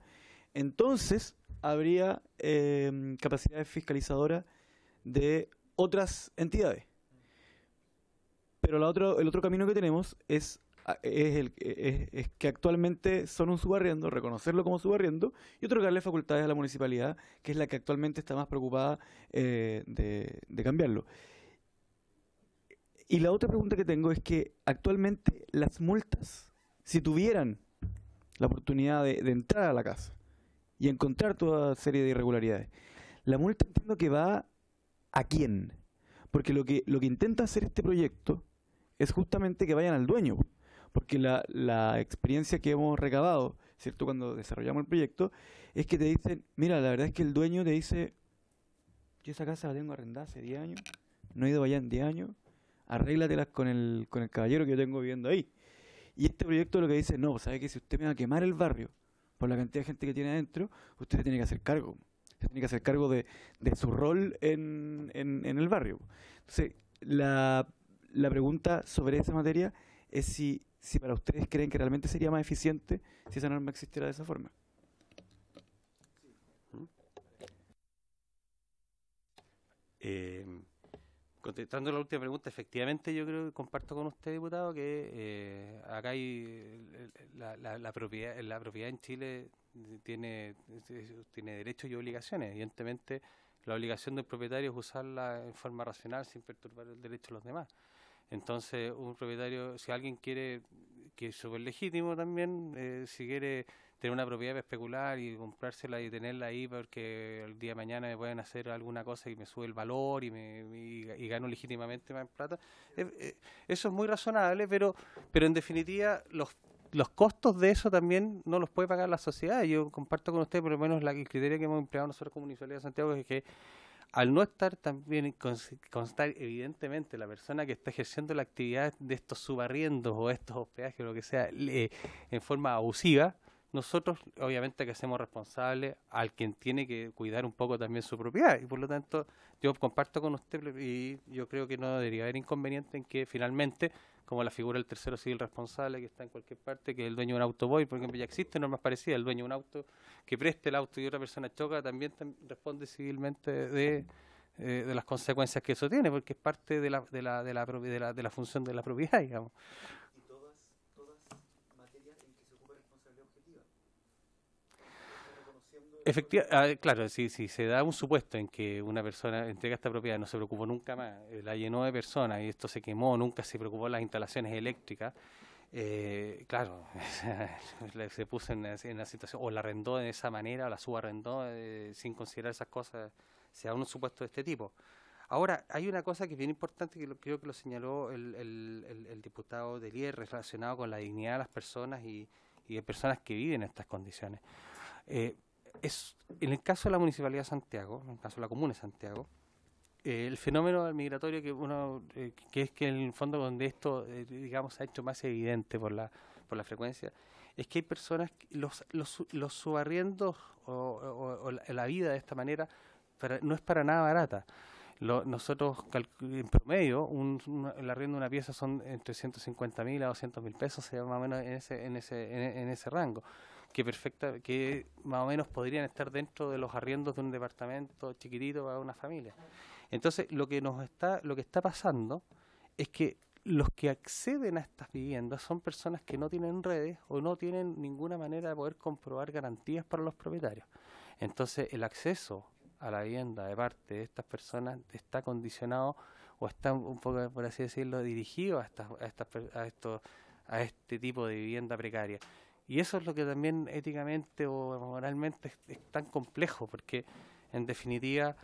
entonces habría eh, capacidades fiscalizadoras de otras entidades. Pero el otro camino que tenemos es, es, el, es, es que actualmente son un subarriendo, reconocerlo como subarriendo, y otorgarle facultades a la municipalidad, que es la que actualmente está más preocupada eh, de, cambiarlo. Y la otra pregunta que tengo es que actualmente las multas, si tuvieran la oportunidad de, de entrar a la casa y encontrar toda serie de irregularidades, la multa entiendo que va a quién. Porque lo que, lo que intenta hacer este proyecto es justamente que vayan al dueño. Porque la, la experiencia que hemos recabado, ¿cierto? Cuando desarrollamos el proyecto, es que te dicen, mira, la verdad es que el dueño te dice, yo esa casa la tengo arrendada hace 10 años, no he ido allá en 10 años, arréglatelas con el, con el caballero que yo tengo viviendo ahí. Y este proyecto lo que dice, no, sabe que si usted me va a quemar el barrio por la cantidad de gente que tiene adentro, usted tiene que hacer cargo. Se tiene que hacer cargo de, de su rol en, en, en el barrio. Entonces, la, la pregunta sobre esa materia es si, si para ustedes creen que realmente sería más eficiente si esa norma existiera de esa forma. Eh, contestando la última pregunta, efectivamente yo creo que comparto con usted, diputado, que eh, acá hay la, la, la propiedad, la propiedad en Chile tiene, tiene derechos y obligaciones. Evidentemente, la obligación del propietario es usarla en forma racional sin perturbar el derecho de los demás. Entonces, un propietario, si alguien quiere, que es súper legítimo también, eh, si quiere tener una propiedad para especular y comprársela y tenerla ahí porque el día de mañana me pueden hacer alguna cosa y me sube el valor y, me, y, y gano legítimamente más plata, eh, eh, eso es muy razonable, pero, pero en definitiva los los costos de eso también no los puede pagar la sociedad. Yo comparto con usted, por lo menos, la, el criterio que hemos empleado nosotros como Municipalidad de Santiago es que al no estar también constar evidentemente la persona que está ejerciendo la actividad de estos subarriendos o estos hospedajes o lo que sea en forma abusiva, nosotros obviamente que hacemos responsable al quien tiene que cuidar un poco también su propiedad y por lo tanto yo comparto con usted y yo creo que no debería haber inconveniente en que finalmente como la figura del tercero civil responsable que está en cualquier parte, que el dueño de un auto boy, por ejemplo, ya existe normas parecidas, el dueño de un auto que preste el auto y otra persona choca, también responde civilmente de, eh, de las consecuencias que eso tiene, porque es parte de la, de la, de la, de la, de la función de la propiedad, digamos. ¿Y todas, todas materias en que se ocupa responsabilidad objetiva? Efectivamente, claro, si, si se da un supuesto en que una persona entrega esta propiedad, no se preocupó nunca más, eh, la llenó de personas y esto se quemó, nunca se preocupó las instalaciones eléctricas, eh, claro, se puso en, una situación, o la arrendó de esa manera, o la subarrendó eh, sin considerar esas cosas, se da un supuesto de este tipo. Ahora, hay una cosa que es bien importante, que lo, creo que lo señaló el, el, el, el diputado Delier, relacionado con la dignidad de las personas y, de personas que viven en estas condiciones. Es, en el caso de la Municipalidad de Santiago, en el caso de la Comuna de Santiago, eh, el fenómeno migratorio que uno eh, es que en el fondo donde esto eh, digamos se ha hecho más evidente por la por la frecuencia es que hay personas los los, los subarriendos o, la, vida de esta manera para, no es para nada barata. Lo, nosotros en promedio un, un, el arriendo de una pieza son entre 150 mil a 200 mil pesos más o menos en ese en ese en ese rango que perfecta que más o menos podrían estar dentro de los arriendos de un departamento chiquitito para una familia. Entonces, lo que nos está lo que está pasando es que los que acceden a estas viviendas son personas que no tienen redes o no tienen ninguna manera de poder comprobar garantías para los propietarios. Entonces, el acceso a la vivienda de parte de estas personas está condicionado o está un poco, por así decirlo, dirigido a, estas, a, estas, a, esto, a este tipo de vivienda precaria. Y eso es lo que también éticamente o moralmente es, tan complejo, porque en definitiva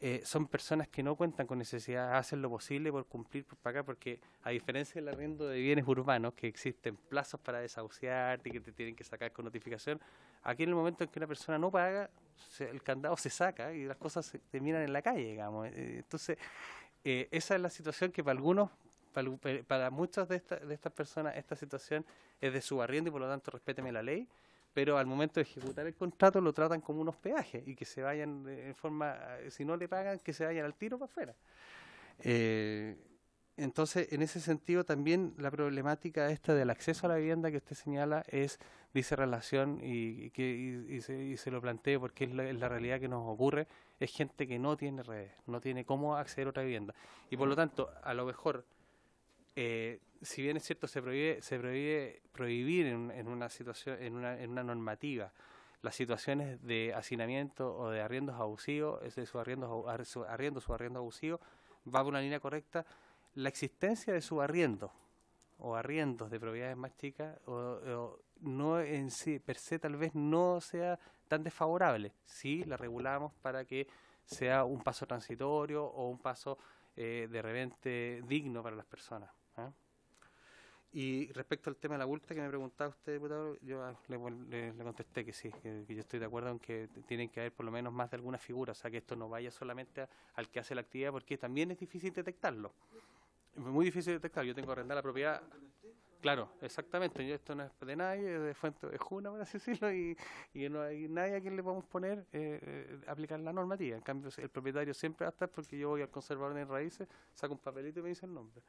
eh, son personas que no cuentan con necesidad, hacen lo posible por cumplir por pagar, porque a diferencia del arriendo de bienes urbanos, que existen plazos para desahuciarte y que te tienen que sacar con notificación, aquí en el momento en que una persona no paga, se, el candado se saca y las cosas se terminan en la calle, digamos. Eh, entonces, eh, esa es la situación que para algunos para, para muchas de, esta, de estas personas esta situación es de su arriendo y por lo tanto respéteme la ley, pero al momento de ejecutar el contrato lo tratan como unos peajes y que se vayan en forma, si no le pagan, que se vayan al tiro para afuera. Eh, entonces, en ese sentido, también la problemática esta del acceso a la vivienda que usted señala es, dice relación y, que y, y, se, se, lo planteo porque es la, es la, realidad que nos ocurre, es gente que no tiene redes, no tiene cómo acceder a otra vivienda. Y por lo tanto, a lo mejor eh, si bien es cierto se prohíbe se prohíbe prohibir en, en una situación en una en una normativa las situaciones de hacinamiento o de arriendos abusivos es de su arriendo su arriendo su abusivo va por una línea correcta la existencia de subarriendos o arriendos de propiedades más chicas o, no en sí per se tal vez no sea tan desfavorable si la regulamos para que sea un paso transitorio o un paso eh, de repente digno para las personas Y respecto al tema de la multa que me preguntaba usted, diputado, yo le, le, le contesté que sí, que, yo estoy de acuerdo en que tienen que haber por lo menos más de alguna figura, o sea, que esto no vaya solamente a, al que hace la actividad, porque también es difícil detectarlo. Es muy difícil detectar. Yo tengo que arrendar la propiedad. Claro, exactamente. Yo esto no es de nadie, es de Fuente de Juna, por así decirlo, y, no hay nadie a quien le podemos poner eh, eh, aplicar la normativa. En cambio, el propietario siempre va a estar porque yo voy al conservador en raíces, saco un papelito y me dice el nombre.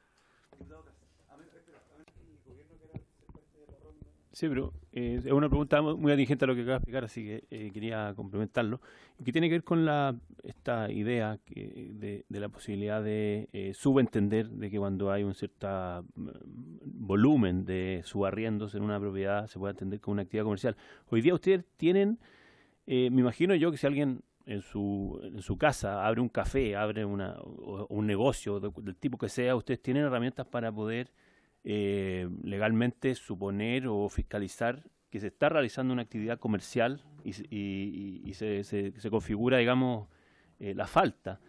Sí, pero eh, es una pregunta muy atingente a lo que acaba de explicar, así que eh, quería complementarlo. Que tiene que ver con la, esta idea que, de, la posibilidad de eh, subentender de que cuando hay un cierto mm, volumen de subarriendos en una propiedad se puede entender como una actividad comercial. Hoy día ustedes tienen, me imagino yo que si alguien en su, casa abre un café, abre una, un negocio del tipo que sea, ustedes tienen herramientas para poder eh, legalmente suponer o fiscalizar que se está realizando una actividad comercial y, y, se, se, configura, digamos, eh, la falta.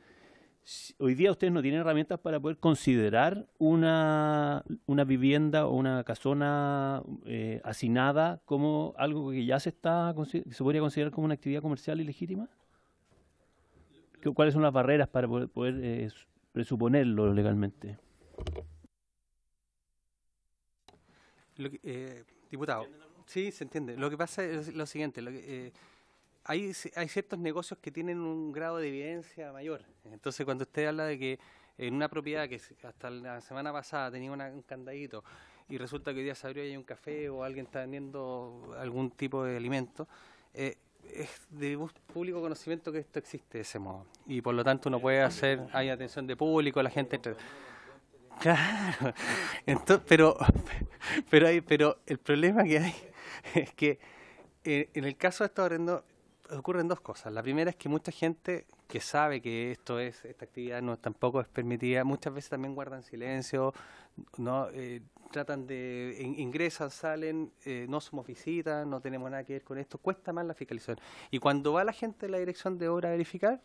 Hoy día ustedes no tienen herramientas para poder considerar una, una vivienda o una casona eh, asignada como algo que ya se está se podría considerar como una actividad comercial ilegítima. ¿Cuáles son las barreras para poder, poder eh, presuponerlo legalmente? Eh, diputado, sí, se entiende. Lo que pasa es lo siguiente, lo que, eh, hay, hay ciertos negocios que tienen un grado de evidencia mayor. Entonces, cuando usted habla de que en una propiedad que hasta la semana pasada tenía un candadito y resulta que hoy día se abrió y hay un café o alguien está vendiendo algún tipo de alimento, eh, es de público conocimiento que esto existe de ese modo. Y por lo tanto uno puede hacer, hay atención de público, la gente... Claro, Entonces, pero, pero, hay, pero el problema que hay es que eh, en el caso de estos arrendos ocurren dos cosas. La primera es que mucha gente que sabe que esto es esta actividad no tampoco es permitida, muchas veces también guardan silencio, no eh, tratan de ingresan, salen, eh, no somos visitas, no tenemos nada que ver con esto, cuesta más la fiscalización. Y cuando va la gente de la dirección de obra a verificar,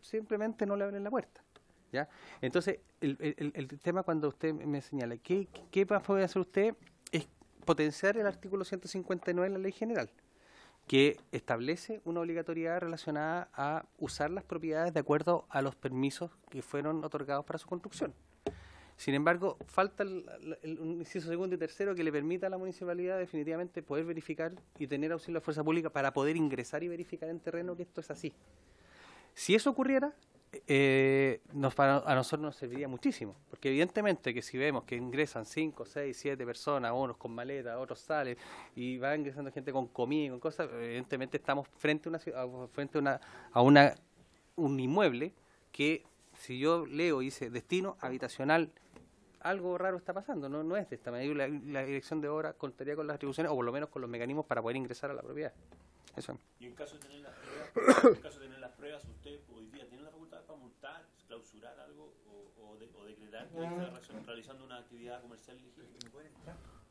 simplemente no le abren la puerta. ¿Ya? Entonces, el, tema cuando usted me señala, ¿qué, qué puede hacer usted? Es potenciar el artículo 159 de la ley general que establece una obligatoriedad relacionada a usar las propiedades de acuerdo a los permisos que fueron otorgados para su construcción. Sin embargo, falta el, un inciso segundo y tercero que le permita a la municipalidad definitivamente poder verificar y tener auxilio de fuerza pública para poder ingresar y verificar en terreno que esto es así. Si eso ocurriera, eh, nos, a nosotros nos serviría muchísimo, porque evidentemente que si vemos que ingresan 5, 6, 7 personas, unos con maleta, otros salen, y va ingresando gente con comida, con cosas, evidentemente estamos frente a una, frente a una, a una un inmueble que si yo leo y dice destino habitacional, algo raro está pasando, no, no es de esta manera. La, dirección de obra contaría con las atribuciones, o por lo menos con los mecanismos para poder ingresar a la propiedad. Eso. Y en caso de tener las pruebas, en caso hoy día tiene la facultad para multar, clausurar algo o, o, de, o decretar que está realizando una actividad comercial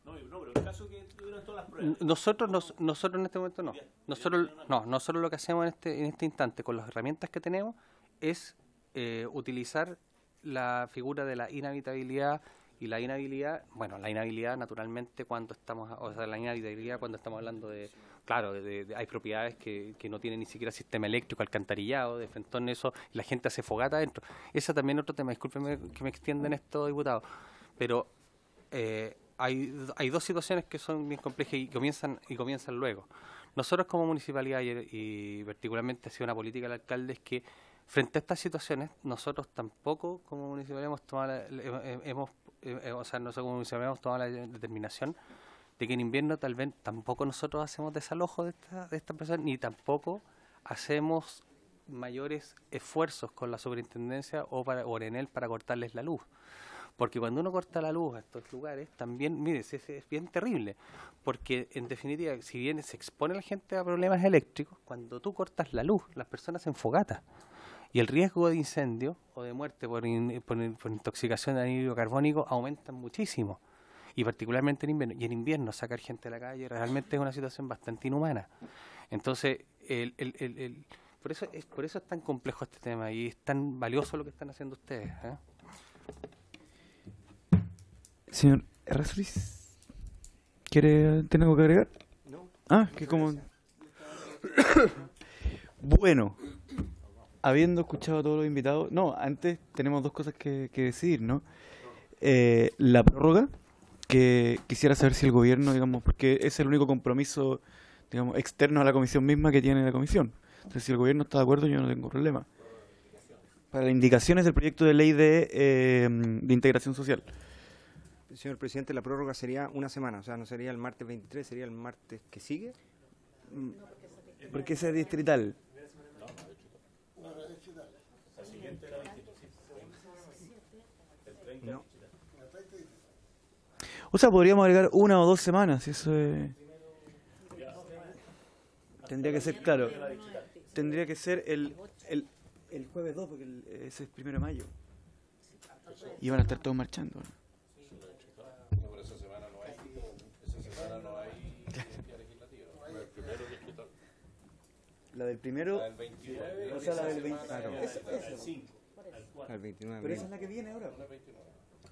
No, no, pero en caso que tuvieran todas las pruebas. Nosotros, nos, nosotros en este momento no. Nosotros, no, nosotros lo que hacemos en este, en este instante con las herramientas que tenemos es eh, utilizar la figura de la inhabitabilidad y la inhabilidad, bueno, la inhabilidad naturalmente cuando estamos, o sea, la inhabitabilidad cuando estamos hablando de, claro, de, hay propiedades que, que, no tienen ni siquiera sistema eléctrico, alcantarillado, de frente eso, y la gente hace fogata adentro. Ese también es otro tema, discúlpenme que me extienden esto, diputado, pero eh, hay, hay dos situaciones que son bien complejas y comienzan, y comienzan luego. Nosotros como municipalidad y, y particularmente ha sido una política del alcalde es que Frente a estas situaciones, nosotros tampoco como municipalidad hemos tomado la, hemos, eh, o sea, nosotros como municipalidad hemos tomado la determinación de que en invierno tal vez tampoco nosotros hacemos desalojo de esta, de esta persona, ni tampoco hacemos mayores esfuerzos con la superintendencia o, para, o en él para cortarles la luz. Porque cuando uno corta la luz a estos lugares, también, mire, es, bien terrible. Porque, en definitiva, si bien se expone la gente a problemas eléctricos, cuando tú cortas la luz, las personas se enfogatan y el riesgo de incendio o de muerte por, intoxicación de anhídrido carbónico aumentan muchísimo y particularmente en invierno. Y en invierno sacar gente a la calle realmente es una situación bastante inhumana. Entonces, el, el, el, por, eso es, por eso es tan complejo este tema y es tan valioso lo que están haciendo ustedes. ¿eh? Señor Errázuriz, ¿quiere tener algo que agregar? No. Ah, que como... bueno, habiendo escuchado a todos los invitados, no, antes tenemos dos cosas que, decir, ¿no? Eh, la prórroga, que quisiera saber si el gobierno, digamos, porque es el único compromiso, digamos, externo a la comisión misma que tiene la comisión. Entonces, si el gobierno está de acuerdo, yo no tengo problema. Para las indicaciones del proyecto de ley de, eh, de integración social. señor presidente, la prórroga sería una semana, o sea, no sería el martes 23, sería el martes que sigue. Mm, Porque es distrital. No. O sea, podríamos agregar una o dos semanas, eso es... Tendría que ser, claro, tendría que ser el, el, el jueves 2, porque el- ese es primero de mayo. Y van a estar todos marchando. ¿no? La del primero, o sea, la del 20. Claro. Esa- esa. Al 29 de Pero esa es la que viene ahora.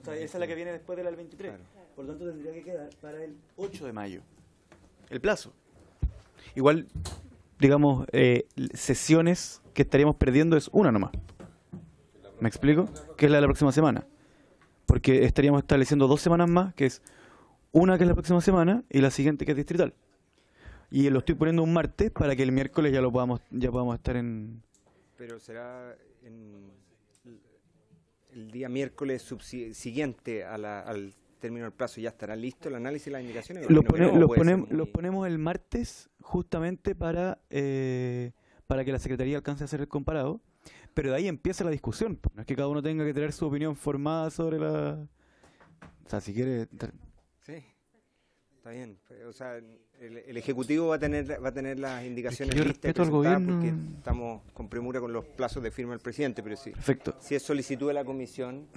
O sea, esa es la que viene después de la del 23. Claro. Por lo tanto, tendría que quedar para el 8 de mayo. El plazo. Igual, digamos, eh, sesiones que estaríamos perdiendo es una nomás. ¿Me explico? Que es la de la próxima semana. Porque estaríamos estableciendo dos semanas más, que es una que es la próxima semana y la siguiente que es distrital. Y lo estoy poniendo un martes para que el miércoles ya lo podamos, ya podamos estar en... Pero será en el día miércoles siguiente a la- al término del plazo, ¿ya estará listo el análisis y las indicaciones? Lo, Imagino que pone- no, lo puede ser ponem- lo muy- ponemos el martes justamente para, eh, para que la Secretaría alcance a hacer el comparado, pero de ahí empieza la discusión. No es que cada uno tenga que tener su opinión formada sobre la... O sea, si quiere... Sí, está bien. O sea, el, el Ejecutivo va a tener va a tener las indicaciones listas y respeto al gobierno. porque estamos con premura con los plazos de firma del presidente, pero sí. Perfecto. Si es solicitud de la comisión,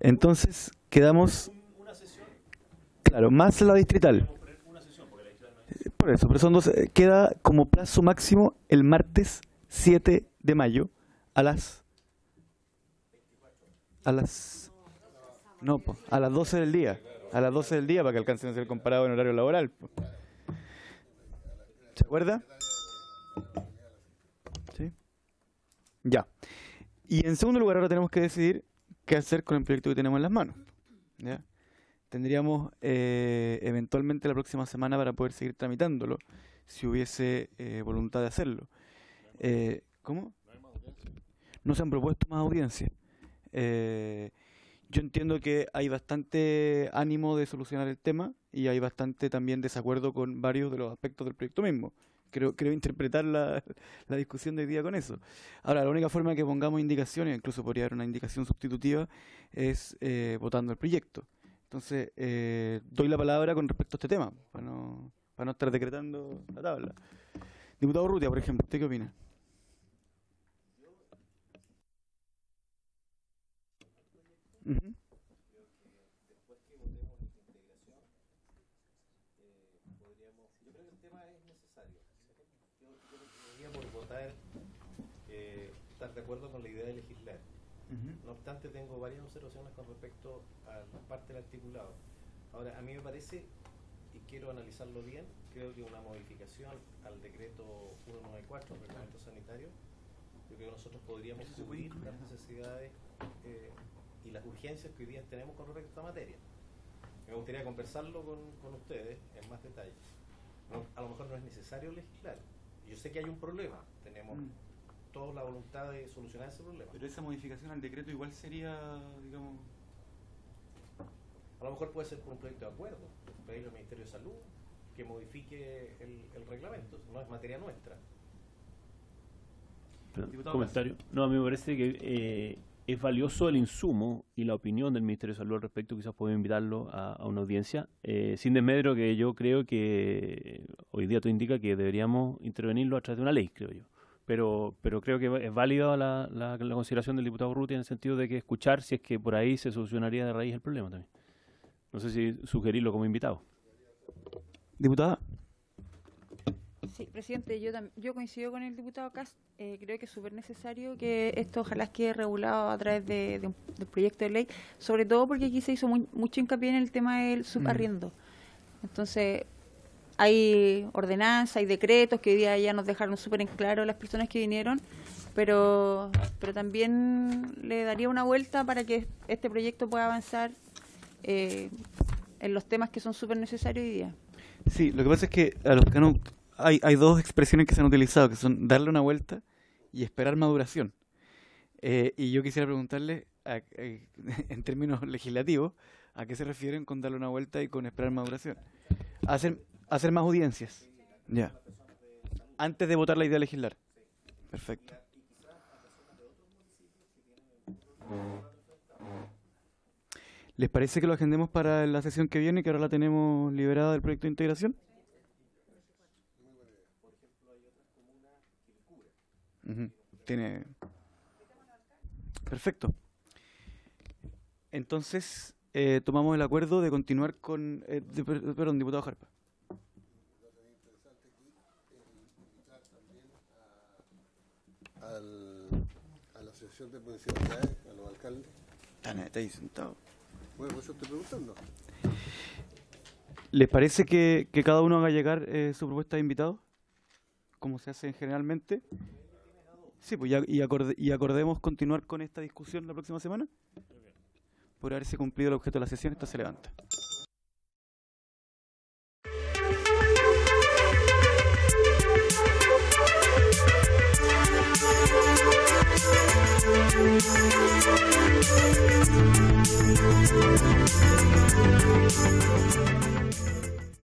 Entonces, quedamos... Claro, más la distrital. Por eso, pero son dos... eh, Queda como plazo máximo el martes 7 de mayo a las... A las... No, a las 12 del día. A las 12 del día para que alcancen a ser comparados en horario laboral. po. ¿Se acuerda? ¿Sí? Ya. Y en segundo lugar, ahora tenemos que decidir qué hacer con el proyecto que tenemos en las manos. Tendríamos eh, eventualmente la próxima semana para poder seguir tramitándolo, si hubiese eh, voluntad de hacerlo. Eh, ¿Cómo? No se han propuesto más audiencias. Eh, yo entiendo que hay bastante ánimo de solucionar el tema y hay bastante también desacuerdo con varios de los aspectos del proyecto mismo. Creo, creo interpretar la, discusión de hoy día con eso. Ahora, la única forma que pongamos indicaciones, incluso podría haber una indicación sustitutiva, es eh, votando el proyecto. Entonces, eh, doy la palabra con respecto a este tema, para no, para no estar decretando la tabla. Diputado Rutia, por ejemplo, ¿usted qué opina? Ujú. Yo por votar eh, estar de acuerdo con la idea de legislar. No obstante, tengo varias observaciones con respecto a la parte del articulado. Ahora, a mí me parece, y quiero analizarlo bien, creo que una modificación al decreto 194, el reglamento sanitario, yo creo que nosotros podríamos cubrir las necesidades eh, y las urgencias que hoy día tenemos con respecto a esta materia. Me gustaría conversarlo con, con ustedes en más detalle. No, a lo mejor no es necesario legislar. Yo sé que hay un problema, tenemos Mm. toda la voluntad de solucionar ese problema. Pero esa modificación al decreto igual sería, digamos... A lo mejor puede ser por un proyecto de acuerdo, pedirle al Ministerio de Salud que modifique el, el reglamento, no es materia nuestra. Comentario. No, a mí me parece que eh, es valioso el insumo y la opinión del Ministerio de Salud al respecto. Quizás podemos invitarlo a, una audiencia. Eh, sin desmedro que yo creo que hoy día todo indica que deberíamos intervenirlo a través de una ley, creo yo. Pero, pero creo que es válida la consideración del diputado Ruti en el sentido de que escuchar si es que por ahí se solucionaría de raíz el problema también. No sé si sugerirlo como invitado. Diputada. Sí, presidente, yo, yo coincido con el diputado Cast. Eh, creo que es súper necesario que esto ojalá quede regulado a través de, de un del proyecto de ley, sobre todo porque aquí se hizo muy- mucho hincapié en el tema del subarriendo. Entonces, hay ordenanzas, hay decretos que hoy día ya nos dejaron súper en claro las personas que vinieron, pero, pero también le daría una vuelta para que este proyecto pueda avanzar eh, en los temas que son súper necesarios hoy día. Sí, lo que pasa es que a los que no, hay, hay dos expresiones que se han utilizado, que son darle una vuelta y esperar maduración. Eh, y yo quisiera preguntarle, a- eh, en términos legislativos, ¿a qué se refieren con darle una vuelta y con esperar maduración? Hacer, hacer más audiencias. Ya. Antes de votar la idea de legislar. Perfecto. ¿Les parece que lo agendemos para la sesión que viene, que ahora la tenemos liberada del proyecto de integración? Tiene. Perfecto. Entonces, eh, tomamos el acuerdo de continuar con. eh, de- perdón, diputado Jarpa. al, a la asociación de municipalidades, a los alcaldes. Están está ahí sentado. Bueno, por eso estoy preguntando. ¿Les parece que, que cada uno haga llegar eh, su propuesta de invitado? Como se hace generalmente. Sí, pues ya, y, acorde- y acordemos continuar con esta discusión la próxima semana. Por haberse cumplido el objeto de la sesión, esta se levanta.